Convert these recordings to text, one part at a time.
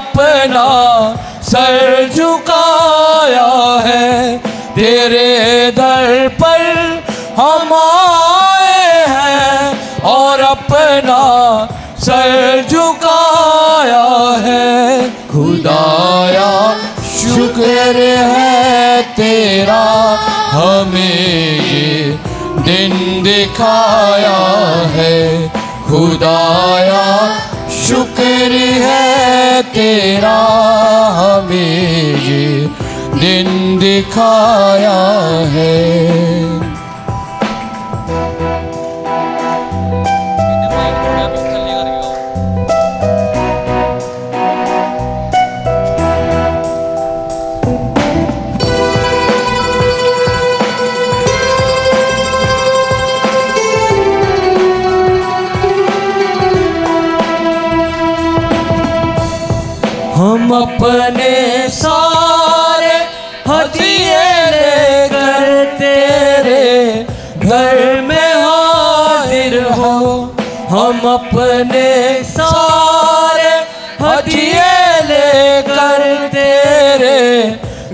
अपना सर झुकाया है। तेरे दर पर हम आए हैं और अपना सर झुकाया है। खुदाया, शुक्र है तेरा, हमें दिन दिखाया है। खुदाया शुक्र है तेरा हमें ये दिन दिखाया है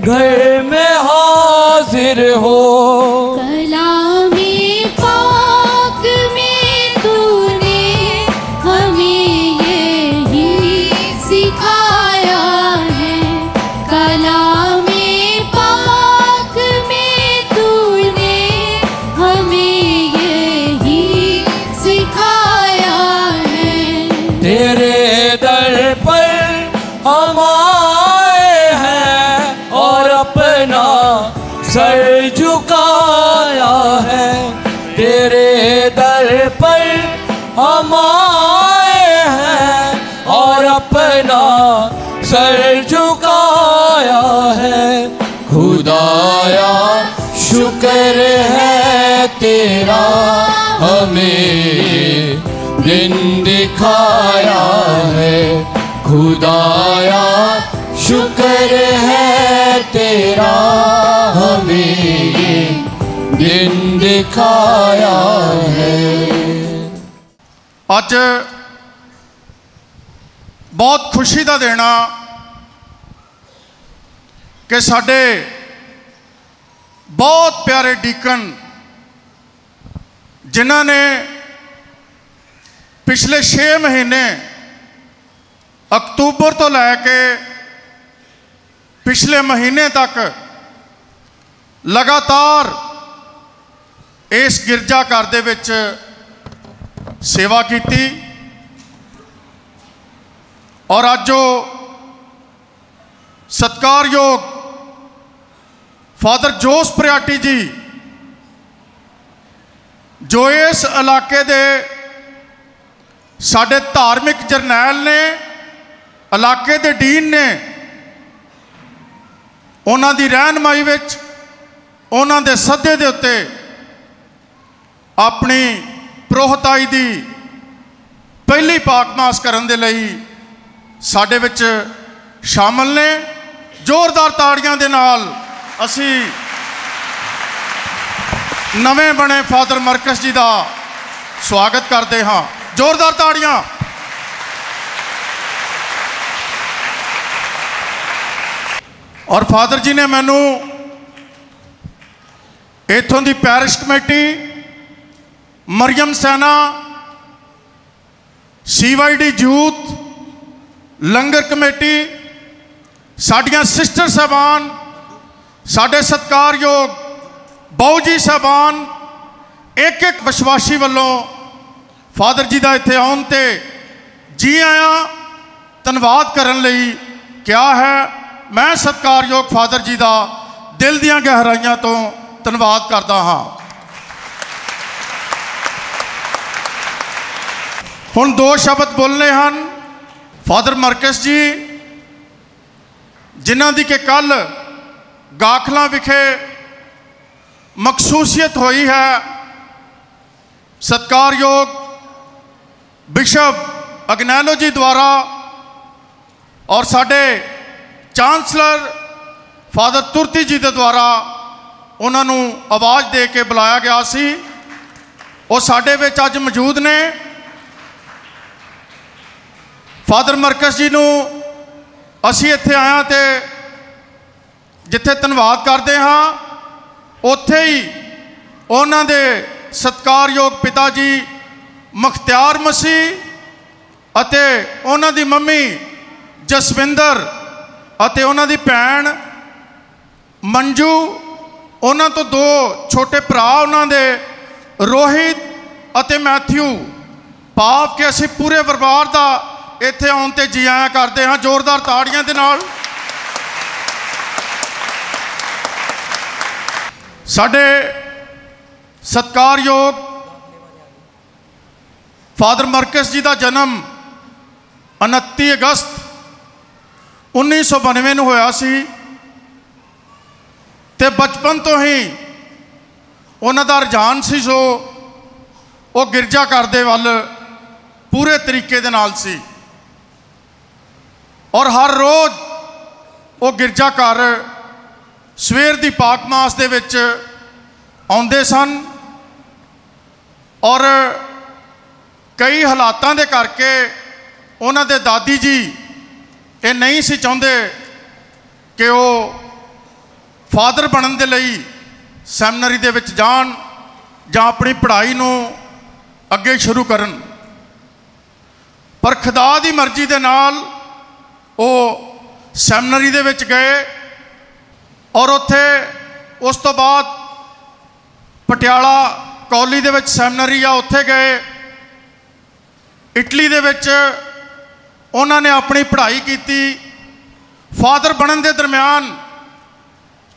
घर में हाजिर हो पर हम आए हैं और अपना सर झुकाया है। खुदाया, शुक्र है तेरा, हमें दिन दिखाया है। खुदाया, शुक्र है तेरा, हमें दिन दिखाया है ਅੱਜ ਬਹੁਤ ਖੁਸ਼ੀ ਦਾ ਦਿਨ ਆ ਕਿ ਸਾਡੇ ਬਹੁਤ ਪਿਆਰੇ ਡੀਕਨ ਜਿਨ੍ਹਾਂ ਨੇ ਪਿਛਲੇ 6 ਮਹੀਨੇ ਅਕਤੂਬਰ ਤੋਂ ਲੈ ਕੇ ਪਿਛਲੇ ਮਹੀਨੇ ਤੱਕ ਲਗਾਤਾਰ ਇਸ ਗਿਰਜਾ ਘਰ ਦੇ ਵਿੱਚ ਸੇਵਾ ਕੀਤੀ। ਔਰ ਅੱਜ ਉਹ ਸਤਕਾਰਯੋਗ ਫਾਦਰ ਜੋਸ ਪ੍ਰਿਆਟੀ ਜੀ, ਜੋ ਇਸ ਇਲਾਕੇ ਦੇ ਸਾਡੇ ਧਾਰਮਿਕ ਜਰਨੈਲ ਨੇ, ਇਲਾਕੇ ਦੇ ਡੀਨ ਨੇ, ਉਹਨਾਂ ਦੀ ਰਹਿਨਮਾਈ ਵਿੱਚ, ਉਹਨਾਂ ਦੇ ਸੱਦੇ ਦੇ ਉੱਤੇ ਆਪਣੀ ਪ੍ਰੋਹਤਾਈ ਦੀ ਪਹਿਲੀ ਪਾਕਮਾਸ ਕਰਨ ਦੇ ਲਈ ਸਾਡੇ ਵਿੱਚ ਸ਼ਾਮਲ ਨੇ। ਜ਼ੋਰਦਾਰ ਤਾੜੀਆਂ ਦੇ ਨਾਲ ਅਸੀਂ ਨਵੇਂ ਬਣੇ ਫਾਦਰ ਮਰਕਸ ਜੀ ਦਾ ਸਵਾਗਤ ਕਰਦੇ ਹਾਂ। ਜ਼ੋਰਦਾਰ ਤਾੜੀਆਂ। ਔਰ ਫਾਦਰ ਜੀ ਨੇ ਮੈਨੂੰ ਇਥੋਂ ਦੀ parish committee Mariam Sena, CYD youth ਲੰਗਰ ਕਮੇਟੀ, ਸਾਡੀਆਂ ਸਿਸਟਰ ਸਾਹਿਬਾਨ, ਸਾਡੇ ਸਤਕਾਰਯੋਗ ਬਾਊ ਜੀ ਸਾਹਿਬਾਨ ਇੱਕ ਇੱਕ ਵਿਸ਼ਵਾਸੀ ਵੱਲੋਂ ਫਾਦਰ ਜੀ ਦਾ ਇੱਥੇ ਆਉਣ ਤੇ ਜੀ ਆਇਆਂ, ਧੰਨਵਾਦ ਕਰਨ ਲਈ ਕਿਹਾ ਹੈ। ਮੈਂ ਸਤਕਾਰਯੋਗ ਫਾਦਰ ਜੀ ਦਾ ਦਿਲ ਦੀਆਂ ਗਹਿਰਾਈਆਂ ਤੋਂ ਧੰਨਵਾਦ ਕਰਦਾ ਹਾਂ। ਹੁਣ ਦੋ ਸ਼ਬਦ ਬੋਲਨੇ ਹਨ। ਫਾਦਰ ਮਰਕਸ ਜੀ, ਜਿਨ੍ਹਾਂ ਦੀ ਕਿ ਕੱਲ ਗਾਖਲਾਂ ਵਿਖੇ ਮਖਸੂਸੀਅਤ ਹੋਈ ਹੈ, ਸਤਕਾਰਯੋਗ ਬਿਸ਼ਪ ਅਗਨੈਲੋ ਜੀ ਦੁਆਰਾ ਔਰ ਸਾਡੇ ਚਾਂਸਲਰ ਫਾਦਰ ਤੁਰਤੀ ਜੀ ਦੇ ਦੁਆਰਾ ਉਹਨਾਂ ਨੂੰ ਆਵਾਜ਼ ਦੇ ਕੇ ਬੁਲਾਇਆ ਗਿਆ ਸੀ। ਉਹ ਸਾਡੇ ਵਿੱਚ ਅੱਜ ਮੌਜੂਦ ਨੇ। ਫਾਦਰ ਮਰਕਸ ਜੀ ਨੂੰ ਅਸੀਂ ਇੱਥੇ ਆਇਆ ਤੇ ਜਿੱਥੇ ਧੰਨਵਾਦ ਕਰਦੇ ਹਾਂ, ਉੱਥੇ ਹੀ ਉਹਨਾਂ ਦੇ ਸਤਕਾਰਯੋਗ ਪਿਤਾ ਜੀ ਮੁਖਤਿਆਰ ਮਸੀਹ ਅਤੇ ਉਹਨਾਂ ਦੀ ਮੰਮੀ ਜਸਵਿੰਦਰ ਅਤੇ ਉਹਨਾਂ ਦੀ ਭੈਣ ਮੰਜੂ, ਉਹਨਾਂ ਤੋਂ ਦੋ ਛੋਟੇ ਭਰਾ ਉਹਨਾਂ ਦੇ ਰੋਹਿਤ ਅਤੇ ਮੈਥਿਊ। ਪਾਪ ਕੇ ਅਸੀਂ ਪੂਰੇ ਪਰਿਵਾਰ ਦਾ ਇੱਥੇ ਆਉਣ ਤੇ ਜੀ ਆਇਆਂ ਕਰਦੇ ਹਾਂ ਜ਼ੋਰਦਾਰ ਤਾੜੀਆਂ ਦੇ ਨਾਲ। ਸਾਡੇ ਸਤਕਾਰਯੋਗ ਫਾਦਰ ਮਰਕਸ ਜੀ ਦਾ ਜਨਮ 29 ਅਗਸਤ 1992 ਨੂੰ ਹੋਇਆ ਸੀ ਤੇ ਬਚਪਨ ਤੋਂ ਹੀ ਉਹਨਾਂ ਦਾ ਰੁਝਾਨ ਸੀ ਜੋ ਉਹ ਗਿਰਜਾ ਘਰ ਦੇ ਵੱਲ ਪੂਰੇ ਤਰੀਕੇ ਦੇ ਨਾਲ ਸੀ। ਔਰ ਹਰ ਰੋਜ਼ ਉਹ ਗਿਰਜਾ ਘਰ ਸਵੇਰ ਦੀ ਪਾਕ ਮਾਸ ਦੇ ਵਿੱਚ ਆਉਂਦੇ ਸਨ ਔਰ ਕਈ ਹਾਲਾਤਾਂ ਦੇ ਕਰਕੇ ਉਹਨਾਂ ਦੇ ਦਾਦੀ ਜੀ ਇਹ ਨਹੀਂ ਸੀ ਚਾਹੁੰਦੇ ਕਿ ਉਹ ਫਾਦਰ ਬਣਨ ਦੇ ਲਈ ਸੈਮਨਰੀ ਦੇ ਵਿੱਚ ਜਾਣ ਜਾਂ ਆਪਣੀ ਪੜ੍ਹਾਈ ਨੂੰ ਅੱਗੇ ਸ਼ੁਰੂ ਕਰਨ। ਪਰ ਖੁਦਾ ਦੀ ਮਰਜ਼ੀ ਦੇ ਨਾਲ ਉਹ ਸੈਮਨਰੀ ਦੇ ਵਿੱਚ ਗਏ ਔਰ ਉੱਥੇ ਉਸ ਤੋਂ ਬਾਅਦ ਪਟਿਆਲਾ ਕੌਲੀ ਦੇ ਵਿੱਚ ਸੈਮਨਰੀ ਆ, ਉੱਥੇ ਗਏ। ਇਟਲੀ ਦੇ ਵਿੱਚ ਉਹਨਾਂ ਨੇ ਆਪਣੀ ਪੜ੍ਹਾਈ ਕੀਤੀ। ਫਾਦਰ ਬਣਨ ਦੇ ਦਰਮਿਆਨ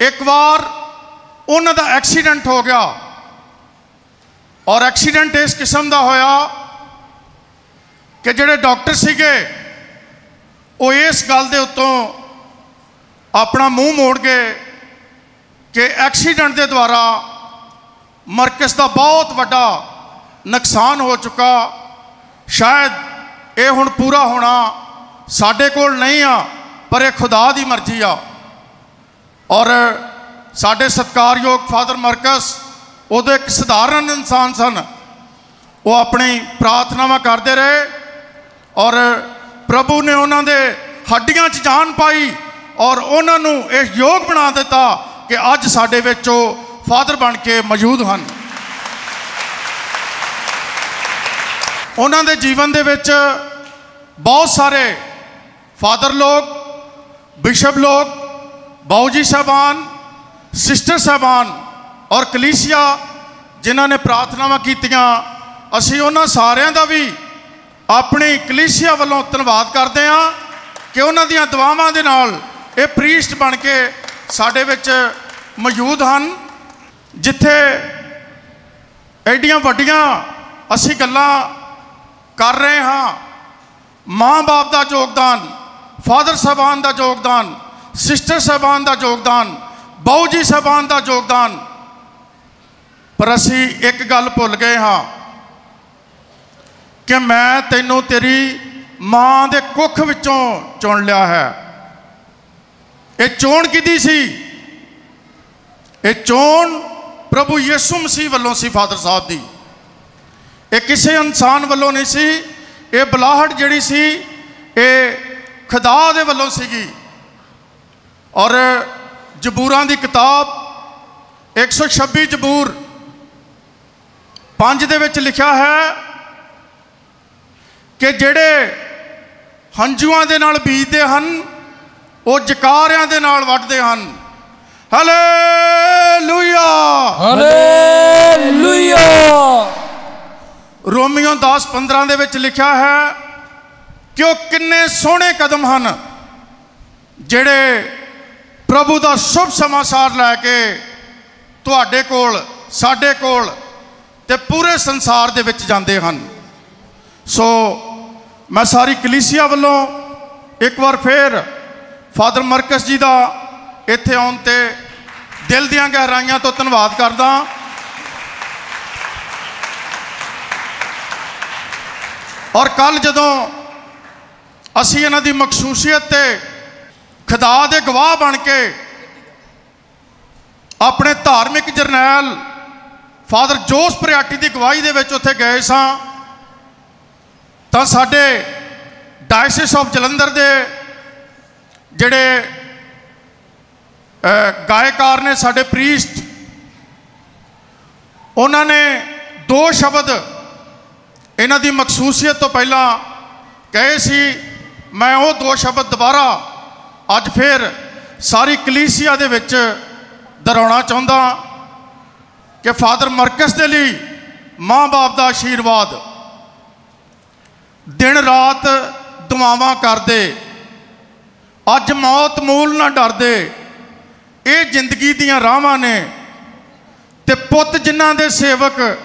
ਇੱਕ ਵਾਰ ਉਹਨਾਂ ਦਾ ਐਕਸੀਡੈਂਟ ਹੋ ਗਿਆ ਔਰ ਐਕਸੀਡੈਂਟ ਇਸ ਕਿਸਮ ਦਾ ਹੋਇਆ ਕਿ ਜਿਹੜੇ ਡਾਕਟਰ ਸੀਗੇ ਉਹ ਇਸ ਗੱਲ ਦੇ ਉੱਤੋਂ ਆਪਣਾ ਮੂੰਹ ਮੋੜ ਗਏ ਕਿ ਐਕਸੀਡੈਂਟ ਦੇ ਦੁਆਰਾ ਮਰਕਸ ਦਾ ਬਹੁਤ ਵੱਡਾ ਨੁਕਸਾਨ ਹੋ ਚੁੱਕਾ। ਸ਼ਾਇਦ ਇਹ ਹੁਣ ਪੂਰਾ ਹੋਣਾ ਸਾਡੇ ਕੋਲ ਨਹੀਂ ਆ, ਪਰ ਇਹ ਖੁਦਾ ਦੀ ਮਰਜ਼ੀ ਆ। ਔਰ ਸਾਡੇ ਸਤਿਕਾਰਯੋਗ ਫਾਦਰ ਮਰਕਸ ਉਹਦੇ ਇੱਕ ਸਧਾਰਨ ਇਨਸਾਨ ਸਨ। ਉਹ ਆਪਣੀ ਪ੍ਰਾਰਥਨਾਵਾਂ ਕਰਦੇ ਰਹੇ ਔਰ ਪ੍ਰਭੂ ਨੇ ਉਹਨਾਂ ਦੇ ਹੱਡੀਆਂ 'ਚ ਜਾਨ ਪਾਈ ਔਰ ਉਹਨਾਂ ਨੂੰ ਇਹ ਯੋਗ ਬਣਾ ਦਿੱਤਾ ਕਿ ਅੱਜ ਸਾਡੇ ਵਿੱਚ ਉਹ ਫਾਦਰ ਬਣ ਕੇ ਮੌਜੂਦ ਹਨ। ਉਹਨਾਂ ਦੇ ਜੀਵਨ ਦੇ ਵਿੱਚ ਬਹੁਤ ਸਾਰੇ ਫਾਦਰ ਲੋਕ, ਬਿਸ਼ਪ ਲੋਕ ਬਾਊ ਜੀ ਸਾਹਿਬਾਨ, ਸਿਸਟਰ ਸਾਹਿਬਾਨ ਔਰ ਕਲੀਸਿਆ ਜਿਨ੍ਹਾਂ ਨੇ ਪ੍ਰਾਰਥਨਾਵਾਂ ਕੀਤੀਆਂ, ਅਸੀਂ ਉਹਨਾਂ ਸਾਰਿਆਂ ਦਾ ਵੀ ਆਪਣੀ ਕਲੀਸਿਆ ਵੱਲੋਂ ਧੰਨਵਾਦ ਕਰਦੇ ਹਾਂ ਕਿ ਉਹਨਾਂ ਦੀਆਂ ਦੁਆਵਾਂ ਦੇ ਨਾਲ ਇਹ ਪ੍ਰੀਸਟ ਬਣ ਕੇ ਸਾਡੇ ਵਿੱਚ ਮੌਜੂਦ ਹਨ, ਜਿੱਥੇ ਐਡੀਆਂ ਵੱਡੀਆਂ ਅਸੀਂ ਗੱਲਾਂ ਕਰ ਰਹੇ ਹਾਂ। ਮਾਂ-ਬਾਪ ਦਾ ਯੋਗਦਾਨ, ਫਾਦਰ ਸਾਹਿਬਾਨ ਦਾ ਯੋਗਦਾਨ, ਸਿਸਟਰ ਸਾਹਿਬਾਨ ਦਾ ਯੋਗਦਾਨ ਬਾਊ ਜੀ ਸਾਹਿਬਾਨ ਦਾ ਯੋਗਦਾਨ। ਪਰ ਅਸੀਂ ਇੱਕ ਗੱਲ ਭੁੱਲ ਗਏ ਹਾਂ ਕਿ ਮੈਂ ਤੈਨੂੰ ਤੇਰੀ ਮਾਂ ਦੇ ਕੁੱਖ ਵਿੱਚੋਂ ਚੁਣ ਲਿਆ ਹੈ। ਇਹ ਚੋਣ ਕਿਹਦੀ ਸੀ? ਇਹ ਚੋਣ ਪ੍ਰਭੂ ਯਿਸੂ ਮਸੀਹ ਵੱਲੋਂ ਸੀ ਫਾਦਰ ਸਾਹਿਬ ਦੀ। ਇਹ ਕਿਸੇ ਇਨਸਾਨ ਵੱਲੋਂ ਨਹੀਂ ਸੀ। ਇਹ ਬਲਾਹਟ ਜਿਹੜੀ ਸੀ, ਇਹ ਖੁਦਾ ਦੇ ਵੱਲੋਂ ਸੀਗੀ। ਔਰ ਜਬੂਰਾਂ ਦੀ ਕਿਤਾਬ 126 ਜਬੂਰ 5 ਦੇ ਵਿੱਚ ਲਿਖਿਆ ਹੈ ਕਿ ਜਿਹੜੇ ਹੰਝੂਆਂ ਦੇ ਨਾਲ ਬੀਜਦੇ ਹਨ ਉਹ ਜਕਾਰਿਆਂ ਦੇ ਨਾਲ ਵੱਢਦੇ ਹਨ। ਹਾਲੇਲੂਇਆ ਹਾਲੇਲੂਇਆ ਰੋਮੀਓ 10 15 ਦੇ ਵਿੱਚ ਲਿਖਿਆ ਹੈ ਕਿ ਉਹ ਕਿੰਨੇ ਸੋਹਣੇ ਕਦਮ ਹਨ ਜਿਹੜੇ ਪ੍ਰਭੂ ਦਾ ਸ਼ੁਭ ਸਮਾਚਾਰ ਲੈ ਕੇ ਤੁਹਾਡੇ ਕੋਲ ਸਾਡੇ ਕੋਲ ਤੇ ਪੂਰੇ ਸੰਸਾਰ ਦੇ ਵਿੱਚ ਜਾਂਦੇ ਹਨ। ਸੋ ਮੈਂ ਸਾਰੀ ਕਲੀਸਿਆ ਵੱਲੋਂ ਇੱਕ ਵਾਰ ਫੇਰ ਫਾਦਰ ਮਰਕਸ ਜੀ ਦਾ ਇੱਥੇ ਆਉਣ ਤੇ ਦਿਲ ਦੀਆਂ ਗਹਿਰਾਈਆਂ ਤੋਂ ਧੰਨਵਾਦ ਕਰਦਾ ਔਰ ਕੱਲ ਜਦੋਂ ਅਸੀਂ ਇਹਨਾਂ ਦੀ ਮਖਸੂਸੀਅਤ ਤੇ ਖੁਦਾ ਦੇ ਗਵਾਹ ਬਣ ਕੇ ਆਪਣੇ ਧਾਰਮਿਕ ਜਰਨੈਲ ਫਾਦਰ ਜੋਸ ਪ੍ਰਿਆਟੀ ਦੀ ਗਵਾਹੀ ਦੇ ਵਿੱਚ ਉੱਥੇ ਗਏ ਸਾਂ ਤਾਂ ਸਾਡੇ ਡਾਇਸਿਸ ਆਫ ਜਲੰਧਰ ਦੇ ਜਿਹੜੇ ਗਾਇਕਾਰ ਨੇ ਸਾਡੇ ਪ੍ਰੀਸਟ ਉਹਨਾਂ ਨੇ ਦੋ ਸ਼ਬਦ ਇਹਨਾਂ ਦੀ ਮਖਸੂਸੀਅਤ ਤੋਂ ਪਹਿਲਾਂ ਕਹੇ ਸੀ, ਮੈਂ ਉਹ ਦੋ ਸ਼ਬਦ ਦੁਬਾਰਾ ਅੱਜ ਫੇਰ ਸਾਰੀ ਕਲੀਸਿਆ ਦੇ ਵਿੱਚ ਦੁਹਰਾਉਣਾ ਚਾਹੁੰਦਾ ਕਿ ਫਾਦਰ ਮਰਕਸ ਦੇ ਲਈ ਮਾਂ-ਬਾਪ ਦਾ ਆਸ਼ੀਰਵਾਦ ਦਿਨ ਰਾਤ ਦੁਆਵਾਂ ਕਰਦੇ। ਅੱਜ ਮੌਤ ਮੂਲ ਨਾ ਡਰਦੇ। ਇਹ ਜ਼ਿੰਦਗੀ ਦੀਆਂ ਰਾਹਾਂ ਨੇ। ਤੇ ਪੁੱਤ ਜਿਨ੍ਹਾਂ ਦੇ ਸੇਵਕ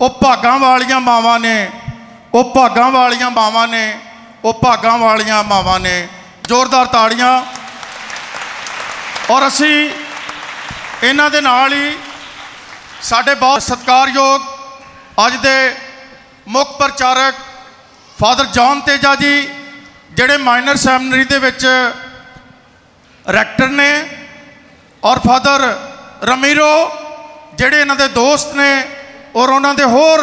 ਉਹ ਭਾਗਾਂ ਵਾਲੀਆਂ ਮਾਵਾਂ ਨੇ। ਉਹ ਭਾਗਾਂ ਵਾਲੀਆਂ ਮਾਵਾਂ ਨੇ। ਉਹ ਭਾਗਾਂ ਵਾਲੀਆਂ ਮਾਵਾਂ ਨੇ। ਜ਼ੋਰਦਾਰ ਤਾੜੀਆਂ। ਔਰ ਅਸੀਂ ਇਹਨਾਂ ਦੇ ਨਾਲ ਹੀ ਸਾਡੇ ਬਹੁਤ ਸਤਿਕਾਰਯੋਗ ਅੱਜ ਦੇ ਮੁੱਖ ਪ੍ਰਚਾਰਕ ਫਾਦਰ ਜੌਨ ਤੇਜਾ ਜੀ ਜਿਹੜੇ ਮਾਈਨਰ ਸੈਮਨਰੀ ਦੇ ਵਿੱਚ ਰੈਕਟਰ ਨੇ ਔਰ ਫਾਦਰ ਰਮੀਰੋ ਜਿਹੜੇ ਇਹਨਾਂ ਦੇ ਦੋਸਤ ਨੇ ਔਰ ਉਹਨਾਂ ਦੇ ਹੋਰ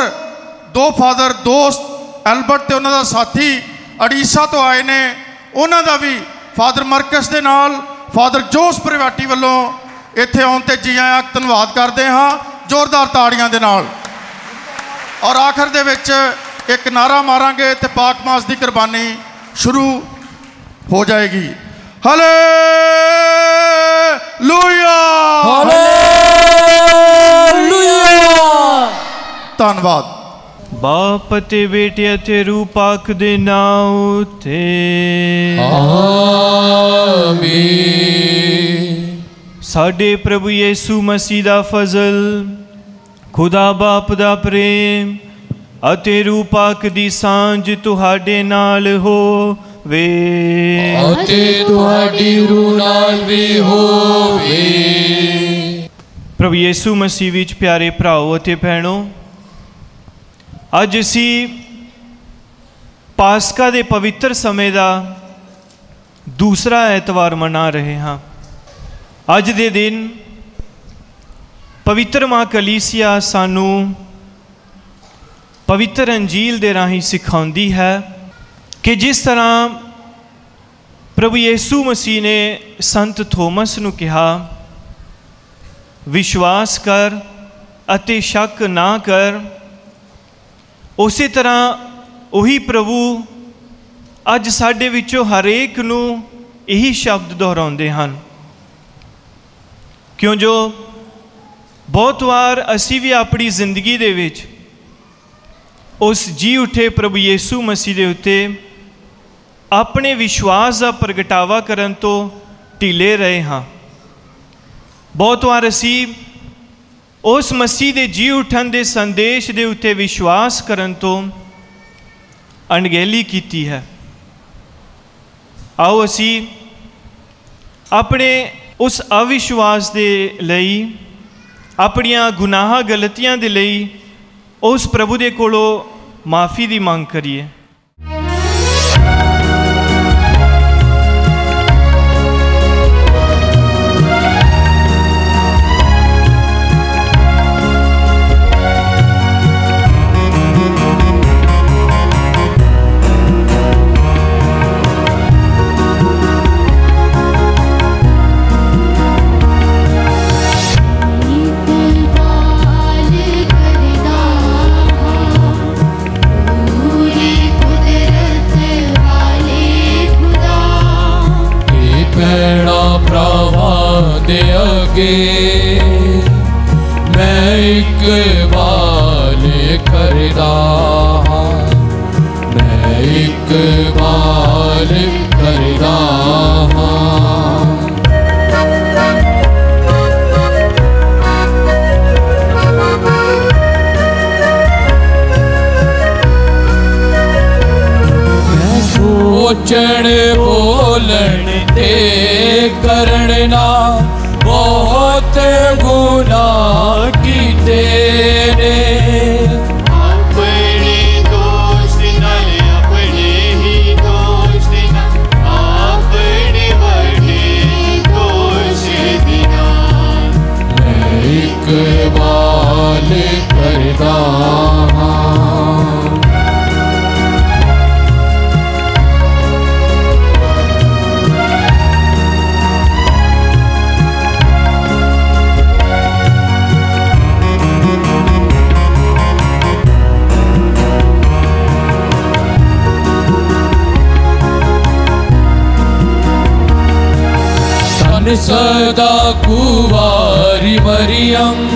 ਦੋ ਫਾਦਰ ਦੋਸਤ ਐਲਬਰਟ ਤੇ ਉਹਨਾਂ ਦਾ ਸਾਥੀ ਅੜੀਸਾ ਤੋਂ ਆਏ ਨੇ, ਉਹਨਾਂ ਦਾ ਵੀ ਫਾਦਰ ਮਰਕਸ ਦੇ ਨਾਲ ਫਾਦਰ ਜੋਸ ਪ੍ਰਿਵਾਟੀ ਵੱਲੋਂ ਇੱਥੇ ਆਉਣ ਤੇ ਜੀ ਆਇਆਂ ਧੰਨਵਾਦ ਕਰਦੇ ਹਾਂ, ਜ਼ੋਰਦਾਰ ਤਾੜੀਆਂ ਦੇ ਨਾਲ। ਔਰ ਆਖਰ ਦੇ ਵਿੱਚ ਇੱਕ ਨਾਰਾ ਮਾਰਾਂਗੇ ਤੇ ਪਾਕ ਮਾਸ ਦੀ ਕੁਰਬਾਨੀ ਸ਼ੁਰੂ ਹੋ ਜਾਏਗੀ। ਹਲੇ ਲੂਇਆ ਧੰਨਵਾਦ। ਬਾਪ ਅਤੇ ਬੇਟੇ ਅਤੇ ਰੂਪਾਕ ਦੇ ਨਾਮ ਤੇ ਆਮੀਨ। ਸਾਡੇ ਪ੍ਰਭੂ ਯੀਸੂ ਮਸੀਹ ਦਾ ਫਜ਼ਲ ਖੁਦਾ ਬਾਪ ਦਾ ਪ੍ਰੇਮ ਅਤੇ ਰੂਪਾਕ ਦੀ ਸਾਂਝ ਤੁਹਾਡੇ ਨਾਲ ਹੋਵੇ। ਅਤੇ ਤੁਹਾਡੀ ਰੂਹ ਨਾਲ ਵੀ ਹੋਵੇ। ਪ੍ਰਭੂ ਯੀਸੂ ਮਸੀਹ ਵਿੱਚ ਪਿਆਰੇ ਭਰਾਓ ਅਤੇ ਭੈਣੋ ਅੱਜ ਅਸੀਂ ਪਾਸਕਾ ਦੇ ਪਵਿੱਤਰ ਸਮੇਂ ਦਾ ਦੂਸਰਾ ਐਤਵਾਰ ਮਨਾ ਰਹੇ ਹਾਂ। ਅੱਜ ਦੇ ਦਿਨ ਪਵਿੱਤਰ ਮਾਂ ਕਲੀਸਿਆ ਸਾਨੂੰ ਪਵਿੱਤਰ ਅੰਜੀਲ ਦੇ ਰਾਹੀਂ ਸਿਖਾਉਂਦੀ ਹੈ ਕਿ ਜਿਸ ਤਰ੍ਹਾਂ ਪ੍ਰਭੂ ਯੇਸੂ ਮਸੀਹ ਨੇ ਸੰਤ ਥੋਮਸ ਨੂੰ ਕਿਹਾ, ਵਿਸ਼ਵਾਸ ਕਰ ਅਤੇ ਸ਼ੱਕ ਨਾ ਕਰ। ਉਸੇ ਤਰ੍ਹਾਂ ਉਹੀ ਪ੍ਰਭੂ ਅੱਜ ਸਾਡੇ ਵਿੱਚੋਂ ਹਰੇਕ ਨੂੰ ਇਹੀ ਸ਼ਬਦ ਦੁਹਰਾਉਂਦੇ ਹਨ। ਕਿਉਂ ਜੋ ਬਹੁਤ ਵਾਰ ਅਸੀਂ ਵੀ ਆਪਣੀ ਜ਼ਿੰਦਗੀ ਦੇ ਵਿੱਚ ਉਸ ਜੀ ਉਠੇ ਪ੍ਰਭੂ ਯੀਸੂ ਮਸੀਹ ਦੇ ਉੱਤੇ, ਆਪਣੇ ਵਿਸ਼ਵਾਸ ਦਾ ਪ੍ਰਗਟਾਵਾ ਕਰਨ ਤੋਂ ਢਿੱਲੇ ਰਹੇ ਹਾਂ। ਬਹੁਤ ਵਾਰ ਅਸੀਂ ਉਸ ਮਸੀਹ ਦੇ ਜੀ ਉਠਣ ਦੇ ਸੰਦੇਸ਼ ਦੇ ਉੱਤੇ ਵਿਸ਼ਵਾਸ ਕਰਨ ਤੋਂ ਅਣਗਹਿਲੀ ਕੀਤੀ ਹੈ। ਆਓ ਅਸੀਂ ਆਪਣੇ ਉਸ ਅਵਿਸ਼ਵਾਸ ਦੇ ਲਈ, ਆਪਣੀਆਂ ਗੁਨਾਹਾਂ, ਗਲਤੀਆਂ ਦੇ ਲਈ ਉਸ ਪ੍ਰਭੂ ਦੇ ਕੋਲੋਂ ਮਾਫੀ ਦੀ ਮੰਗ ਕਰੀਏ। ਅੱਗੇ ਮੈਂ ਇੱਕ ਬਾਲ ਕਰਦਾ ਹਾਂ। ਮੈਂ ਇੱਕ ਬਾਲ ਕਰਦਾ ਹਾਂ। ਸੋਚਣ सदा कुवारि मरियम्।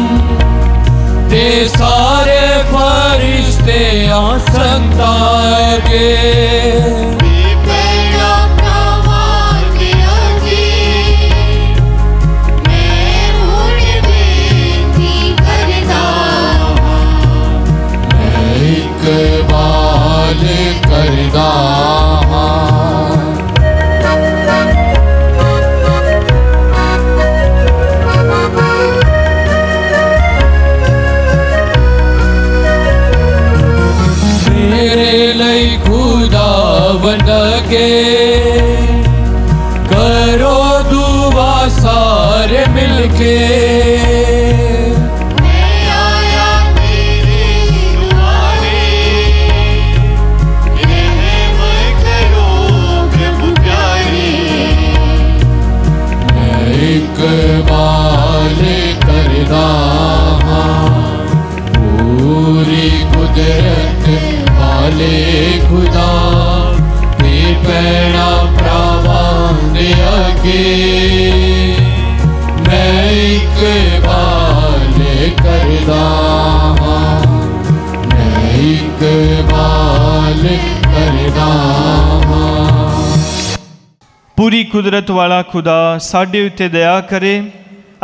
ਕੁਦਰਤ ਵਾਲਾ ਖੁਦਾ ਸਾਡੇ ਉੱਤੇ ਦਇਆ ਕਰੇ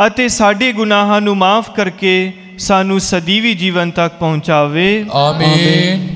ਅਤੇ ਸਾਡੇ ਗੁਨਾਹਾਂ ਨੂੰ ਮਾਫ ਕਰਕੇ ਸਾਨੂੰ ਸਦੀਵੀ ਜੀਵਨ ਤੱਕ ਪਹੁੰਚਾਵੇ। ਆਮੀਨ।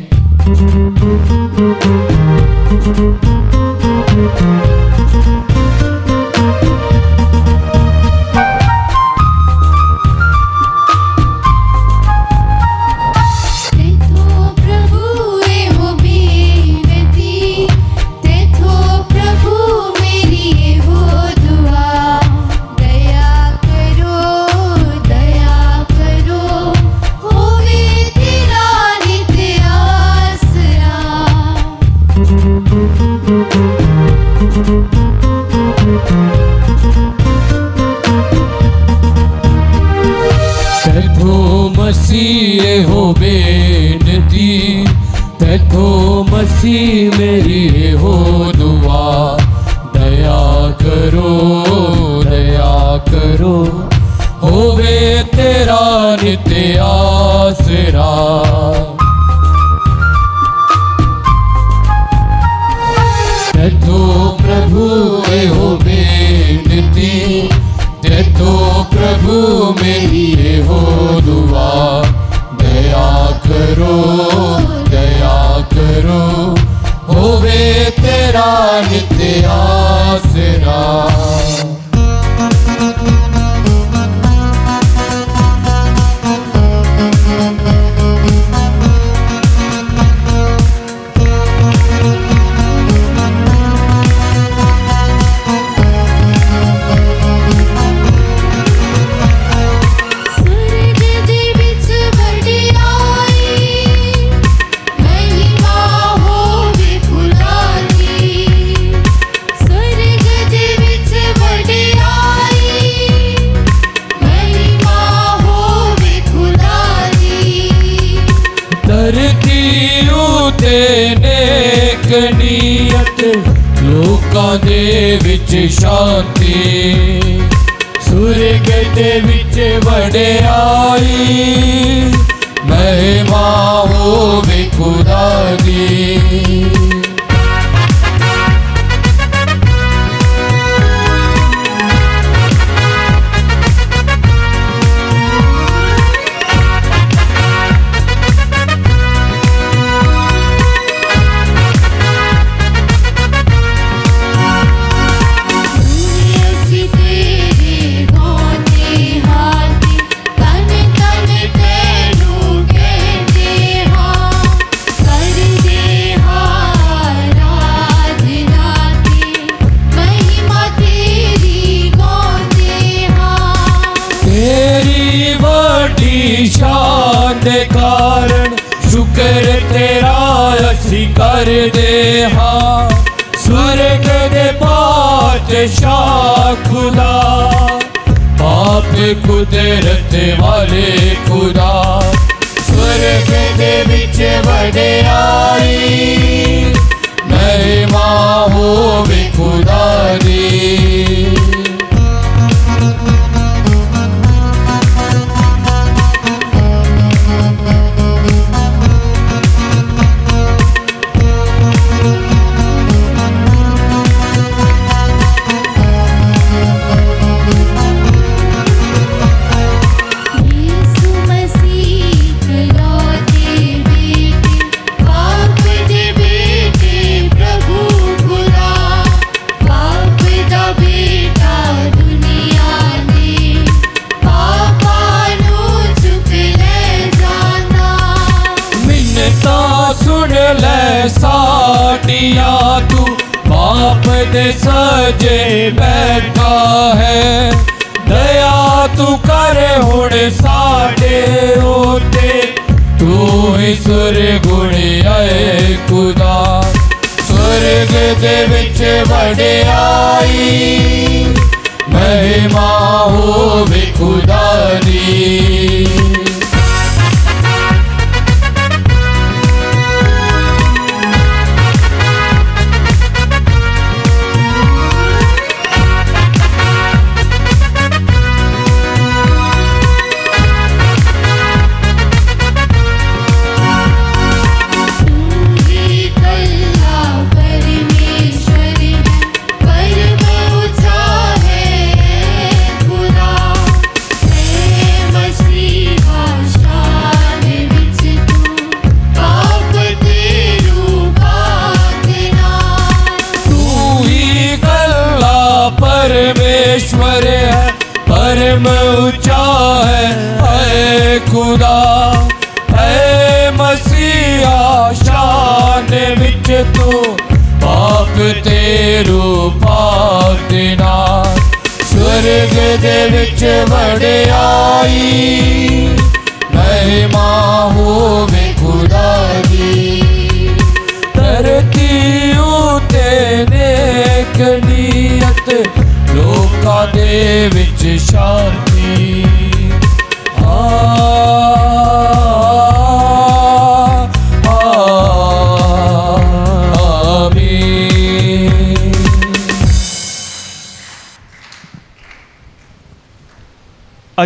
cuida.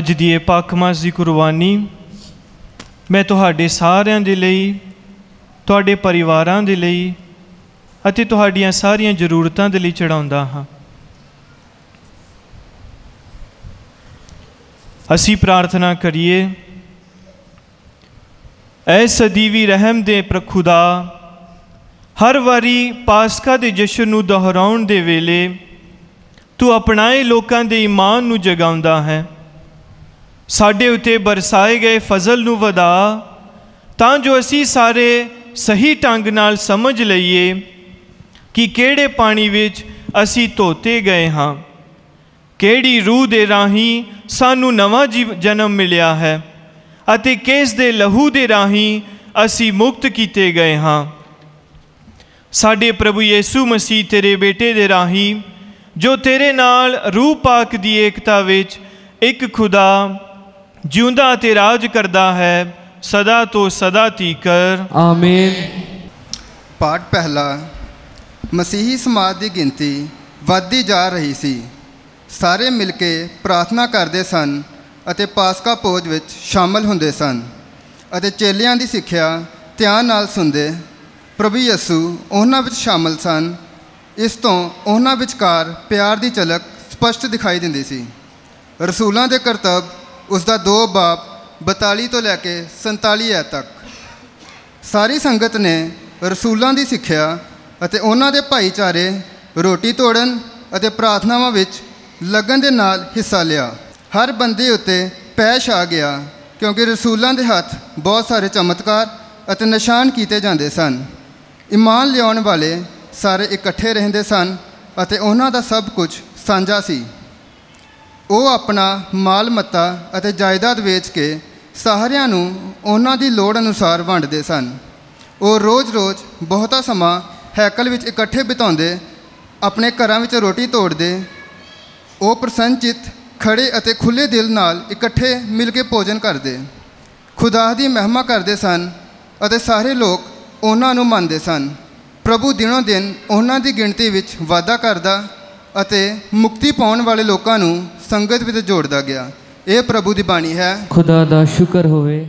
ਅੱਜ ਦੀ ਇਹ ਪਾਖਮਾਸ ਦੀ ਕੁਰਬਾਨੀ ਮੈਂ ਤੁਹਾਡੇ ਸਾਰਿਆਂ ਦੇ ਲਈ, ਤੁਹਾਡੇ ਪਰਿਵਾਰਾਂ ਦੇ ਲਈ ਅਤੇ ਤੁਹਾਡੀਆਂ ਸਾਰੀਆਂ ਜ਼ਰੂਰਤਾਂ ਦੇ ਲਈ ਚੜਾਉਂਦਾ ਹਾਂ। ਅਸੀਂ ਪ੍ਰਾਰਥਨਾ ਕਰੀਏ, ਐ ਸਦੀਵੀ ਰਹਿਮ ਦੇ ਪ੍ਰਖੁਦਾ, ਹਰ ਵਾਰੀ ਪਾਸਕਾ ਦੇ ਜਸ਼ਨ ਨੂੰ ਦੁਹਰਾਉਣ ਦੇ ਵੇਲੇ ਤੂੰ ਅਪਣਾਏ ਲੋਕਾਂ ਦੇ ਈਮਾਨ ਨੂੰ ਜਗਾਉਂਦਾ ਹੈ। ਸਾਡੇ ਉਤੇ ਬਰਸਾਏ ਗਏ ਫਜ਼ਲ ਨੂੰ ਵਧਾ, ਤਾਂ ਜੋ ਅਸੀਂ ਸਾਰੇ ਸਹੀ ਢੰਗ ਨਾਲ ਸਮਝ ਲਈਏ ਕਿ ਕਿਹੜੇ ਪਾਣੀ ਵਿੱਚ ਅਸੀਂ ਧੋਤੇ ਗਏ ਹਾਂ, ਕਿਹੜੀ ਰੂਹ ਦੇ ਰਾਹੀਂ ਸਾਨੂੰ ਨਵਾਂ ਜੀਵ, ਜਨਮ ਮਿਲਿਆ ਹੈ ਅਤੇ ਕਿਸ ਦੇ ਲਹੂ ਦੇ ਰਾਹੀਂ ਅਸੀਂ ਮੁਕਤ ਕੀਤੇ ਗਏ ਹਾਂ। ਸਾਡੇ ਪ੍ਰਭੂ ਯੀਸੂ ਮਸੀਹ ਤੇਰੇ ਬੇਟੇ ਦੇ ਰਾਹੀਂ, ਜੋ ਤੇਰੇ ਨਾਲ ਰੂਹ ਪਾਕ ਦੀ ਏਕਤਾ ਵਿੱਚ ਇੱਕ ਖੁਦਾ ਜਿਉਂਦਾ ਤੇ ਰਾਜ ਕਰਦਾ ਹੈ ਸਦਾ ਤੋਂ ਸਦਾ ਤੀਕਰ। ਆਮੀਨ। ਪਾਠ ਪਹਿਲਾ ਮਸੀਹੀ ਸਮਾਜ ਦੀ ਗਿਣਤੀ ਵੱਧਦੀ ਜਾ ਰਹੀ ਸੀ। ਸਾਰੇ ਮਿਲ ਕੇ ਪ੍ਰਾਰਥਨਾ ਕਰਦੇ ਸਨ ਅਤੇ ਪਾਸਕਾ ਭੋਜ ਵਿੱਚ ਸ਼ਾਮਲ ਹੁੰਦੇ ਸਨ ਅਤੇ ਚੇਲਿਆਂ ਦੀ ਸਿੱਖਿਆ ਧਿਆਨ ਨਾਲ ਸੁਣਦੇ। ਪ੍ਰਭੂ ਯਿਸੂ ਉਹਨਾਂ ਵਿੱਚ ਸ਼ਾਮਲ ਸਨ। ਇਸ ਤੋਂ ਉਹਨਾਂ ਵਿਚਕਾਰ ਪਿਆਰ ਦੀ ਝਲਕ ਸਪਸ਼ਟ ਦਿਖਾਈ ਦਿੰਦੀ ਸੀ। ਰਸੂਲਾਂ ਦੇ ਕਰਤੱਵ ਉਸ ਦਾ ਦੋ ਬਾਪ 42 ਤੋਂ ਲੈ ਕੇ 47 ਐ ਤੱਕ। ਸਾਰੀ ਸੰਗਤ ਨੇ ਰਸੂਲਾਂ ਦੀ ਸਿੱਖਿਆ ਅਤੇ ਉਹਨਾਂ ਦੇ ਭਾਈਚਾਰੇ ਰੋਟੀ ਤੋੜਨ ਅਤੇ ਪ੍ਰਾਰਥਨਾਵਾਂ ਵਿੱਚ ਲਗਨ ਦੇ ਨਾਲ ਹਿੱਸਾ ਲਿਆ। ਹਰ ਬੰਦੇ ਉੱਤੇ ਪੈਸ਼ ਆ ਗਿਆ ਕਿਉਂਕਿ ਰਸੂਲਾਂ ਦੇ ਹੱਥ ਬਹੁਤ ਸਾਰੇ ਚਮਤਕਾਰ ਅਤੇ ਨਿਸ਼ਾਨ ਕੀਤੇ ਜਾਂਦੇ ਸਨ। ਇਮਾਨ ਲਿਆਉਣ ਵਾਲੇ ਸਾਰੇ ਇਕੱਠੇ ਰਹਿੰਦੇ ਸਨ ਅਤੇ ਉਹਨਾਂ ਦਾ ਸਭ ਕੁਝ ਸਾਂਝਾ ਸੀ। ਉਹ ਆਪਣਾ ਮਾਲ ਮੱਤਾ ਅਤੇ ਜਾਇਦਾਦ ਵੇਚ ਕੇ ਸਾਰਿਆਂ ਨੂੰ ਉਹਨਾਂ ਦੀ ਲੋੜ ਅਨੁਸਾਰ ਵੰਡਦੇ ਸਨ। ਉਹ ਰੋਜ਼-ਰੋਜ਼ ਬਹੁਤਾ ਸਮਾਂ ਹੈਕਲ ਵਿੱਚ ਇਕੱਠੇ ਬਿਤਾਉਂਦੇ, ਆਪਣੇ ਘਰਾਂ ਵਿੱਚ ਰੋਟੀ ਤੋੜਦੇ। ਉਹ ਪ੍ਰਸੰਚਿਤ ਖੜੇ ਅਤੇ ਖੁੱਲੇ ਦਿਲ ਨਾਲ ਇਕੱਠੇ ਮਿਲ ਕੇ ਭੋਜਨ ਕਰਦੇ। ਖੁਦਾ ਦੀ ਮਹਿਮਾ ਕਰਦੇ ਸਨ ਅਤੇ ਸਾਰੇ ਲੋਕ ਉਹਨਾਂ ਨੂੰ ਮੰਨਦੇ ਸਨ। ਪ੍ਰਭੂ ਦਿਨੋਂ ਦਿਨ ਉਹਨਾਂ ਦੀ ਗਿਣਤੀ ਵਿੱਚ ਵਾਧਾ ਕਰਦਾ ਅਤੇ ਮੁਕਤੀ ਪਾਉਣ ਵਾਲੇ ਲੋਕਾਂ ਨੂੰ ਸੰਗਤ ਵਿੱਚ ਜੋੜਦਾ ਗਿਆ। ਇਹ ਪ੍ਰਭੂ ਦੀ ਬਾਣੀ ਹੈ। ਖੁਦਾ ਦਾ ਸ਼ੁਕਰ ਹੋਵੇ।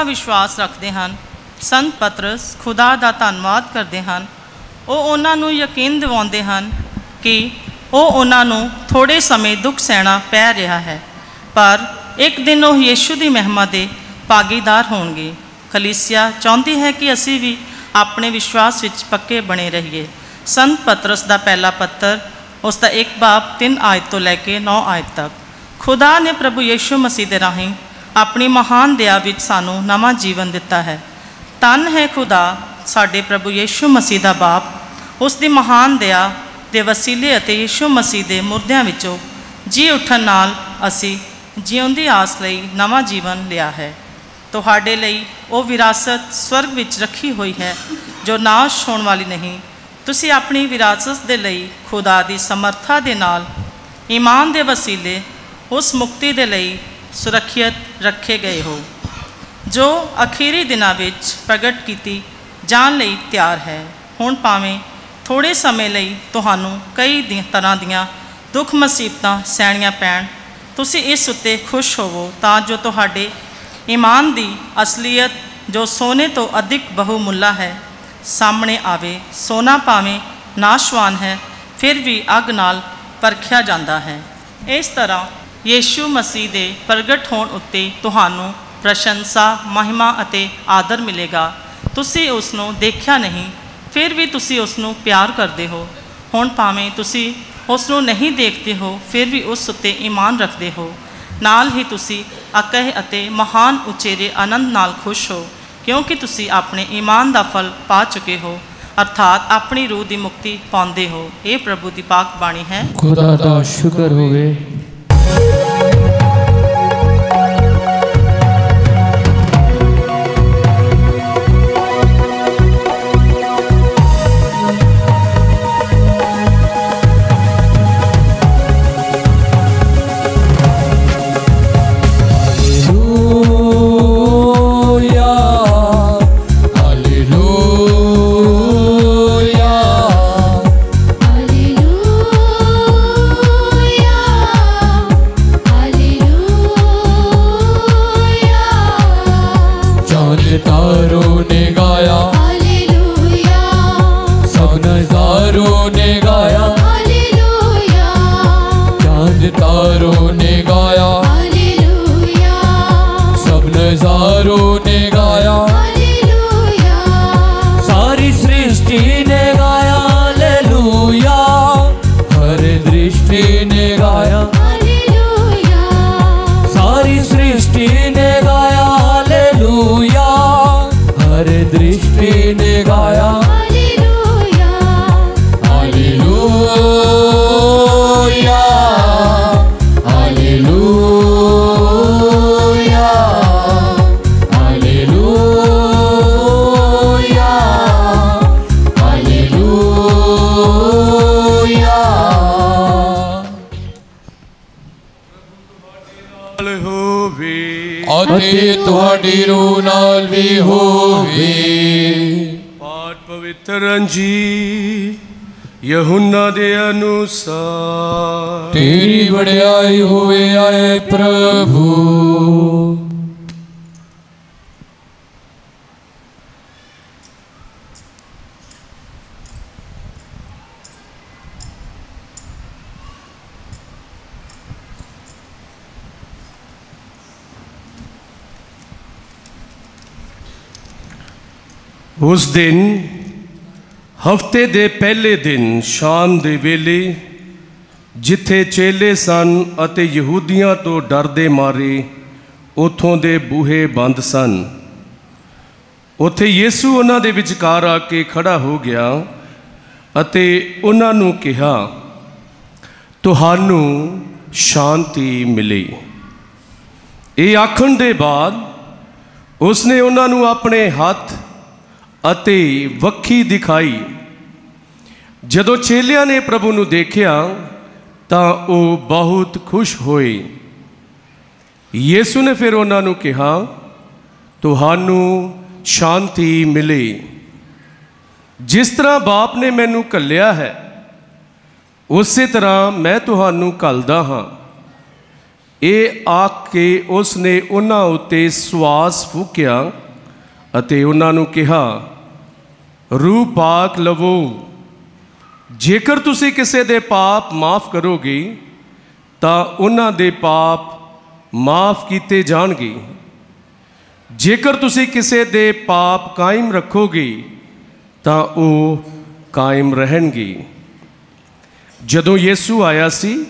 ਪੱਕਾ ਵਿਸ਼ਵਾਸ ਰੱਖਦੇ ਹਨ, ਸੰਤ ਪਤਰਸ ਖੁਦਾ ਦਾ ਧੰਨਵਾਦ ਕਰਦੇ ਹਨ। ਉਹ ਉਹਨਾਂ ਨੂੰ ਯਕੀਨ ਦਿਵਾਉਂਦੇ ਹਨ ਕਿ ਉਹ ਉਹਨਾਂ ਨੂੰ ਥੋੜੇ ਸਮੇਂ ਦੁੱਖ ਸਹਿਣਾ ਪੈ ਰਿਹਾ ਹੈ, ਪਰ ਇੱਕ ਦਿਨ ਉਹ ਯੀਸ਼ੂ ਦੀ ਮਹਿਮਾ ਦੇ ਭਾਗੀਦਾਰ ਹੋਣਗੇ। ਕਲੀਸਿਆ ਚਾਹੁੰਦੀ ਹੈ ਕਿ ਅਸੀਂ ਵੀ ਆਪਣੇ ਵਿਸ਼ਵਾਸ ਵਿੱਚ ਪੱਕੇ ਬਣੇ ਰਹੀਏ। ਸੰਤ ਪਤਰਸ ਦਾ ਪਹਿਲਾ ਪੱਤਰ ਉਸ ਦਾ ਇੱਕ ਬਾਬ 3 ਆਇਤ ਤੋਂ ਲੈ ਕੇ 9 ਆਇਤ ਤੱਕ। ਖੁਦਾ ਨੇ ਪ੍ਰਭੂ ਯੀਸ਼ੂ ਮਸੀਹ ਦੇ ਰਾਹੀਂ ਆਪਣੀ ਮਹਾਨ ਦਇਆ ਵਿੱਚ ਸਾਨੂੰ ਨਵਾਂ ਜੀਵਨ ਦਿੱਤਾ ਹੈ। ਤਨ ਹੈ ਖੁਦਾ ਸਾਡੇ ਪ੍ਰਭੂ ਯੀਸ਼ੂ ਮਸੀਹ ਦਾ ਬਾਪ। ਉਸ ਦੀ ਮਹਾਨ ਦਇਆ ਦੇ ਵਸੀਲੇ ਅਤੇ ਯੀਸ਼ੂ ਮਸੀਹ ਦੇ ਮੁਰਦਿਆਂ ਵਿੱਚੋਂ ਜੀ ਉੱਠਣ ਨਾਲ ਅਸੀਂ ਜਿਉਂਦੀ ਆਸ ਲਈ ਨਵਾਂ ਜੀਵਨ ਲਿਆ ਹੈ। ਤੁਹਾਡੇ ਲਈ ਉਹ ਵਿਰਾਸਤ ਸਵਰਗ ਵਿੱਚ ਰੱਖੀ ਹੋਈ ਹੈ, ਜੋ ਨਾਸ਼ ਹੋਣ ਵਾਲੀ ਨਹੀਂ। ਤੁਸੀਂ ਆਪਣੀ ਵਿਰਾਸਤ ਦੇ ਲਈ ਖੁਦਾ ਦੀ ਸਮਰੱਥਾ ਦੇ ਨਾਲ ਈਮਾਨ ਦੇ ਵਸੀਲੇ, ਉਸ ਮੁਕਤੀ ਦੇ ਲਈ ਸੁਰੱਖਿਅਤ ਰੱਖੇ ਗਏ ਹੋ, ਜੋ ਅਖੀਰੀ ਦਿਨਾਂ ਵਿੱਚ ਪ੍ਰਗਟ ਕੀਤੀ ਜਾਣ ਲਈ ਤਿਆਰ ਹੈ। ਹੁਣ ਭਾਵੇਂ ਥੋੜੇ ਸਮੇਂ ਲਈ ਤੁਹਾਨੂੰ ਕਈ ਦੀ ਤਰ੍ਹਾਂ ਦੀਆਂ ਦੁੱਖ ਮੁਸੀਬਤਾਂ ਸਹਿਣੀਆਂ ਪੈਣ, ਤੁਸੀਂ ਇਸ ਉੱਤੇ ਖੁਸ਼ ਹੋਵੋ ਤਾਂ ਜੋ ਤੁਹਾਡੇ ਈਮਾਨ ਦੀ ਅਸਲੀਅਤ, ਜੋ ਸੋਨੇ ਤੋਂ ਅਧਿਕ ਬਹੁਮੁੱਲਾ ਹੈ, ਸਾਹਮਣੇ ਆਵੇ। ਸੋਨਾ ਭਾਵੇਂ ਨਾਸ਼ਵਾਨ ਹੈ, ਫਿਰ ਵੀ ਅੱਗ ਨਾਲ ਪਰਖਿਆ ਜਾਂਦਾ ਹੈ। ਇਸ ਤਰ੍ਹਾਂ ਯੇਸ਼ੂ ਮਸੀਹ ਦੇ ਪ੍ਰਗਟ ਹੋਣ ਉੱਤੇ ਤੁਹਾਨੂੰ ਪ੍ਰਸ਼ੰਸਾ, ਮਹਿਮਾ ਅਤੇ ਆਦਰ ਮਿਲੇਗਾ। ਤੁਸੀਂ ਉਸ ਨੂੰ ਦੇਖਿਆ ਨਹੀਂ, ਫਿਰ ਵੀ ਤੁਸੀਂ ਉਸ ਨੂੰ ਪਿਆਰ ਕਰਦੇ ਹੋ। ਹੁਣ ਭਾਵੇਂ ਤੁਸੀਂ ਉਸ ਨੂੰ ਨਹੀਂ ਦੇਖਦੇ ਹੋ, ਫਿਰ ਵੀ ਉਸ ਉੱਤੇ ਈਮਾਨ ਰੱਖਦੇ ਹੋ। ਨਾਲ ਹੀ ਤੁਸੀਂ ਅਕਹਿ ਅਤੇ ਮਹਾਨ ਉਚੇਰੇ ਆਨੰਦ ਨਾਲ ਖੁਸ਼ ਹੋ, ਕਿਉਂਕਿ ਤੁਸੀਂ ਆਪਣੇ ਈਮਾਨ ਦਾ ਫਲ ਪਾ ਚੁੱਕੇ ਹੋ, ਅਰਥਾਤ ਆਪਣੀ ਰੂਹ ਦੀ ਮੁਕਤੀ ਪਾਉਂਦੇ ਹੋ। ਇਹ ਪ੍ਰਭੂ ਦੀ ਪਾਕ ਬਾਣੀ ਹੈ। ਖੁਦਾ ਦਾ ਸ਼ੁਕਰ ਹੋਵੇ। Música ਰੂਹ ਨਾਲ ਵੀ ਹੋਵੇ। ਪਾਠ ਪਵਿੱਤਰ ਅੰਜੀ ਯਹੂਨਾ ਦੇ ਅਨੁਸਾਰ। ਤੇਰੀ ਵਡਿਆਈ ਹੋਵੇ ਆਏ ਪ੍ਰਭੂ। ਉਸ ਦਿਨ, ਹਫ਼ਤੇ ਦੇ ਪਹਿਲੇ ਦਿਨ ਸ਼ਾਮ ਦੇ ਵੇਲੇ, ਜਿੱਥੇ ਚੇਲੇ ਸਨ ਅਤੇ ਯਹੂਦੀਆਂ ਤੋਂ ਡਰਦੇ ਮਾਰੇ, ਉਥੋਂ ਦੇ ਬੂਹੇ ਬੰਦ ਸਨ। ਉੱਥੇ ਯੀਸ਼ੂ ਉਹਨਾਂ ਦੇ ਵਿਚਕਾਰ ਆ ਕੇ ਖੜਾ ਹੋ ਗਿਆ ਅਤੇ ਉਹਨਾਂ ਨੂੰ ਕਿਹਾ, ਤੁਹਾਨੂੰ ਸ਼ਾਂਤੀ ਮਿਲੇ। ਇਹ ਆਖਣ ਦੇ ਬਾਅਦ, ਉਸਨੇ ਉਹਨਾਂ ਨੂੰ ਆਪਣੇ ਹੱਥ ਅਤੇ ਵੱਖੀ ਦਿਖਾਈ। ਜਦੋਂ ਚੇਲਿਆਂ ਨੇ ਪ੍ਰਭੂ ਨੂੰ ਦੇਖਿਆ, ਤਾਂ ਉਹ ਬਹੁਤ ਖੁਸ਼ ਹੋਏ। ਯੀਸ਼ੂ ਨੇ ਫਿਰ ਉਹਨਾਂ ਨੂੰ ਕਿਹਾ, ਤੁਹਾਨੂੰ ਸ਼ਾਂਤੀ ਮਿਲੇ। ਜਿਸ ਤਰ੍ਹਾਂ ਬਾਪ ਨੇ ਮੈਨੂੰ ਕੱਲਿਆ ਹੈ, ਉਸੇ ਤਰ੍ਹਾਂ ਮੈਂ ਤੁਹਾਨੂੰ ਕੱਲਦਾ ਹਾਂ। ਇਹ ਆਖ ਕੇ ਉਸ ਨੇ ਉਹਨਾਂ ਉੱਤੇ ਸਵਾਸ ਫੂਕਿਆ ਅਤੇ ਉਹਨਾਂ ਨੂੰ ਕਿਹਾ, ਰੂਹ ਪਾਕ ਲਵੋ। ਜੇਕਰ ਤੁਸੀਂ ਕਿਸੇ ਦੇ ਪਾਪ ਮਾਫ ਕਰੋਗੇ, ਤਾਂ ਉਹਨਾਂ ਦੇ ਪਾਪ ਮਾਫ ਕੀਤੇ ਜਾਣਗੇ। ਜੇਕਰ ਤੁਸੀਂ ਕਿਸੇ ਦੇ ਪਾਪ ਕਾਇਮ ਰੱਖੋਗੇ, ਤਾਂ ਉਹ ਕਾਇਮ ਰਹਿਣਗੇ। ਜਦੋਂ ਯੀਸ਼ੂ ਆਇਆ ਸੀ,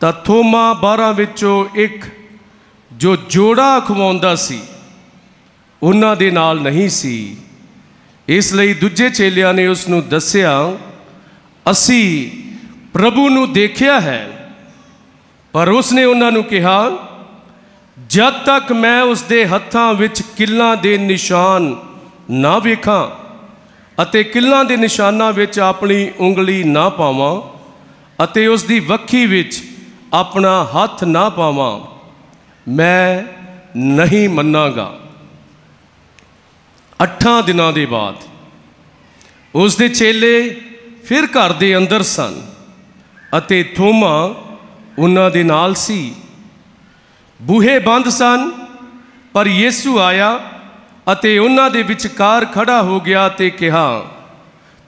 ਤਾਂ ਥੋਮਾ 12 ਵਿੱਚੋਂ ਇੱਕ ਜੋ ਜੋੜਾ ਖਵਾਉਂਦਾ ਸੀ ਉਹਨਾਂ ਦੇ ਨਾਲ ਨਹੀਂ ਸੀ। ਇਸ ਲਈ ਦੂਜੇ ਚੇਲਿਆਂ ਨੇ ਉਸ ਨੂੰ ਦੱਸਿਆ, ਅਸੀਂ ਪ੍ਰਭੂ ਨੂੰ ਦੇਖਿਆ ਹੈ। ਪਰ ਉਸ ਨੇ ਉਹਨਾਂ ਨੂੰ ਕਿਹਾ, ਜਦ ਤੱਕ ਮੈਂ ਉਸ ਦੇ ਹੱਥਾਂ ਵਿੱਚ ਕਿੱਲਾਂ ਦੇ ਨਿਸ਼ਾਨ ਨਾ ਵੇਖਾਂ ਅਤੇ ਕਿੱਲਾਂ ਦੇ ਨਿਸ਼ਾਨਾਂ ਵਿੱਚ ਆਪਣੀ ਉਂਗਲੀ ਨਾ ਪਾਵਾਂ ਅਤੇ ਉਸ ਦੀ ਵੱਖੀ ਵਿੱਚ ਆਪਣਾ ਹੱਥ ਨਾ ਪਾਵਾਂ, ਮੈਂ ਨਹੀਂ ਮੰਨਾਂਗਾ। ਅੱਠਾਂ ਦਿਨਾਂ ਦੇ ਬਾਅਦ। ਉਸ ਦੇ ਚੇਲੇ ਫਿਰ ਘਰ ਦੇ ਅੰਦਰ ਸਨ ਅਤੇ ਥੋਮਾ ਉਹਨਾਂ ਦੇ ਨਾਲ ਸੀ। ਬੂਹੇ ਬੰਦ ਸਨ, ਪਰ ਯੀਸ਼ੂ ਆਇਆ ਅਤੇ ਉਹਨਾਂ ਦੇ ਵਿਚਕਾਰ ਖੜਾ ਹੋ ਗਿਆ ਤੇ ਕਿਹਾ,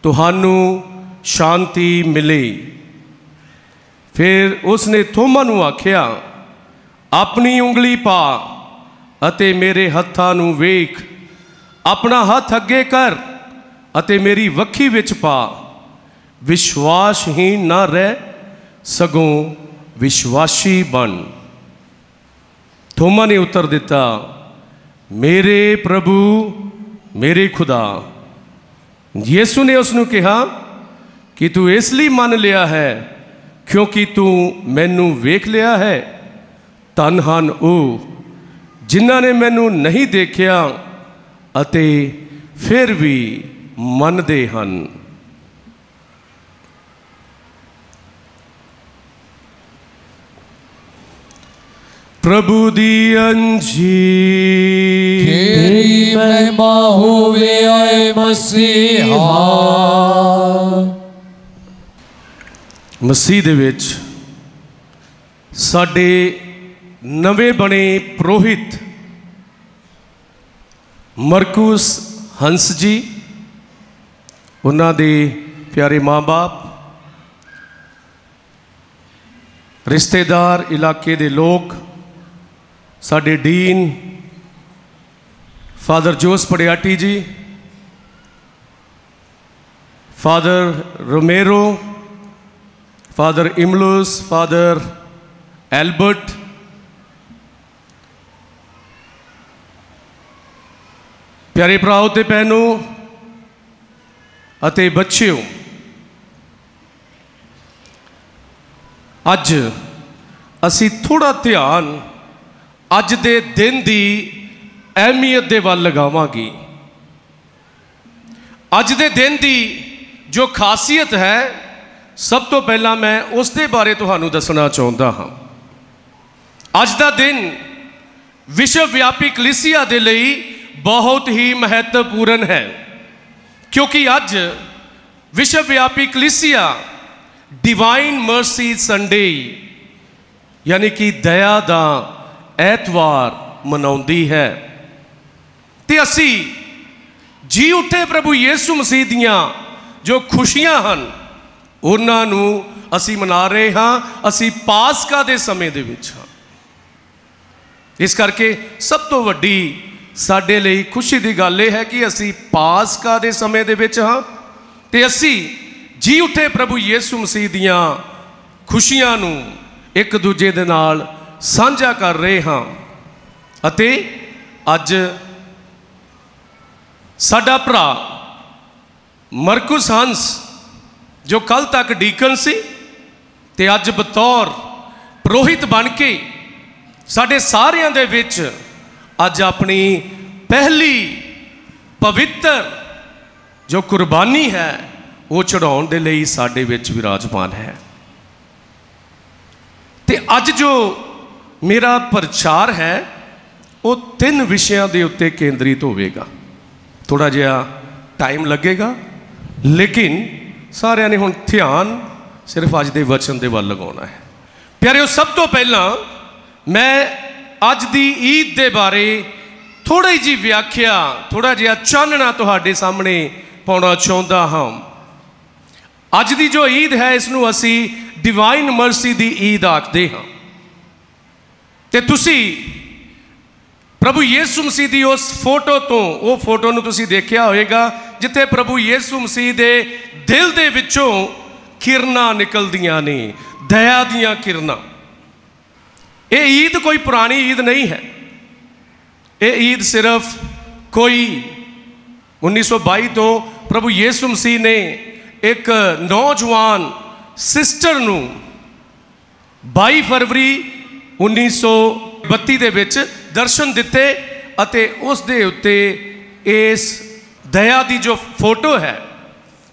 ਤੁਹਾਨੂੰ ਸ਼ਾਂਤੀ ਮਿਲੇ। ਫਿਰ ਉਸ ਨੇ ਥੋਮਾ ਨੂੰ ਆਖਿਆ, ਆਪਣੀ ਉਂਗਲੀ ਪਾ ਅਤੇ ਮੇਰੇ ਹੱਥਾਂ ਨੂੰ ਵੇਖ। ਆਪਣਾ ਹੱਥ ਅੱਗੇ ਕਰ ਅਤੇ ਮੇਰੀ ਵੱਖੀ ਵਿੱਚ ਪਾ। ਵਿਸ਼ਵਾਸਹੀਣ ਨਾ ਰਹਿ ਸਗੋਂ ਵਿਸ਼ਵਾਸੀ ਬਣ। ਥੋਮਾ ਨੇ ਉੱਤਰ ਦਿੱਤਾ, ਮੇਰੇ ਪ੍ਰਭੂ, ਮੇਰੇ ਖੁਦਾ। ਯੀਸ਼ੂ ਨੇ ਉਸ ਨੂੰ ਕਿਹਾ, ਕਿ ਤੂੰ ਇਸ ਲਈ ਮੰਨ ਲਿਆ ਹੈ, ਕਿਉਂਕਿ ਤੂੰ ਮੈਨੂੰ ਵੇਖ ਲਿਆ ਹੈ। ਧੰਨ ਹਨ ਉਹ ਜਿਨ੍ਹਾਂ ਨੇ ਮੈਨੂੰ ਨਹੀਂ ਦੇਖਿਆ ਅਤੇ ਫਿਰ ਵੀ ਮੰਨਦੇ ਹਨ। ਪ੍ਰਭੂ ਦੀ ਅੰਜੀ ਤੇਰੀ ਮਹਿਮਾ ਹੋਵੇ ਆਏ ਮਸੀਹਾ। ਮਸੀਹ ਦੇ ਵਿੱਚ ਸਾਡੇ ਨਵੇਂ ਬਣੇ ਪ੍ਰੋਹਿਤ ਮਰਕੂਸ ਹੰਸ ਜੀ, ਉਹਨਾਂ ਦੇ ਪਿਆਰੇ ਮਾਂ-ਬਾਪ, ਰਿਸ਼ਤੇਦਾਰ ਇਲਾਕੇ ਦੇ ਲੋਕ, ਸਾਡੇ dean, father Jose Padiyatty ji, father Romero, father ਇਮਲੂਸ, father Albert ਪਿਆਰੇ ਭਰਾਓ ਤੇ ਭੈਣੋ ਅਤੇ ਬੱਚਿਓ, ਅੱਜ ਅਸੀਂ ਥੋੜਾ ਧਿਆਨ ਅੱਜ ਦੇ ਦਿਨ ਦੀ ਅਹਿਮੀਅਤ ਦੇ ਵੱਲ ਲਗਾਵਾਂਗੇ। ਅੱਜ ਦੇ ਦਿਨ ਦੀ ਜੋ ਖਾਸੀਅਤ ਹੈ, ਸਭ ਤੋਂ ਪਹਿਲਾਂ ਮੈਂ ਉਸ ਦੇ ਬਾਰੇ ਤੁਹਾਨੂੰ ਦੱਸਣਾ ਚਾਹੁੰਦਾ ਹਾਂ। ਅੱਜ ਦਾ ਦਿਨ ਵਿਸ਼ਵ ਵਿਆਪੀ ਕਲੀਸਿਆ ਦੇ ਲਈ ਬਹੁਤ ਹੀ ਮਹੱਤਵਪੂਰਨ ਹੈ। ਕਿਉਂਕਿ ਅੱਜ ਵਿਸ਼ਵ ਵਿਆਪੀ ਕਲੀਸਿਆ ਡਿਵਾਈਨ ਮਰਸੀ ਸੰਡੇ ਯਾਨੀ ਕਿ ਦਇਆ ਦਾ ਐਤਵਾਰ ਮਨਾਉਂਦੀ ਹੈ। ਤੇ ਅਸੀਂ ਜੀ ਉੱਠੇ ਪ੍ਰਭੂ ਯੀਸੂ ਮਸੀਹ ਦੀਆਂ ਜੋ ਖੁਸ਼ੀਆਂ ਹਨ, ਉਹਨਾਂ ਨੂੰ ਅਸੀਂ ਮਨਾ ਰਹੇ ਹਾਂ, ਅਸੀਂ ਪਾਸਕਾ ਦੇ ਸਮੇਂ ਦੇ ਵਿੱਚ ਹਾਂ। ਇਸ ਕਰਕੇ ਸਭ ਤੋਂ ਵੱਡੀ ਸਾਡੇ ਲਈ ਖੁਸ਼ੀ ਦੀ ਗੱਲ ਇਹ ਹੈ ਕਿ ਅਸੀਂ ਪਾਸਕਾ ਦੇ ਸਮੇਂ ਦੇ ਵਿੱਚ ਹਾਂ ਤੇ ਅਸੀਂ ਜੀ ਉੱਠੇ ਪ੍ਰਭੂ ਯੀਸੂ ਮਸੀਹ ਦੀਆਂ ਖੁਸ਼ੀਆਂ ਨੂੰ ਇੱਕ ਦੂਜੇ ਦੇ ਨਾਲ ਸਾਂਝਾ ਕਰ ਰਹੇ ਹਾਂ। ਅਤੇ ਅੱਜ ਸਾਡਾ ਭਰਾ ਮਰਕੁਸ ਹੰਸ, ਜੋ ਕੱਲ ਤੱਕ ਡੀਕਨ ਸੀ ਤੇ ਅੱਜ ਬਤੌਰ ਪ੍ਰੋਹਿਤ ਬਣ ਕੇ ਸਾਡੇ ਸਾਰਿਆਂ ਦੇ ਵਿੱਚ ਅੱਜ ਆਪਣੀ ਪਹਿਲੀ ਪਵਿੱਤਰ ਜੋ ਕੁਰਬਾਨੀ ਹੈ, ਉਹ ਚੜਾਉਣ ਦੇ ਲਈ ਸਾਡੇ ਵਿੱਚ ਵਿਰਾਜਮਾਨ ਹੈ। ਤੇ ਅੱਜ ਜੋ ਮੇਰਾ ਪ੍ਰਚਾਰ ਹੈ, ਉਹ ਤਿੰਨ ਵਿਸ਼ਿਆਂ ਦੇ ਉੱਤੇ ਕੇਂਦਰਿਤ ਹੋਵੇਗਾ। ਥੋੜਾ ਜਿਹਾ ਟਾਈਮ ਲੱਗੇਗਾ, ਲੇਕਿਨ ਸਾਰਿਆਂ ਨੇ ਹੁਣ ਧਿਆਨ ਸਿਰਫ ਅੱਜ ਦੇ ਵਚਨ ਦੇ ਵੱਲ ਲਗਾਉਣਾ ਹੈ। ਪਿਆਰਿਓ, ਸਭ ਤੋਂ ਪਹਿਲਾਂ ਮੈਂ ਅੱਜ ਦੀ ਈਦ ਦੇ ਬਾਰੇ ਥੋੜੀ ਜੀ ਵਿਆਖਿਆ ਥੋੜਾ ਜਿਹਾ ਚਾਨਣਾ ਤੁਹਾਡੇ ਸਾਹਮਣੇ ਪਾਉਣਾ ਚਾਹੁੰਦਾ ਹਾਂ। ਅੱਜ ਦੀ ਜੋ ਈਦ ਹੈ, ਇਸ ਨੂੰ ਅਸੀਂ ਡਿਵਾਈਨ ਮਰਸੀ ਦੀ ਈਦ ਆਖਦੇ ਹਾਂ। ਤੇ ਤੁਸੀਂ ਪ੍ਰਭੂ ਯੀਸੂ ਮਸੀਹ ਦੀ ਉਸ ਫੋਟੋ ਤੋਂ, ਉਹ ਫੋਟੋ ਨੂੰ ਤੁਸੀਂ ਦੇਖਿਆ ਹੋਵੇਗਾ, ਜਿੱਥੇ ਪ੍ਰਭੂ ਯੀਸੂ ਮਸੀਹ ਦੇ ਦਿਲ ਦੇ ਵਿੱਚੋਂ ਕਿਰਨਾਂ ਨਿਕਲਦੀਆਂ ਨੇ, ਦਇਆ ਦੀਆਂ ਕਿਰਨਾਂ। ਇਹ ਈਦ ਕੋਈ ਪੁਰਾਣੀ ਈਦ ਨਹੀਂ ਹੈ। ਇਹ ਈਦ ਸਿਰਫ ਕੋਈ 1922 ਤੋਂ ਪ੍ਰਭੂ ਯੀਸੂ ਮਸੀਹ ਨੇ ਇੱਕ ਨੌਜਵਾਨ ਸਿਸਟਰ ਨੂੰ 22 ਫਰਵਰੀ 1932 ਦੇ ਵਿੱਚ ਦਰਸ਼ਨ ਦਿੱਤੇ ਅਤੇ ਉਸ ਦੇ ਉੱਤੇ ਇਸ ਦਇਆ ਦੀ ਜੋ ਫੋਟੋ ਹੈ,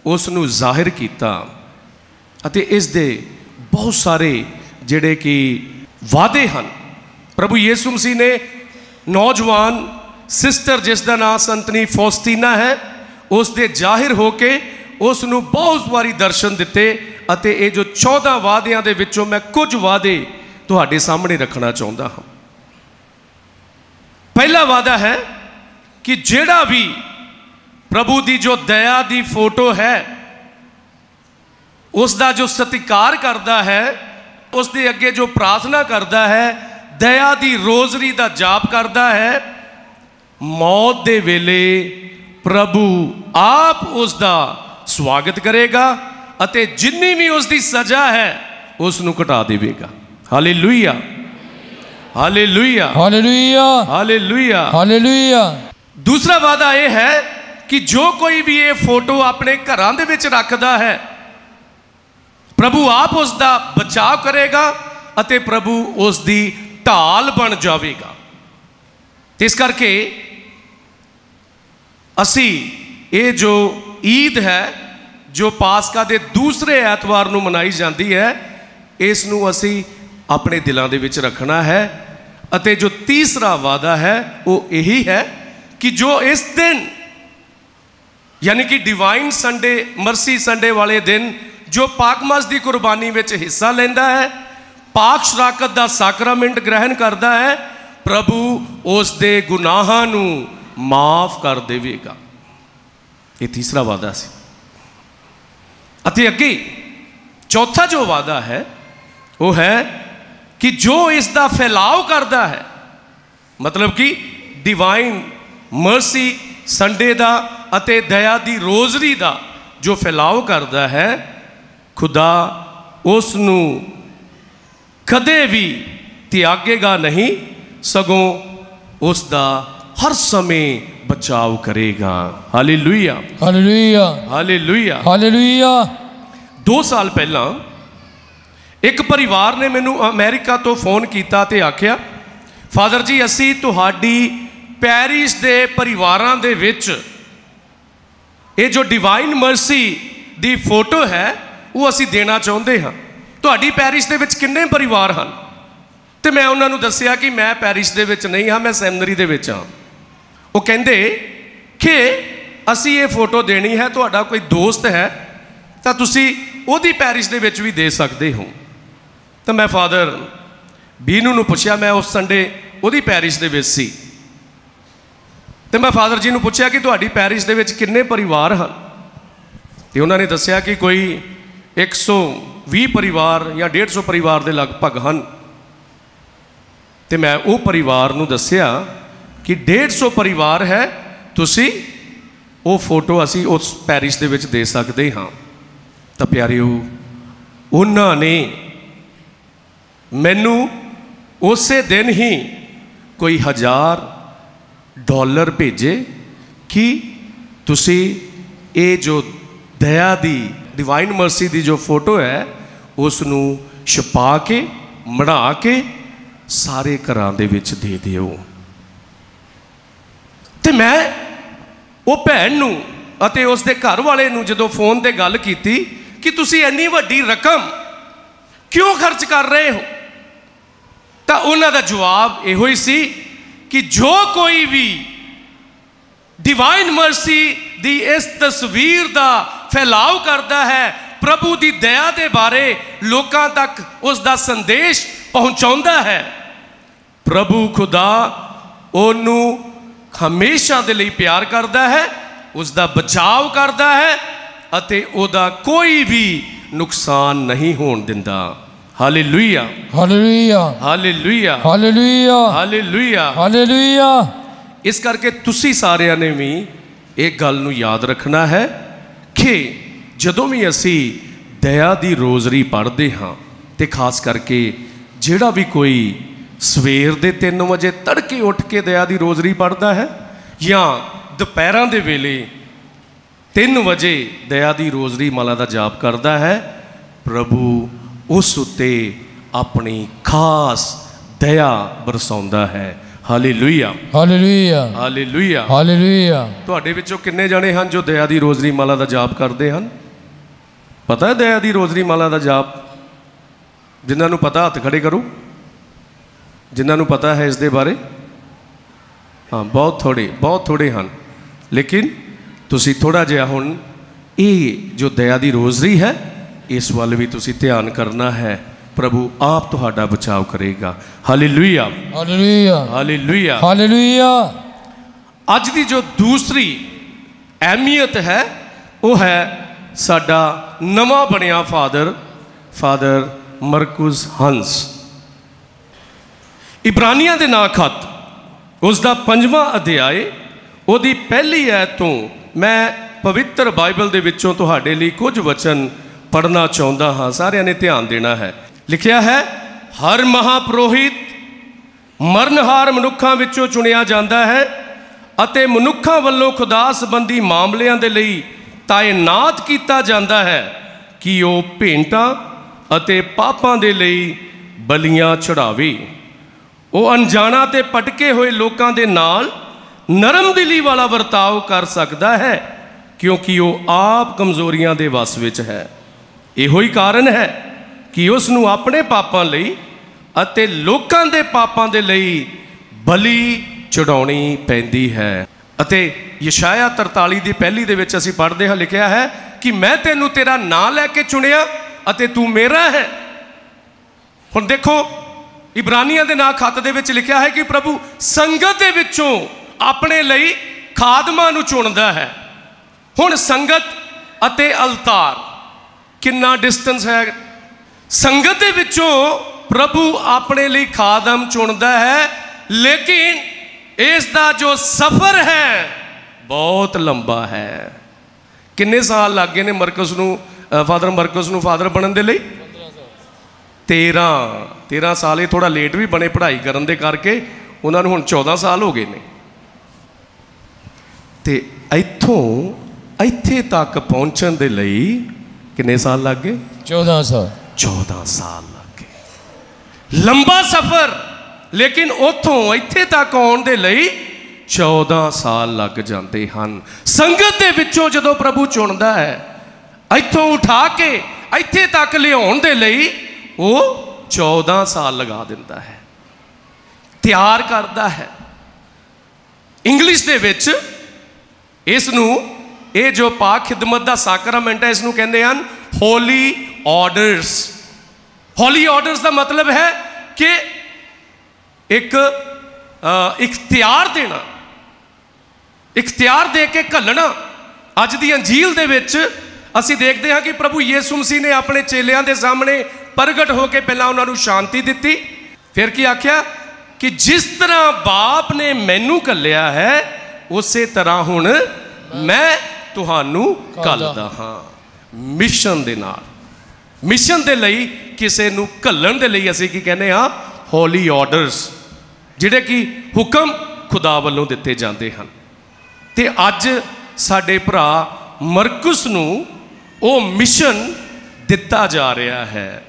ਉਸ ਨੂੰ ਜ਼ਾਹਿਰ ਕੀਤਾ ਅਤੇ ਇਸ ਦੇ ਬਹੁਤ ਸਾਰੇ ਜਿਹੜੇ ਕਿ ਵਾਅਦੇ ਹਨ। ਪ੍ਰਭੂ ਯੀਸੂ ਮਸੀਹ ਨੇ ਨੌਜਵਾਨ ਸਿਸਟਰ, ਜਿਸ ਦਾ ਨਾਮ ਸੰਤਨੀ ਫੌਸਟੀਨਾ ਹੈ ਉਸ ਦੇ ਜ਼ਾਹਿਰ ਹੋ ਕੇ ਉਸ ਨੂੰ ਬਹੁਤ ਵਾਰੀ ਦਰਸ਼ਨ ਦਿੱਤੇ ਅਤੇ ਇਹ ਜੋ 14 ਵਾਅਦਿਆਂ ਦੇ ਵਿੱਚੋਂ ਮੈਂ ਕੁਝ ਵਾਅਦੇ ਤੁਹਾਡੇ ਸਾਹਮਣੇ ਰੱਖਣਾ ਚਾਹੁੰਦਾ ਹਾਂ। ਪਹਿਲਾ ਵਾਅਦਾ ਹੈ ਕਿ ਜਿਹੜਾ ਵੀ ਪ੍ਰਭੂ ਦੀ ਜੋ ਦਇਆ ਦੀ ਫੋਟੋ ਹੈ ਉਸ ਦਾ ਜੋ ਸਤਿਕਾਰ ਕਰਦਾ ਹੈ ਉਸ ਦੇ ਅੱਗੇ ਜੋ ਪ੍ਰਾਰਥਨਾ ਕਰਦਾ ਹੈ ਦਇਆ ਦੀ ਰੋਜ਼ਰੀ ਦਾ ਜਾਪ ਕਰਦਾ ਹੈ ਮੌਤ ਦੇ ਵੇਲੇ ਪ੍ਰਭੂ ਆਪ ਉਸ ਦਾ ਸਵਾਗਤ ਕਰੇਗਾ ਅਤੇ ਜਿੰਨੀ ਵੀ ਉਸ ਦੀ ਸਜ਼ਾ ਹੈ ਉਸ ਨੂੰ ਘਟਾ ਦੇਵੇਗਾ। Hallelujah hallelujah hallelujah hallelujah hallelujah ਦੂਸਰਾ ਵਾਅਦਾ ਇਹ ਹੈ ਕਿ ਜੋ ਕੋਈ ਵੀ ਇਹ ਫੋਟੋ ਆਪਣੇ ਘਰਾਂ ਦੇ ਵਿੱਚ ਰੱਖਦਾ ਹੈ ਪ੍ਰਭੂ ਆਪ ਉਸ ਦਾ ਬਚਾਅ ਕਰੇਗਾ ਅਤੇ ਪ੍ਰਭੂ ਉਸ ਦੀ ਢਾਲ ਬਣ ਜਾਵੇਗਾ। ਤੇ ਇਸ ਕਰਕੇ ਅਸੀਂ ਇਹ ਜੋ ਈਦ ਹੈ, ਜੋ ਪਾਸਕਾ ਦੇ ਦੂਸਰੇ ਐਤਵਾਰ ਨੂੰ ਮਨਾਈ ਜਾਂਦੀ ਹੈ, ਇਸ ਨੂੰ ਅਸੀਂ ਆਪਣੇ ਦਿਲਾਂ ਦੇ ਵਿੱਚ ਰੱਖਣਾ ਹੈ ਅਤੇ ਜੋ ਤੀਸਰਾ ਵਾਅਦਾ ਹੈ, ਉਹ ਇਹੀ ਹੈ ਕਿ ਜੋ ਇਸ ਦਿਨ, ਯਾਨੀ ਕਿ ਡਿਵਾਈਨ ਸੰਡੇ ਮਰਸੀ ਸੰਡੇ ਵਾਲੇ ਦਿਨ ਜੋ ਪਾਕਮਸ ਦੀ ਕੁਰਬਾਨੀ ਵਿੱਚ ਹਿੱਸਾ ਲੈਂਦਾ ਹੈ, ਪਾਕ ਸ਼ਰਾਕਤ ਦਾ ਸਾਕਰਾਮੈਂਟ ਗ੍ਰਹਿਣ ਕਰਦਾ ਹੈ, ਪ੍ਰਭੂ ਉਸ ਦੇ ਗੁਨਾਹਾਂ ਨੂੰ ਮਾਫ ਕਰ ਦੇਵੇਗਾ। ਇਹ ਤੀਸਰਾ ਵਾਅਦਾ ਸੀ। ਅਤੇ ਅੱਗੇ ਚੌਥਾ ਜੋ ਵਾਅਦਾ ਹੈ, ਉਹ ਹੈ ਕਿ ਜੋ ਇਸ ਦਾ ਫੈਲਾਅ ਕਰਦਾ ਹੈ, ਮਤਲਬ ਕਿ ਡਿਵਾਈਨ ਮਰਸੀ ਸੰਡੇ ਦਾ ਅਤੇ ਦਇਆ ਦੀ ਰੋਜ਼ਰੀ ਦਾ ਜੋ ਫੈਲਾਅ ਕਰਦਾ ਹੈ ਖੁਦਾ ਉਸ ਨੂੰ ਕਦੇ ਵੀ ਤਿਆਗੇਗਾ ਨਹੀਂ ਸਗੋਂ ਉਸ ਦਾ ਹਰ ਸਮੇਂ ਬਚਾਅ ਕਰੇਗਾ। ਹਾਲੇਲੂਇਆ। ਹਾਲੇਲੂਇਆ। ਹਾਲੇਲੂਇਆ। ਹਾਲੇਲੂਇਆ। 2 ਸਾਲ ਪਹਿਲਾਂ ਇੱਕ ਪਰਿਵਾਰ ਨੇ ਮੈਨੂੰ ਅਮਰੀਕਾ ਤੋਂ ਫੋਨ ਕੀਤਾ ਤੇ ਆਖਿਆ ਫਾਦਰ ਜੀ ਅਸੀਂ ਤੁਹਾਡੀ ਪੈਰਿਸ ਦੇ ਪਰਿਵਾਰਾਂ ਦੇ ਵਿੱਚ ਇਹ ਜੋ ਡਿਵਾਈਨ ਮਰਸੀ ਦੀ ਫੋਟੋ ਹੈ ਉਹ ਅਸੀਂ ਦੇਣਾ ਚਾਹੁੰਦੇ ਹਾਂ। ਤੁਹਾਡੀ ਪੈਰਿਸ ਦੇ ਵਿੱਚ ਕਿੰਨੇ ਪਰਿਵਾਰ ਹਨ? ਤੇ ਮੈਂ ਉਹਨਾਂ ਨੂੰ ਦੱਸਿਆ ਕਿ ਮੈਂ ਪੈਰਿਸ ਦੇ ਵਿੱਚ ਨਹੀਂ ਹਾਂ, ਮੈਂ ਸੈਮਨਰੀ ਦੇ ਵਿੱਚ ਹਾਂ। ਉਹ ਕਹਿੰਦੇ ਕਿ ਅਸੀਂ ਇਹ ਫੋਟੋ ਦੇਣੀ ਹੈ, ਤੁਹਾਡਾ ਕੋਈ ਦੋਸਤ ਹੈ, ਤਾਂ ਤੁਸੀਂ ਉਹਦੀ ਪੈਰਿਸ ਦੇ ਵਿੱਚ ਵੀ ਦੇ ਸਕਦੇ ਹੋ। ਤਾਂ ਮੈਂ ਫਾਦਰ ਬੀਨੂ ਨੂੰ ਪੁੱਛਿਆ, ਮੈਂ ਉਸ ਸੰਡੇ ਉਹਦੀ ਪੈਰਿਸ ਦੇ ਵਿੱਚ ਸੀ। ਤੇ ਮੈਂ ਫਾਦਰ ਜੀ ਨੂੰ ਪੁੱਛਿਆ ਕਿ ਤੁਹਾਡੀ ਪੈਰਿਸ ਦੇ ਵਿੱਚ ਕਿੰਨੇ ਪਰਿਵਾਰ ਹਨ? ਤੇ ਉਹਨਾਂ ਨੇ ਦੱਸਿਆ ਕਿ ਕੋਈ 120 ਪਰਿਵਾਰ ਜਾਂ 150 ਪਰਿਵਾਰ ਦੇ ਲਗਭਗ ਹਨ। ਤੇ ਮੈਂ ਉਹ ਪਰਿਵਾਰ ਨੂੰ ਦੱਸਿਆ ਕਿ 150 ਪਰਿਵਾਰ ਹੈ, ਤੁਸੀਂ ਉਹ ਫੋਟੋ ਅਸੀਂ ਉਸ ਪੈਰਿਸ ਦੇ ਵਿੱਚ ਦੇ ਸਕਦੇ ਹਾਂ। ਤਾਂ ਪਿਆਰਿਓ, ਉਹਨਾਂ ਨੇ ਮੈਨੂੰ ਉਸੇ ਦਿਨ ਹੀ ਕੋਈ ਹਜ਼ਾਰ ਡਾਲਰ ਭੇਜੇ ਕਿ ਤੁਸੀਂ ਇਹ ਜੋ ਦਇਆ ਦੀ ਡਿਵਾਈਨ ਮਰਸੀ ਦੀ ਜੋ ਫੋਟੋ ਹੈ ਉਸ ਨੂੰ ਛਪਾ ਕੇ, ਮੜਾ ਕੇ ਸਾਰੇ ਘਰਾਂ ਦੇ ਵਿੱਚ ਦੇ ਦਿਓ। ਤੇ ਮੈਂ ਉਹ ਭੈਣ ਨੂੰ ਅਤੇ ਉਸ ਦੇ ਘਰ ਵਾਲੇ ਨੂੰ ਜਦੋਂ ਫੋਨ ਤੇ ਗੱਲ ਕੀਤੀ ਕਿ ਤੁਸੀਂ ਇੰਨੀ ਵੱਡੀ ਰਕਮ ਕਿਉਂ ਖਰਚ ਕਰ ਰਹੇ ਹੋ? ਤਾਂ ਉਹਨਾਂ ਦਾ ਜਵਾਬ ਇਹੋ ਹੀ ਸੀ ਕਿ ਜੋ ਕੋਈ ਵੀ ਡਿਵਾਈਨ ਮਰਸੀ ਦੀ ਇਸ ਤਸਵੀਰ ਦਾ ਫੈਲਾਅ ਕਰਦਾ ਹੈ ਪ੍ਰਭੂ ਦੀ ਦਇਆ ਦੇ ਬਾਰੇ ਲੋਕਾਂ ਤੱਕ ਉਸ ਦਾ ਸੰਦੇਸ਼ ਪਹੁੰਚਾਉਂਦਾ ਹੈ। ਪ੍ਰਭੂ ਖੁਦਾ ਉਹਨੂੰ ਹਮੇਸ਼ਾ ਦੇ ਲਈ ਪਿਆਰ ਕਰਦਾ ਹੈ ਉਸ ਦਾ ਬਚਾਅ ਕਰਦਾ ਹੈ ਅਤੇ ਉਹਦਾ ਕੋਈ ਵੀ ਨੁਕਸਾਨ ਨਹੀਂ ਹੋਣ ਦਿੰਦਾ। Hallelujah. Hallelujah. Hallelujah. Hallelujah. Hallelujah. Hallelujah. ਇਸ ਕਰਕੇ ਤੁਸੀਂ ਸਾਰਿਆਂ ਨੇ ਵੀ ਇਹ ਗੱਲ ਨੂੰ ਯਾਦ ਰੱਖਣਾ ਹੈ। ਕਿ ਜਦੋਂ ਵੀ ਅਸੀਂ ਦਇਆ ਦੀ ਰੋਜ਼ਰੀ ਪੜ੍ਹਦੇ ਹਾਂ ਤੇ ਖਾਸ ਕਰਕੇ ਜਿਹੜਾ ਵੀ ਕੋਈ ਸਵੇਰ ਦੇ 3 ਵਜੇ ਤੜਕੇ ਉੱਠ ਕੇ ਦਇਆ ਦੀ ਰੋਜ਼ਰੀ ਪੜ੍ਹਦਾ ਹੈ ਜਾਂ ਦੁਪਹਿਰਾਂ ਦੇ ਵੇਲੇ 3 ਵਜੇ ਦਇਆ ਦੀ ਰੋਜ਼ਰੀ ਮਾਲਾ ਦਾ ਜਾਪ ਕਰਦਾ ਹੈ, ਪ੍ਰਭੂ ਉਸ ਉੱਤੇ ਆਪਣੀ ਖਾਸ ਦਇਆ ਬਰਸਾਉਂਦਾ ਹੈ। ਹਾਲੇਲੂਇਆ ਹਾਲੇਲੂਇਆ ਹਾਲੇਲੂਇਆ ਹਾਲੇਲੂਇਆ ਤੁਹਾਡੇ ਵਿੱਚੋਂ ਕਿੰਨੇ ਜਣੇ ਹਨ ਜੋ ਦਇਆ ਦੀ ਰੋਜ਼ਰੀ ਮਾਲਾ ਦਾ ਜਾਪ ਕਰਦੇ ਹਨ? ਪਤਾ ਹੈ ਦਇਆ ਦੀ ਰੋਜ਼ਰੀ ਮਾਲਾ ਦਾ ਜਾਪ? ਜਿਨ੍ਹਾਂ ਨੂੰ ਪਤਾ ਹੱਥ ਖੜੇ ਕਰੋ। ਜਿਨ੍ਹਾਂ ਨੂੰ ਪਤਾ ਹੈ ਇਸ ਦੇ ਬਾਰੇ। ਹਾਂ ਬਹੁਤ ਥੋੜੇ ਬਹੁਤ ਥੋੜੇ ਹਨ। ਲੇਕਿਨ ਤੁਸੀਂ ਥੋੜਾ ਜਿਹਾ ਹੁਣ ਇਹ ਜੋ ਦਇਆ ਦੀ ਰੋਜ਼ਰੀ ਹੈ ਇਸ ਵੱਲ ਵੀ ਤੁਸੀਂ ਧਿਆਨ ਕਰਨਾ ਹੈ। ਪ੍ਰਭੂ ਆਪ ਤੁਹਾਡਾ ਬਚਾਅ ਕਰੇਗਾ। ਹਾਲੇਲੂਇਆ ਹਾਲੇਲੂਇਆ ਹਾਲੇਲੂਇਆ ਹਾਲੇਲੂਇਆ ਅੱਜ ਦੀ ਜੋ ਦੂਸਰੀ ਅਹਿਮੀਅਤ ਹੈ ਉਹ ਹੈ ਸਾਡਾ ਨਵਾਂ ਬਣਿਆ ਫਾਦਰ ਫਾਦਰ ਮਰਕੁਸ ਹੰਸ। ਇਬਰਾਨੀਆਂ ਦੇ ਨਾਂ ਖਤ ਉਸ ਦਾ ਪੰਜਵਾਂ ਅਧਿਆਏ ਉਹਦੀ ਪਹਿਲੀ ਐਤ ਤੋਂ ਮੈਂ ਪਵਿੱਤਰ ਬਾਈਬਲ ਦੇ ਵਿੱਚੋਂ ਤੁਹਾਡੇ ਲਈ ਕੁਝ ਵਚਨ ਪੜ੍ਹਨਾ ਚਾਹੁੰਦਾ ਹਾਂ ਸਾਰਿਆਂ ਨੇ ਧਿਆਨ ਦੇਣਾ ਹੈ। ਲਿਖਿਆ ਹੈ, ਹਰ ਮਹਾਪੁਰੋਹਿਤ ਮਰਨਹਾਰ ਮਨੁੱਖਾਂ ਵਿੱਚੋਂ ਚੁਣਿਆ ਜਾਂਦਾ ਹੈ ਅਤੇ ਮਨੁੱਖਾਂ ਵੱਲੋਂ ਖੁਦਾ ਸੰਬੰਧੀ ਮਾਮਲਿਆਂ ਦੇ ਲਈ ਤਾਇਨਾਤ ਕੀਤਾ ਜਾਂਦਾ ਹੈ ਕਿ ਉਹ ਭੇਂਟਾਂ ਅਤੇ ਪਾਪਾਂ ਦੇ ਲਈ ਬਲੀਆਂ ਚੜਾਵੇ। ਉਹ ਅਣਜਾਣਾ ਤੇ ਪਟਕੇ ਹੋਏ ਲੋਕਾਂ ਦੇ ਨਾਲ ਨਰਮ ਦਿਲੀ ਵਾਲਾ ਵਰਤਾਓ ਕਰ ਸਕਦਾ ਹੈ, ਕਿਉਂਕਿ ਉਹ ਆਪ ਕਮਜ਼ੋਰੀਆਂ ਦੇ ਵਸ ਵਿੱਚ ਹੈ। ਇਹੋ ਹੀ ਕਾਰਨ ਹੈ ਕਿ ਉਸ ਨੂੰ ਆਪਣੇ ਪਾਪਾਂ ਲਈ ਅਤੇ ਲੋਕਾਂ ਦੇ ਪਾਪਾਂ ਦੇ ਲਈ ਬਲੀ ਚੜਾਉਣੀ ਪੈਂਦੀ ਹੈ। ਅਤੇ ਯਸ਼ਾਇਆ 43 ਦੀ ਪਹਿਲੀ ਦੇ ਵਿੱਚ ਅਸੀਂ ਪੜ੍ਹਦੇ ਹਾਂ, ਲਿਖਿਆ ਹੈ ਕਿ ਮੈਂ ਤੈਨੂੰ ਤੇਰਾ ਨਾਂ ਲੈ ਕੇ ਚੁਣਿਆ ਅਤੇ ਤੂੰ ਮੇਰਾ ਹੈ। ਹੁਣ ਦੇਖੋ, ਇਬਰਾਨੀਆਂ ਦੇ ਨਾਂ ਖੱਤ ਦੇ ਵਿੱਚ ਲਿਖਿਆ ਹੈ ਕਿ ਪ੍ਰਭੂ ਸੰਗਤ ਦੇ ਵਿੱਚੋਂ ਆਪਣੇ ਲਈ ਖਾਦਮਾਂ ਨੂੰ ਚੁਣਦਾ ਹੈ। ਹੁਣ ਸੰਗਤ ਅਤੇ ਅਲਤਾਰ ਕਿੰਨਾ ਡਿਸਟੈਂਸ ਹੈ? ਸੰਗਤ ਦੇ ਵਿੱਚੋਂ ਪ੍ਰਭੂ ਆਪਣੇ ਲਈ ਖਾਦਮ ਚੁਣਦਾ ਹੈ, ਲੇਕਿਨ ਇਸ ਦਾ ਜੋ ਸਫ਼ਰ ਹੈ ਬਹੁਤ ਲੰਬਾ ਹੈ। ਕਿੰਨੇ ਸਾਲ ਲੱਗ ਗਏ ਨੇ ਮਰਕਸ ਨੂੰ ਫਾਦਰ ਮਰਕਸ ਨੂੰ ਫਾਦਰ ਬਣਨ ਦੇ ਲਈ? 13 13 ਸਾਲ, ਇਹ ਥੋੜਾ ਲੇਟ ਵੀ ਬਣੇ ਪੜ੍ਹਾਈ ਕਰਨ ਦੇ ਕਰਕੇ, ਉਹਨਾਂ ਨੂੰ ਹੁਣ 14 ਸਾਲ ਹੋ ਗਏ ਨੇ। ਤੇ ਇੱਥੋਂ, ਇੱਥੇ ਤੱਕ ਪਹੁੰਚਣ ਦੇ ਲਈ ਕਿੰਨੇ ਸਾਲ ਲੱਗ ਗਏ? 14 ਸਾਲ। 14 ਸਾਲ ਲੱਗ। ਗਏ ਲੰਬਾ ਸਫ਼ਰ, ਲੇਕਿਨ ਉੱਥੋਂ ਇੱਥੇ ਤੱਕ ਆਉਣ ਦੇ ਲਈ 14 ਸਾਲ ਲੱਗ ਜਾਂਦੇ ਹਨ। ਸੰਗਤ ਦੇ ਵਿੱਚੋਂ ਜਦੋਂ ਪ੍ਰਭੂ ਚੁਣਦਾ ਹੈ, ਇੱਥੋਂ ਉਠਾ ਕੇ ਇੱਥੇ ਤੱਕ ਲਿਆਉਣ ਦੇ ਲਈ ਉਹ 14 ਸਾਲ ਲਗਾ ਦਿੰਦਾ ਹੈ। ਤਿਆਰ ਕਰਦਾ ਹੈ। ਇੰਗਲਿਸ਼ ਦੇ ਵਿੱਚ ਇਸ ਨੂੰ, ਇਹ ਜੋ ਪਾਕ ਖਿਦਮਤ ਦਾ ਸਾਕਰਾਮੈਂਟ ਹੈ, ਇਸ ਨੂੰ ਕਹਿੰਦੇ ਹਨ, ਹੋਲੀ ਆਰਡਰਸ। ਹੌਲੀ ਆਰਡਰਸ ਦਾ ਮਤਲਬ ਹੈ ਕਿ ਇੱਕ ਇਖਤਿਆਰ ਦੇਣਾ, ਇਖਤਿਆਰ ਦੇ ਕੇ ਘੱਲਣਾ। ਅੱਜ ਦੀ ਅੰਜੀਲ ਦੇ ਵਿੱਚ ਅਸੀਂ ਦੇਖਦੇ ਹਾਂ ਕਿ ਪ੍ਰਭੂ ਯੀਸ਼ੂ ਮਸੀਹ ਨੇ ਆਪਣੇ ਚੇਲਿਆਂ ਦੇ ਸਾਹਮਣੇ ਪ੍ਰਗਟ ਹੋ ਕੇ ਪਹਿਲਾਂ ਉਹਨਾਂ ਨੂੰ ਸ਼ਾਂਤੀ ਦਿੱਤੀ। ਫਿਰ ਕੀ ਆਖਿਆ? ਕਿ ਜਿਸ ਤਰ੍ਹਾਂ ਬਾਪ ਨੇ ਮੈਨੂੰ ਘੱਲਿਆ ਹੈ, ਉਸੇ ਤਰ੍ਹਾਂ ਹੁਣ ਮੈਂ ਤੁਹਾਨੂੰ ਘੱਲਦਾ ਹਾਂ। ਮਿਸ਼ਨ ਦੇ ਨਾਲ। ਮਿਸ਼ਨ ਦੇ ਲਈ ਕਿਸੇ ਨੂੰ ਘੱਲਣ ਦੇ ਲਈ ਅਸੀਂ ਕੀ ਕਹਿੰਦੇ ਹਾਂ? ਹੋਲੀ ਆਰਡਰਸ ਜਿਹੜੇ ਕਿ ਹੁਕਮ ਖੁਦਾ ਵੱਲੋਂ ਦਿੱਤੇ ਜਾਂਦੇ ਹਨ। ਤੇ ਅੱਜ ਸਾਡੇ ਭਰਾ ਮਰਕਸ ਨੂੰ ਉਹ ਮਿਸ਼ਨ ਦਿੱਤਾ ਜਾ ਰਿਹਾ ਹੈ।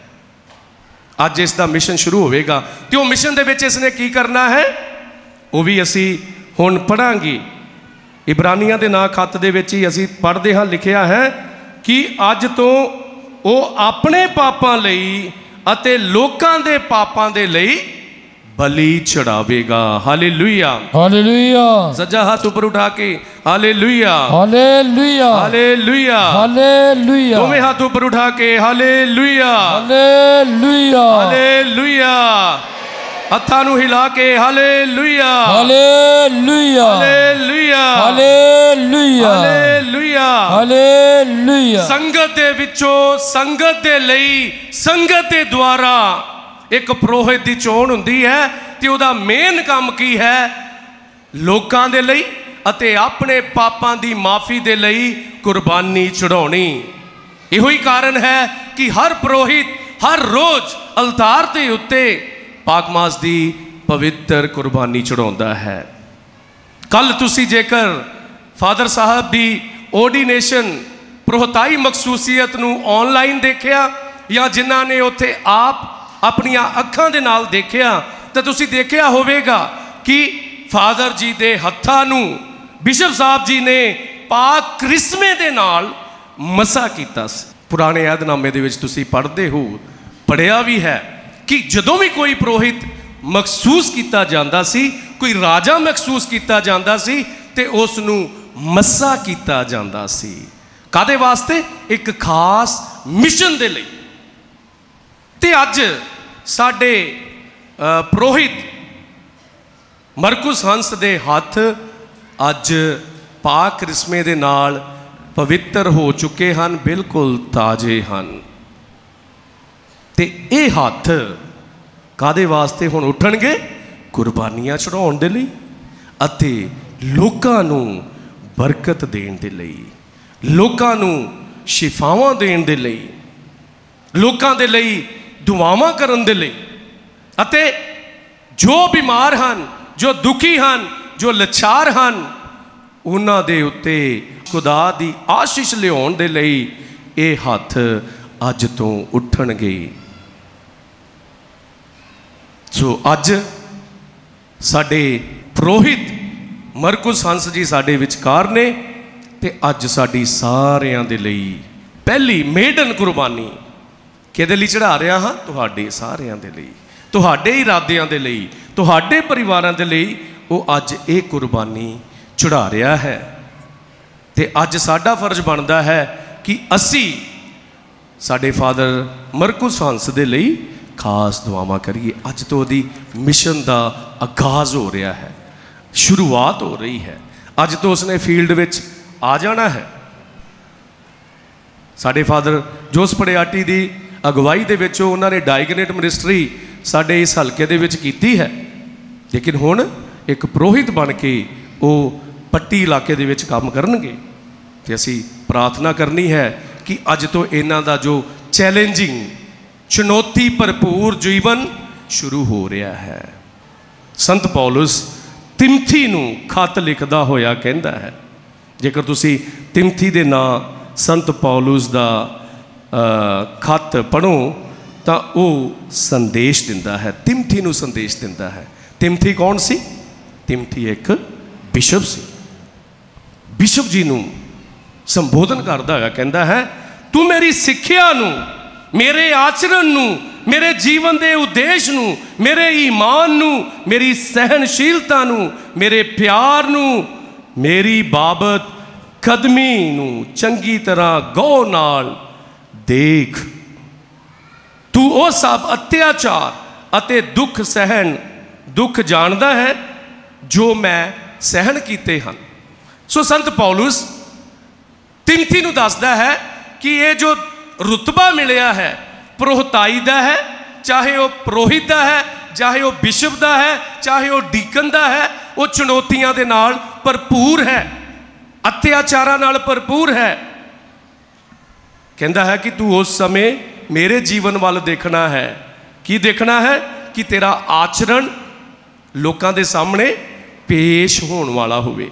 ਅੱਜ ਇਸ ਦਾ ਮਿਸ਼ਨ ਸ਼ੁਰੂ ਹੋਵੇਗਾ। ਤੇ ਉਹ ਮਿਸ਼ਨ ਦੇ ਵਿੱਚ ਇਸ ਨੇ ਕੀ ਕਰਨਾ ਹੈ? ਉਹ ਵੀ ਅਸੀਂ ਹੁਣ ਪੜਾਂਗੇ ਇਬਰਾਨੀਆਂ ਦੇ ਨਾਂ ਖੱਤ ਦੇ ਵਿੱਚ ਹੀ ਅਸੀਂ ਪੜ੍ਹਦੇ ਹਾਂ, ਲਿਖਿਆ ਹੈ ਕਿ ਅੱਜ ਤੋਂ ਉਹ ਆਪਣੇ ਪਾਪਾਂ ਲਈ ਅਤੇ ਲੋਕਾਂ ਦੇ ਪਾਪਾਂ ਦੇ ਲਈ ਬਲੀ ਚੜਾਵੇਗਾ। ਹਾਲੇਲੂਇਆ ਹਾਲੇਲੂਇਆ ਸੱਜਾ ਹੱਥ ਉੱਪਰ ਉਠਾ ਕੇ ਹਾਲੇਲੂਇਆ ਹਾਲੇਲੂਇਆ ਹਾਲੇਲੂਇਆ ਹਾਲੇਲੂਇਆ ਦੋਵੇਂ ਹੱਥ ਉੱਪਰ ਉਠਾ ਕੇ ਹਾਲੇਲੂਇਆ ਹਾਲੇਲੂਇਆ ਹਾਲੇਲੂਇਆ ਹੱਥਾਂ ਨੂੰ ਹਿਲਾ ਕੇ hallelujah. Hallelujah. Hallelujah. Hallelujah. Hallelujah. Hallelujah. ਸੰਗਤ ਦੇ ਵਿੱਚੋਂ ਸੰਗਤ ਦੇ ਲਈ ਸੰਗਤ ਦੇ ਦੁਆਰਾ ਇੱਕ ਪ੍ਰੋਹਿਤ ਦੀ ਚੋਣ ਹੁੰਦੀ ਹੈ ਤੇ ਉਹਦਾ ਮੇਨ ਕੰਮ ਕੀ ਹੈ? ਲੋਕਾਂ ਦੇ ਲਈ ਅਤੇ ਆਪਣੇ ਪਾਪਾਂ ਦੀ ਮਾਫੀ ਦੇ ਲਈ ਕੁਰਬਾਨੀ ਚੜਾਉਣੀ ਇਹੋ ਹੀ ਕਾਰਨ ਹੈ ਕਿ ਹਰ ਪ੍ਰੋਹਿਤ ਹਰ ਰੋਜ਼ ਅਲਤਾਰ ਦੇ ਉੱਤੇ ਪਾਕਮਾਸ ਦੀ ਪਵਿੱਤਰ ਕੁਰਬਾਨੀ ਚੜਾਉਂਦਾ ਹੈ। ਕੱਲ ਤੁਸੀਂ ਜੇਕਰ ਫਾਦਰ ਸਾਹਿਬ ਦੀ ਓਰਡੀਨੇਸ਼ਨ ਪ੍ਰੋਹਤਾਈ ਮਖਸੂਸੀਅਤ ਨੂੰ ਆਨਲਾਈਨ ਦੇਖਿਆ ਜਾਂ ਜਿਨ੍ਹਾਂ ਨੇ ਉੱਥੇ ਆਪ ਆਪਣੀਆਂ ਅੱਖਾਂ ਦੇ ਨਾਲ ਦੇਖਿਆ, ਤਾਂ ਤੁਸੀਂ ਦੇਖਿਆ ਹੋਵੇਗਾ ਕਿ ਫਾਦਰ ਜੀ ਦੇ ਹੱਥਾਂ ਨੂੰ, ਬਿਸ਼ਪ ਸਾਹਿਬ ਜੀ ਨੇ ਪਾਕ ਕ੍ਰਿਸਮੇ ਦੇ ਨਾਲ ਮਸਾ ਕੀਤਾ ਸੀ। ਪੁਰਾਣੇ ਯਾਦਨਾਮੇ ਦੇ ਵਿੱਚ ਤੁਸੀਂ ਪੜ੍ਹਦੇ ਹੋ ਪੜਿਆ ਵੀ ਹੈ। ਕਿ ਜਦੋਂ ਵੀ ਕੋਈ ਪ੍ਰੋਹਿਤ ਮਖਸੂਸ ਕੀਤਾ ਜਾਂਦਾ ਸੀ, ਕੋਈ ਰਾਜਾ ਮਖਸੂਸ ਕੀਤਾ ਜਾਂਦਾ ਸੀ ਤੇ ਉਸ ਨੂੰ ਮੱਸਾ ਕੀਤਾ ਜਾਂਦਾ ਸੀ। ਕਾਦੇ ਵਾਸਤੇ? ਇੱਕ ਖਾਸ ਮਿਸ਼ਨ ਦੇ ਲਈ। ਤੇ ਅੱਜ ਸਾਡੇ ਪ੍ਰੋਹਿਤ ਮਰਕੁਸ ਹੰਸ ਦੇ ਹੱਥ ਅੱਜ ਪਾਕ ਰਿਸਮੇ ਦੇ ਨਾਲ ਪਵਿੱਤਰ ਹੋ ਚੁੱਕੇ ਹਨ, ਬਿਲਕੁਲ ਤਾਜ਼ੇ ਹਨ। ਤੇ ਇਹ ਹੱਥ ਕਾਦੇ ਵਾਸਤੇ ਹੁਣ ਉੱਠਣਗੇ? ਕੁਰਬਾਨੀਆਂ ਚੜਾਉਣ ਦੇ ਲਈ ਅਤੇ ਲੋਕਾਂ ਨੂੰ ਬਰਕਤ ਦੇਣ ਦੇ ਲਈ, ਲੋਕਾਂ ਨੂੰ ਸ਼ਿਫਾਵਾਂ ਦੇਣ ਦੇ ਲਈ, ਲੋਕਾਂ ਦੇ ਲਈ ਦੁਆਵਾਂ ਕਰਨ ਦੇ ਲਈ ਅਤੇ ਜੋ ਬਿਮਾਰ ਹਨ, ਜੋ ਦੁਖੀ ਹਨ, ਜੋ ਲਾਚਾਰ ਹਨ, ਉਹਨਾਂ ਦੇ ਉੱਤੇ ਖੁਦਾ ਦੀ ਆਸ਼ੀਸ਼ ਲਿਆਉਣ ਦੇ ਲਈ ਇਹ ਹੱਥ ਅੱਜ ਤੋਂ ਉੱਠਣਗੇ। ਸੋ ਅੱਜ ਸਾਡੇ ਪ੍ਰੋਹਿਤ ਮਰਕੁਸ ਹੰਸ ਜੀ ਸਾਡੇ ਵਿਚਕਾਰ ਨੇ ਤੇ ਅੱਜ ਸਾਡੀ ਸਾਰਿਆਂ ਦੇ ਲਈ ਪਹਿਲੀ ਮੇਡਨ ਕੁਰਬਾਨੀ। ਕਿਹਦੇ ਲਈ ਚੜਾ ਰਿਹਾ ਹਾਂ? ਤੁਹਾਡੇ ਸਾਰਿਆਂ ਦੇ ਲਈ। ਤੁਹਾਡੇ ਇਰਾਦਿਆਂ ਦੇ ਲਈ, ਤੁਹਾਡੇ ਪਰਿਵਾਰਾਂ ਦੇ ਲਈ ਉਹ ਅੱਜ ਇਹ ਕੁਰਬਾਨੀ ਚੜਾ ਰਿਹਾ ਹੈ। ਤੇ ਅੱਜ ਸਾਡਾ ਫਰਜ਼ ਬਣਦਾ ਹੈ ਕਿ ਅਸੀਂ ਸਾਡੇ ਫਾਦਰ ਮਰਕੁਸ ਹੰਸ ਦੇ ਲਈ ਖਾਸ ਦੁਆਵਾਂ ਕਰੀਏ। ਅੱਜ ਤੋਂ ਉਹਦੀ ਮਿਸ਼ਨ ਦਾ ਆਗਾਜ਼ ਹੋ ਰਿਹਾ ਹੈ। ਸ਼ੁਰੂਆਤ ਹੋ ਰਹੀ ਹੈ। ਅੱਜ ਤੋਂ ਉਸਨੇ ਫੀਲਡ ਵਿੱਚ ਆ ਜਾਣਾ ਹੈ। ਸਾਡੇ ਫਾਦਰ ਜੋਸ ਪੜਿਆਟੀ ਦੀ ਅਗਵਾਈ ਦੇ ਵਿੱਚ ਉਹਨਾਂ ਨੇ ਡਾਇਗਨੇਟ ਮਿਨਿਸਟਰੀ ਸਾਡੇ ਇਸ ਹਲਕੇ ਦੇ ਵਿੱਚ ਕੀਤੀ ਹੈ। ਲੇਕਿਨ ਹੁਣ ਇੱਕ ਪ੍ਰੋਹਿਤ ਬਣ ਕੇ ਉਹ ਪੱਟੀ ਇਲਾਕੇ ਦੇ ਵਿੱਚ ਕੰਮ ਕਰਨਗੇ। ਤੇ ਅਸੀਂ ਪ੍ਰਾਰਥਨਾ ਕਰਨੀ ਹੈ ਕਿ ਅੱਜ ਤੋਂ ਇਹਨਾਂ ਦਾ ਜੋ ਚੈਲੰਜਿੰਗ ਚੁਣੌਤੀ ਭਰਪੂਰ ਜੀਵਨ ਸ਼ੁਰੂ ਹੋ ਰਿਹਾ ਹੈ। ਸੰਤ ਪੌਲਸ ਤਿਮਥੀ ਨੂੰ ਖਤ ਲਿਖਦਾ ਹੋਇਆ ਕਹਿੰਦਾ ਹੈ। ਜੇਕਰ ਤੁਸੀਂ ਤਿਮਥੀ ਦੇ ਨਾਂ ਸੰਤ ਪੌਲਸ ਦਾ ਖਤ ਪੜੋ ਤਾਂ ਉਹ ਸੰਦੇਸ਼ ਦਿੰਦਾ ਹੈ, ਤਿਮਥੀ ਨੂੰ ਸੰਦੇਸ਼ ਦਿੰਦਾ ਹੈ। ਤਿਮਥੀ ਕੌਣ ਸੀ? ਤਿਮਥੀ ਇੱਕ ਬਿਸ਼ਪ ਸੀ। ਬਿਸ਼ਪ ਜੀ ਨੂੰ ਸੰਬੋਧਨ ਕਰਦਾ ਹੋਇਆ ਕਹਿੰਦਾ ਹੈ, ਤੂੰ ਮੇਰੀ ਸਿੱਖਿਆ ਨੂੰ ਮੇਰੇ ਆਚਰਣ ਨੂੰ, ਮੇਰੇ ਜੀਵਨ ਦੇ ਉਦੇਸ਼ ਨੂੰ, ਮੇਰੇ ਈਮਾਨ ਨੂੰ, ਮੇਰੀ ਸਹਿਨਸ਼ੀਲਤਾ ਨੂੰ, ਮੇਰੇ ਪਿਆਰ ਨੂੰ, ਮੇਰੀ ਬਾਬਤ ਕਦਮੀ ਨੂੰ ਚੰਗੀ ਤਰ੍ਹਾਂ ਗੌਰ ਨਾਲ ਦੇਖ। ਤੂੰ ਉਹ ਸਭ ਅਤਿਆਚਾਰ ਅਤੇ ਦੁੱਖ ਸਹਿਣ, ਦੁੱਖ ਜਾਣਦਾ ਹੈ ਜੋ ਮੈਂ ਸਹਿਣ ਕੀਤੇ ਹਨ। ਸੋ ਸੰਤ ਪੌਲਸ ਤਿਮਥੀ ਨੂੰ ਦੱਸਦਾ ਹੈ ਕਿ ਇਹ ਜੋ ਰੁਤਬਾ ਮਿਲਿਆ ਹੈ, ਪ੍ਰੋਹਤਾਈ ਦਾ ਹੈ, ਚਾਹੇ ਉਹ ਪ੍ਰੋਹਿਤ ਦਾ ਹੈ, ਚਾਹੇ ਉਹ ਬਿਸ਼ਪ ਦਾ ਹੈ, ਚਾਹੇ ਉਹ ਡੀਕਨ ਦਾ ਹੈ, ਉਹ ਚੁਣੌਤੀਆਂ ਦੇ ਨਾਲ ਭਰਪੂਰ ਹੈ, ਅਤਿਆਚਾਰਾਂ ਨਾਲ ਭਰਪੂਰ ਹੈ। ਕਹਿੰਦਾ ਹੈ ਕਿ ਤੂੰ ਉਸ ਸਮੇਂ ਮੇਰੇ ਜੀਵਨ ਵੱਲ ਦੇਖਣਾ ਹੈ। ਕੀ ਦੇਖਣਾ ਹੈ? ਕਿ ਤੇਰਾ ਆਚਰਣ ਲੋਕਾਂ ਦੇ ਸਾਹਮਣੇ ਪੇਸ਼ ਹੋਣ ਵਾਲਾ ਹੋਵੇ।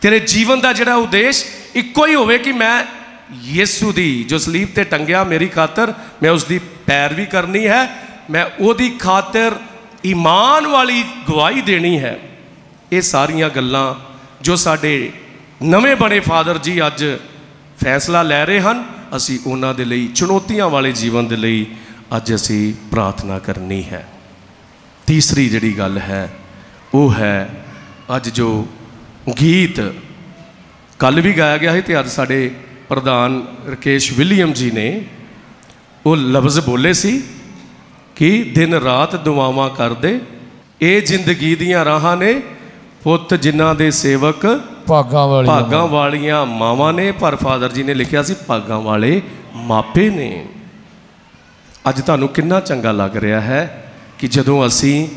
ਤੇਰੇ ਜੀਵਨ ਦਾ ਜਿਹੜਾ ਉਦੇਸ਼ ਇੱਕੋ ਹੀ ਹੋਵੇ ਕਿ ਮੈਂ ਯੀਸੂ ਦੀ ਜੋ ਸਲੀਬ ਤੇ ਟੰਗਿਆ ਮੇਰੀ ਖਾਤਰ, ਮੈਂ ਉਸ ਦੀ ਪੈਰਵੀ ਕਰਨੀ ਹੈ, ਮੈਂ ਉਹਦੀ ਖਾਤਰ ਈਮਾਨ ਵਾਲੀ ਗਵਾਹੀ ਦੇਣੀ ਹੈ। ਇਹ ਸਾਰੀਆਂ ਗੱਲਾਂ ਜੋ ਸਾਡੇ ਨਵੇਂ ਬਣੇ ਫਾਦਰ ਜੀ ਅੱਜ ਫੈਸਲਾ ਲੈ ਰਹੇ ਹਨ, ਅਸੀਂ ਉਹਨਾਂ ਦੇ ਲਈ, ਚੁਣੌਤੀਆਂ ਵਾਲੇ ਜੀਵਨ ਦੇ ਲਈ ਅੱਜ ਅਸੀਂ ਪ੍ਰਾਰਥਨਾ ਕਰਨੀ ਹੈ। ਤੀਸਰੀ ਜਿਹੜੀ ਗੱਲ ਹੈ, ਉਹ ਹੈ ਅੱਜ ਜੋ ਗੀਤ ਕੱਲ ਵੀ ਗਾਇਆ ਗਿਆ ਸੀ ਤੇ ਅੱਜ ਸਾਡੇ ਪ੍ਰਧਾਨ ਰਕੇਸ਼ ਵਿਲੀਅਮ ਜੀ ਨੇ ਉਹ ਲਫ਼ਜ਼ ਬੋਲੇ ਸੀ ਕਿ ਦਿਨ ਰਾਤ ਦੁਆਵਾਂ ਕਰਦੇ ਇਹ ਜ਼ਿੰਦਗੀ ਦੀਆਂ ਰਾਹਾਂ ਨੇ ਪੁੱਤ ਜਿਨ੍ਹਾਂ ਦੇ ਸੇਵਕ ਭਾਗਾਂ ਵਾਲੀ ਭਾਗਾਂ ਵਾਲੀਆਂ ਮਾਵਾਂ ਨੇ ਪਰ ਫਾਦਰ ਜੀ ਨੇ ਲਿਖਿਆ ਸੀ ਭਾਗਾਂ ਵਾਲੇ ਮਾਪੇ ਨੇ। ਅੱਜ ਤੁਹਾਨੂੰ ਕਿੰਨਾ ਚੰਗਾ ਲੱਗ ਰਿਹਾ ਹੈ ਕਿ ਜਦੋਂ ਅਸੀਂ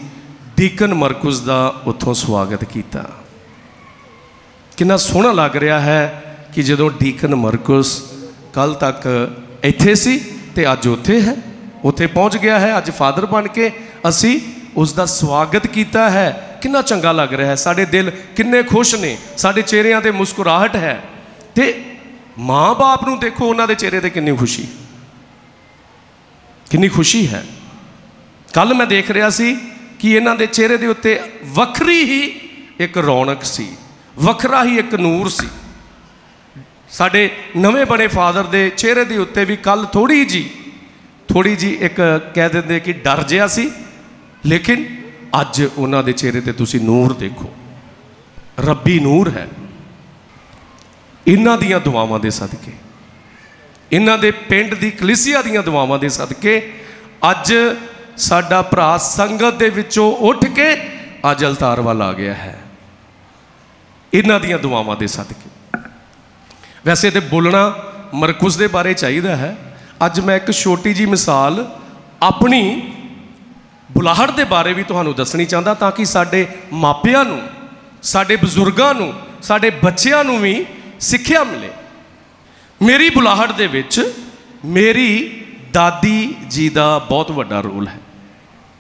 ਡੀਕਨ ਮਰਕੁਸ ਦਾ ਉੱਥੋਂ ਸਵਾਗਤ ਕੀਤਾ। ਕਿੰਨਾ ਸੋਹਣਾ ਲੱਗ ਰਿਹਾ ਹੈ ਕਿ ਜਦੋਂ ਡੀਕਨ ਮਰਕੁਸ ਕੱਲ ਤੱਕ ਇੱਥੇ ਸੀ ਤੇ ਅੱਜ ਉੱਥੇ ਹੈ, ਉੱਥੇ ਪਹੁੰਚ ਗਿਆ ਹੈ, ਅੱਜ ਫਾਦਰ ਬਣ ਕੇ ਅਸੀਂ ਉਸ ਦਾ ਸਵਾਗਤ ਕੀਤਾ ਹੈ। ਕਿੰਨਾ ਚੰਗਾ ਲੱਗ ਰਿਹਾ ਹੈ, ਸਾਡੇ ਦਿਲ ਕਿੰਨੇ ਖੁਸ਼ ਨੇ, ਸਾਡੇ ਚਿਹਰਿਆਂ ਤੇ ਮੁਸਕਰਾਹਟ ਹੈ। ਤੇ ਮਾਂ-ਬਾਪ ਨੂੰ ਦੇਖੋ, ਉਹਨਾਂ ਦੇ ਚਿਹਰੇ ਤੇ ਕਿੰਨੀ ਖੁਸ਼ੀ। ਕਿੰਨੀ ਖੁਸ਼ੀ ਹੈ। ਕੱਲ ਮੈਂ ਦੇਖ ਰਿਹਾ ਸੀ ਕਿ ਇਹਨਾਂ ਦੇ ਚਿਹਰੇ ਦੇ ਉੱਤੇ ਵੱਖਰੀ ਹੀ ਇੱਕ ਰੌਣਕ ਸੀ, ਵੱਖਰਾ ਹੀ ਇੱਕ ਨੂਰ ਸੀ। ਸਾਡੇ ਨਵੇਂ ਬਣੇ ਫਾਦਰ ਦੇ ਚਿਹਰੇ ਦੇ ਉੱਤੇ ਵੀ ਕੱਲ ਥੋੜੀ ਜੀ ਥੋੜੀ ਜੀ ਇੱਕ ਕਹਿ ਦਿੰਦੇ ਕਿ ਡਰ ਜਿਆ ਸੀ। ਲੇਕਿਨ ਅੱਜ ਉਹਨਾਂ ਦੇ ਚਿਹਰੇ ਤੇ ਤੁਸੀਂ ਨੂਰ ਦੇਖੋ। ਰੱਬੀ ਨੂਰ ਹੈ। ਇਹਨਾਂ ਦੀਆਂ ਦੁਆਵਾਂ ਦੇ ਸਦਕੇ, ਇਹਨਾਂ ਦੇ ਪਿੰਡ ਦੀ ਕਲੀਸਿਆ ਦੀਆਂ ਦੁਆਵਾਂ ਦੇ ਸਦਕੇ ਅੱਜ ਸਾਡਾ ਭਰਾ ਸੰਗਤ ਦੇ ਵਿੱਚੋਂ ਉੱਠ ਕੇ ਅੱਜ ਅਲਤਾਰ ਵੱਲ ਆ ਗਿਆ ਹੈ। ਇਹਨਾਂ ਦੀਆਂ ਦੁਆਵਾਂ ਦੇ ਸਦਕੇ। ਵੈਸੇ ਤੇ ਬੋਲਣਾ ਮਰਕਸ ਦੇ ਬਾਰੇ ਚਾਹੀਦਾ ਹੈ। ਅੱਜ ਮੈਂ ਇੱਕ ਛੋਟੀ ਜੀ ਮਿਸਾਲ ਆਪਣੀ ਬੁਲਾਹਟ ਦੇ ਬਾਰੇ ਵੀ ਤੁਹਾਨੂੰ ਦੱਸਣੀ ਚਾਹੁੰਦਾ ਤਾਂ ਕਿ ਸਾਡੇ ਮਾਪਿਆਂ ਨੂੰ, ਸਾਡੇ ਬਜ਼ੁਰਗਾਂ ਨੂੰ, ਸਾਡੇ ਬੱਚਿਆਂ ਨੂੰ ਵੀ ਸਿੱਖਿਆ ਮਿਲੇ। ਮੇਰੀ ਬੁਲਾਹਟ ਦੇ ਵਿੱਚ ਮੇਰੀ ਦਾਦੀ ਜੀ ਦਾ ਬਹੁਤ ਵੱਡਾ ਰੋਲ ਹੈ।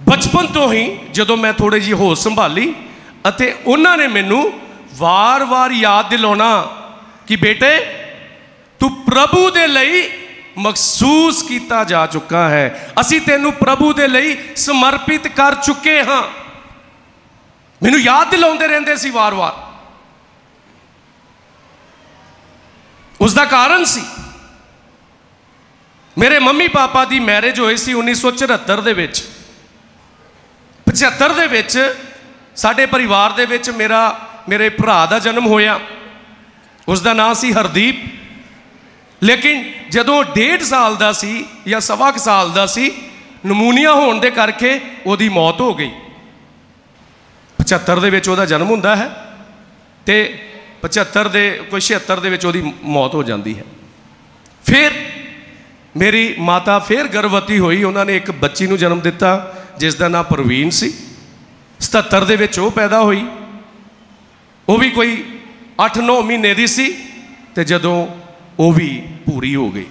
ਬਚਪਨ ਤੋਂ ਹੀ ਜਦੋਂ ਮੈਂ ਥੋੜੀ ਜੀ ਹੋਸ਼ ਸੰਭਾਲੀ ਅਤੇ ਉਹਨਾਂ ਨੇ ਮੈਨੂੰ ਵਾਰ-ਵਾਰ ਯਾਦ ਦਿਲਾਉਣਾ ਕਿ ਬੇਟੇ ਤੂੰ ਪ੍ਰਭੂ ਦੇ ਲਈ ਮਖਸੂਸ ਕੀਤਾ ਜਾ ਚੁੱਕਾ ਹੈ ਅਸੀਂ ਤੈਨੂੰ ਪ੍ਰਭੂ ਦੇ ਲਈ ਸਮਰਪਿਤ ਕਰ ਚੁੱਕੇ ਹਾਂ ਮੈਨੂੰ ਯਾਦ ਦਿਲਾਉਂਦੇ ਰਹਿੰਦੇ ਸੀ ਵਾਰ-ਵਾਰ ਉਸ ਦਾ ਕਾਰਨ ਸੀ ਮੇਰੇ ਮੰਮੀ ਪਾਪਾ ਦੀ ਮੈਰਿਜ ਹੋਈ ਸੀ 1974 ਦੇ ਵਿੱਚ 75 ਦੇ ਵਿੱਚ ਸਾਡੇ ਪਰਿਵਾਰ ਦੇ ਵਿੱਚ ਮੇਰਾ ਮੇਰੇ ਭਰਾ ਦਾ ਜਨਮ ਹੋਇਆ ਉਸ ਦਾ ਨਾਮ ਸੀ ਹਰਦੀਪ। ਲੇਕਿਨ ਜਦੋਂ ਡੇਢ ਸਾਲ ਦਾ ਸੀ ਜਾਂ ਸਵਾ ਕੁ ਸਾਲ ਦਾ ਸੀ, ਨਮੂਨੀਆ ਹੋਣ ਦੇ ਕਰਕੇ ਉਹਦੀ ਮੌਤ ਹੋ ਗਈ। 75 ਦੇ ਵਿੱਚ ਉਹਦਾ ਜਨਮ ਹੁੰਦਾ ਹੈ ਤੇ 75 ਦੇ, ਕੋਈ 76 ਦੇ ਵਿੱਚ ਉਹਦੀ ਮੌਤ ਹੋ ਜਾਂਦੀ ਹੈ। ਫਿਰ ਮੇਰੀ ਮਾਤਾ ਫਿਰ ਗਰਭਵਤੀ ਹੋਈ, ਉਹਨਾਂ ਨੇ ਇੱਕ ਬੱਚੀ ਨੂੰ ਜਨਮ ਦਿੱਤਾ, ਜਿਸ ਦਾ ਨਾਂ ਪ੍ਰਵੀਨ ਸੀ। 77 ਦੇ ਵਿੱਚ ਉਹ ਪੈਦਾ ਹੋਈ। ਉਹ ਵੀ ਕੋਈ 8-9 ਮਹੀਨੇ ਦੀ ਸੀ ਤੇ ਜਦੋਂ ਉਹ ਵੀ ਪੂਰੀ ਹੋ ਗਈ।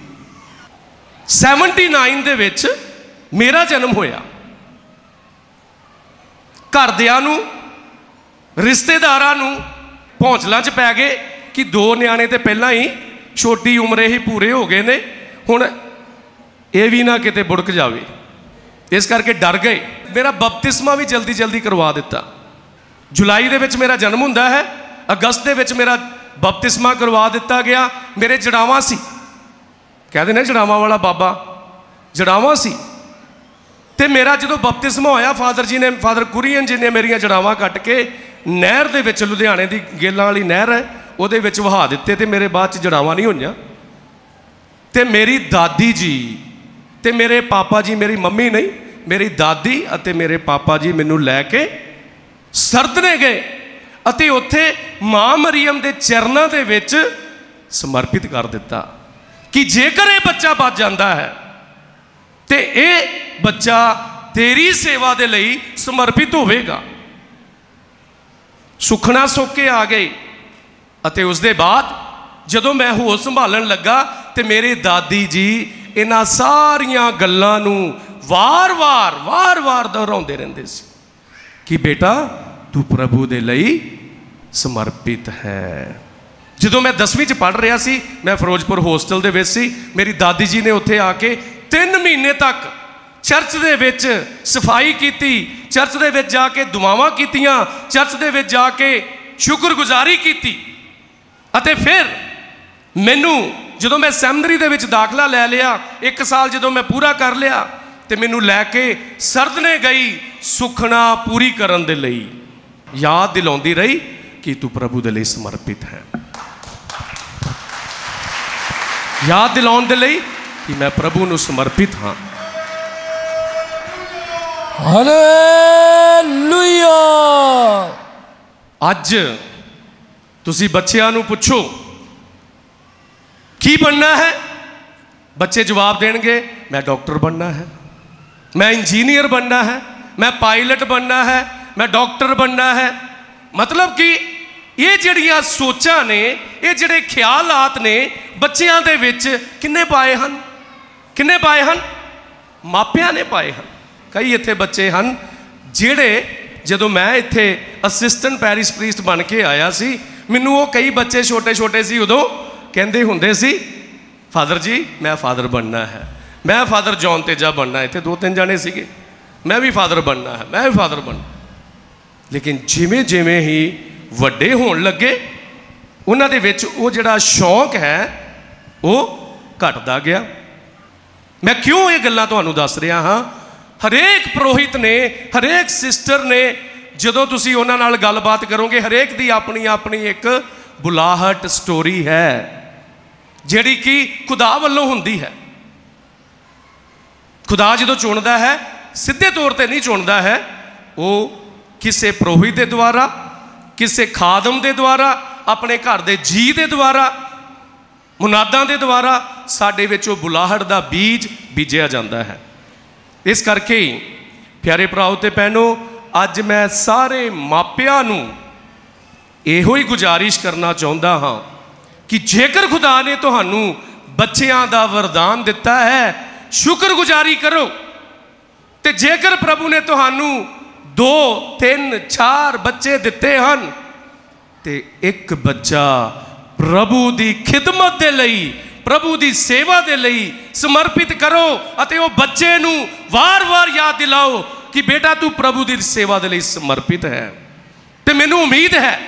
79 ਦੇ ਵਿੱਚ ਮੇਰਾ ਜਨਮ ਹੋਇਆ। ਘਰਦਿਆਂ ਨੂੰ, ਰਿਸ਼ਤੇਦਾਰਾਂ ਨੂੰ ਭੌਂਚਲਾਂ 'ਚ ਪੈ ਗਏ ਕਿ ਦੋ ਨਿਆਣੇ ਤੇ ਪਹਿਲਾਂ ਹੀ ਛੋਟੀ ਉਮਰੇ ਹੀ ਪੂਰੇ ਹੋ ਗਏ ਨੇ। ਹੁਣ ਇਹ ਵੀ ਨਾ ਕਿਤੇ ਬੁੜਕ ਜਾਵੇ। ਇਸ ਕਰਕੇ ਡਰ ਗਏ। ਮੇਰਾ ਬਪਤਿਸਮਾ ਵੀ ਜਲਦੀ ਜਲਦੀ ਕਰਵਾ ਦਿੱਤਾ। ਜੁਲਾਈ ਦੇ ਵਿੱਚ ਮੇਰਾ ਜਨਮ ਹੁੰਦਾ ਹੈ। ਅਗਸਤ ਦੇ ਵਿੱਚ ਮੇਰਾ ਬਪਤਿਸਮਾ ਕਰਵਾ ਦਿੱਤਾ ਗਿਆ। ਮੇਰੇ ਜੜਾਵਾਂ ਸੀ। ਕਹਿੰਦੇ ਨੇ ਜੜਾਵਾਂ ਵਾਲਾ ਬਾਬਾ। ਜੜਾਵਾਂ ਸੀ। ਤੇ ਮੇਰਾ ਜਦੋਂ ਬਪਤਿਸਮਾ ਹੋਇਆ, ਫਾਦਰ ਜੀ ਨੇ, ਫਾਦਰ ਕੁਰੀਅਨ ਜੀ ਨੇ ਮੇਰੀਆਂ ਜੜਾਵਾਂ ਕੱਟ ਕੇ ਨਹਿਰ ਦੇ ਵਿੱਚ, ਲੁਧਿਆਣੇ ਦੀ ਗੇਲਾਂ ਵਾਲੀ ਨਹਿਰ ਹੈ, ਉਹਦੇ ਵਿੱਚ ਵਹਾ ਦਿੱਤੇ ਤੇ ਮੇਰੇ ਬਾਅਦ ਚ ਜੜਾਵਾਂ ਨਹੀਂ ਹੋਈਆਂ। ਤੇ ਮੇਰੀ ਦਾਦੀ ਜੀ, ਤੇ ਮੇਰੇ ਪਾਪਾ ਜੀ, ਮੇਰੀ ਮੰਮੀ ਨਹੀਂ, ਮੇਰੀ ਦਾਦੀ ਅਤੇ ਮੇਰੇ ਪਾਪਾ ਜੀ ਮੈਨੂੰ ਲੈ ਕੇ ਸਰਦਨੇ ਗਏ। ਅਤੇ ਉੱਥੇ ਮਾਂ ਮਰੀਮ ਦੇ ਚਰਨਾਂ ਦੇ ਵਿੱਚ ਸਮਰਪਿਤ ਕਰ ਦਿੱਤਾ ਕਿ ਜੇਕਰ ਇਹ ਬੱਚਾ ਬਚ ਜਾਂਦਾ ਹੈ, ਤੇ ਇਹ ਬੱਚਾ ਤੇਰੀ ਸੇਵਾ ਦੇ ਲਈ ਸਮਰਪਿਤ ਹੋਵੇਗਾ। ਸੁਖਣਾ ਸੋਕੇ ਆ ਗਏ ਅਤੇ ਉਸ ਦੇ ਬਾਅਦ ਜਦੋਂ ਮੈਂ ਹੋਸ਼ ਸੰਭਾਲਣ ਲੱਗਾ ਤੇ ਮੇਰੇ ਦਾਦੀ ਜੀ ਇਹਨਾਂ ਸਾਰੀਆਂ ਗੱਲਾਂ ਨੂੰ ਵਾਰ-ਵਾਰ ਵਾਰ-ਵਾਰ ਦੁਹਰਾਉਂਦੇ ਰਹਿੰਦੇ ਸੀ ਕਿ ਬੇਟਾ ਤੂੰ ਪ੍ਰਭੂ ਦੇ ਲਈ ਸਮਰਪਿਤ ਹੈ। ਜਦੋਂ ਮੈਂ 10ਵੀਂ ਚ ਪੜ ਰਿਹਾ ਸੀ, ਮੈਂ ਫਿਰੋਜ਼ਪੁਰ ਹੋਸਟਲ ਦੇ ਵਿੱਚ ਸੀ, ਮੇਰੀ ਦਾਦੀ ਜੀ ਨੇ ਉੱਥੇ ਆ ਕੇ 3 ਮਹੀਨੇ ਤੱਕ ਚਰਚ ਦੇ ਵਿੱਚ ਸਫ਼ਾਈ ਕੀਤੀ, ਚਰਚ ਦੇ ਵਿੱਚ ਜਾ ਕੇ ਦੁਆਵਾਂ ਕੀਤੀਆਂ, ਚਰਚ ਦੇ ਵਿੱਚ ਜਾ ਕੇ ਸ਼ੁਕਰਗੁਜ਼ਾਰੀ ਕੀਤੀ। ਅਤੇ ਫਿਰ ਮੈਨੂੰ ਜਦੋਂ ਮੈਂ ਸੈਮਨਰੀ ਦੇ ਵਿੱਚ ਦਾਖਲਾ ਲੈ ਲਿਆ, ਇੱਕ ਸਾਲ ਜਦੋਂ ਮੈਂ ਪੂਰਾ ਕਰ ਲਿਆ, ਤੇ ਮੈਨੂੰ ਲੈ ਕੇ ਸਰਦ ਨੇ ਗਈ ਸੁਖਣਾ ਪੂਰੀ ਕਰਨ ਦੇ ਲਈ। ਯਾਦ ਦਿਲਾਉਂਦੀ ਰਹੀ ਕਿ ਤੂੰ ਪ੍ਰਭੂ ਦੇ ਲਈ ਸਮਰਪਿਤ ਹੈ। ਯਾਦ ਦਿਲਾਉਣ ਦੇ ਲਈ ਕਿ ਮੈਂ ਪ੍ਰਭੂ ਨੂੰ ਸਮਰਪਿਤ ਹਾਂ। ਹਾਲੇਲੂਇਆ। ਅੱਜ ਤੁਸੀਂ ਬੱਚਿਆਂ ਨੂੰ ਪੁੱਛੋ ਕੀ ਬਣਨਾ ਹੈ? ਬੱਚੇ ਜਵਾਬ ਦੇਣਗੇ ਮੈਂ ਡਾਕਟਰ ਬਣਨਾ ਹੈ ਮੈਂ ਇੰਜੀਨੀਅਰ ਬਣਨਾ ਹੈ ਮੈਂ ਪਾਇਲਟ ਬਣਨਾ ਹੈ ਮੈਂ ਡਾਕਟਰ ਬਣਨਾ ਹੈ। ਮਤਲਬ ਕਿ ਇਹ ਜਿਹੜੀਆਂ ਸੋਚਾਂ ਨੇ, ਇਹ ਜਿਹੜੇ ਖਿਆਲਾਤ ਨੇ, ਬੱਚਿਆਂ ਦੇ ਵਿੱਚ ਕਿੰਨੇ ਪਾਏ ਹਨ? ਕਿੰਨੇ ਪਾਏ ਹਨ? ਮਾਪਿਆਂ ਨੇ ਪਾਏ ਹਨ। ਕਈ ਇੱਥੇ ਬੱਚੇ ਹਨ ਜਿਹੜੇ ਜਦੋਂ ਮੈਂ ਇੱਥੇ ਅਸਿਸਟੈਂਟ ਪੈਰਿਸ ਪ੍ਰੀਸਟ ਬਣ ਕੇ ਆਇਆ ਸੀ, ਮੈਨੂੰ ਉਹ ਕਈ ਬੱਚੇ ਛੋਟੇ ਛੋਟੇ ਸੀ, ਉਦੋਂ ਕਹਿੰਦੇ ਹੁੰਦੇ ਸੀ, ਫਾਦਰ ਜੀ, ਮੈਂ ਫਾਦਰ ਬਣਨਾ ਹੈ। ਮੈਂ ਫਾਦਰ ਜੌਨ ਤੇਜਾ ਬਣਨਾ ਇੱਥੇ ਦੋ ਤਿੰਨ ਜਾਣੇ ਸੀਗੇ। ਮੈਂ ਵੀ ਫਾਦਰ ਬਣਨਾ ਹੈ, ਮੈਂ ਵੀ ਫਾਦਰ ਬਣਨਾ ਲੇਕਿਨ ਜਿਵੇਂ ਜਿਵੇਂ ਹੀ ਵੱਡੇ ਹੋਣ ਲੱਗੇ, ਉਹਨਾਂ ਦੇ ਵਿੱਚ ਉਹ ਜਿਹੜਾ ਸ਼ੌਂਕ ਹੈ, ਉਹ ਘਟਦਾ ਗਿਆ। ਮੈਂ ਕਿਉਂ ਇਹ ਗੱਲਾਂ ਤੁਹਾਨੂੰ ਦੱਸ ਰਿਹਾ ਹਾਂ? ਹਰੇਕ ਪ੍ਰੋਹਿਤ ਨੇ, ਹਰੇਕ ਸਿਸਟਰ ਨੇ, ਜਦੋਂ ਤੁਸੀਂ ਉਹਨਾਂ ਨਾਲ ਗੱਲਬਾਤ ਕਰੋਗੇ, ਹਰੇਕ ਦੀ ਆਪਣੀ ਆਪਣੀ ਇੱਕ ਬੁਲਾਹਟ ਸਟੋਰੀ ਹੈ, ਜਿਹੜੀ ਕਿ ਖੁਦਾ ਵੱਲੋਂ ਹੁੰਦੀ ਹੈ। ਖੁਦਾ ਜਦੋਂ ਚੁਣਦਾ ਹੈ, ਸਿੱਧੇ ਤੌਰ ਤੇ ਨਹੀਂ ਚੁਣਦਾ ਹੈ, ਉਹ ਕਿਸੇ ਪ੍ਰੋਹਿਤ ਦੇ ਦੁਆਰਾ, ਕਿਸੇ ਖਾਦਮ ਦੇ ਦੁਆਰਾ, ਆਪਣੇ ਘਰ ਦੇ ਜੀ ਦੇ ਦੁਆਰਾ, ਮੁਨਾਦਾਂ ਦੇ ਦੁਆਰਾ ਸਾਡੇ ਵਿੱਚ ਉਹ ਬੁਲਾਹਟ ਦਾ ਬੀਜ ਬੀਜਿਆ ਜਾਂਦਾ ਹੈ। ਇਸ ਕਰਕੇ ਹੀ ਪਿਆਰੇ ਭਰਾਓ ਤੇ ਭੈਣੋ ਅੱਜ ਮੈਂ ਸਾਰੇ ਮਾਪਿਆਂ ਨੂੰ ਇਹੋ ਹੀ ਗੁਜ਼ਾਰਿਸ਼ ਕਰਨਾ ਚਾਹੁੰਦਾ ਹਾਂ ਕਿ ਜੇਕਰ ਖੁਦਾ ਨੇ ਤੁਹਾਨੂੰ ਬੱਚਿਆਂ ਦਾ ਵਰਦਾਨ ਦਿੱਤਾ ਹੈ, ਸ਼ੁਕਰਗੁਜ਼ਾਰੀ ਕਰੋ। ਤੇ ਜੇਕਰ ਪ੍ਰਭੂ ਨੇ ਤੁਹਾਨੂੰ 2 3 4 ਬੱਚੇ ਦਿੱਤੇ ਹਨ ਤੇ ਇੱਕ ਬੱਚਾ ਪ੍ਰਭੂ ਦੀ ਖਿਦਮਤ ਦੇ ਲਈ, ਪ੍ਰਭੂ ਦੀ ਸੇਵਾ ਦੇ ਲਈ ਸਮਰਪਿਤ ਕਰੋ ਅਤੇ ਉਹ ਬੱਚੇ ਨੂੰ ਵਾਰ-ਵਾਰ ਯਾਦ ਦਿਲਾਓ ਕਿ ਬੇਟਾ ਤੂੰ ਪ੍ਰਭੂ ਦੀ ਸੇਵਾ ਦੇ ਲਈ ਸਮਰਪਿਤ ਹੈ। ਤੇ ਮੈਨੂੰ ਉਮੀਦ ਹੈ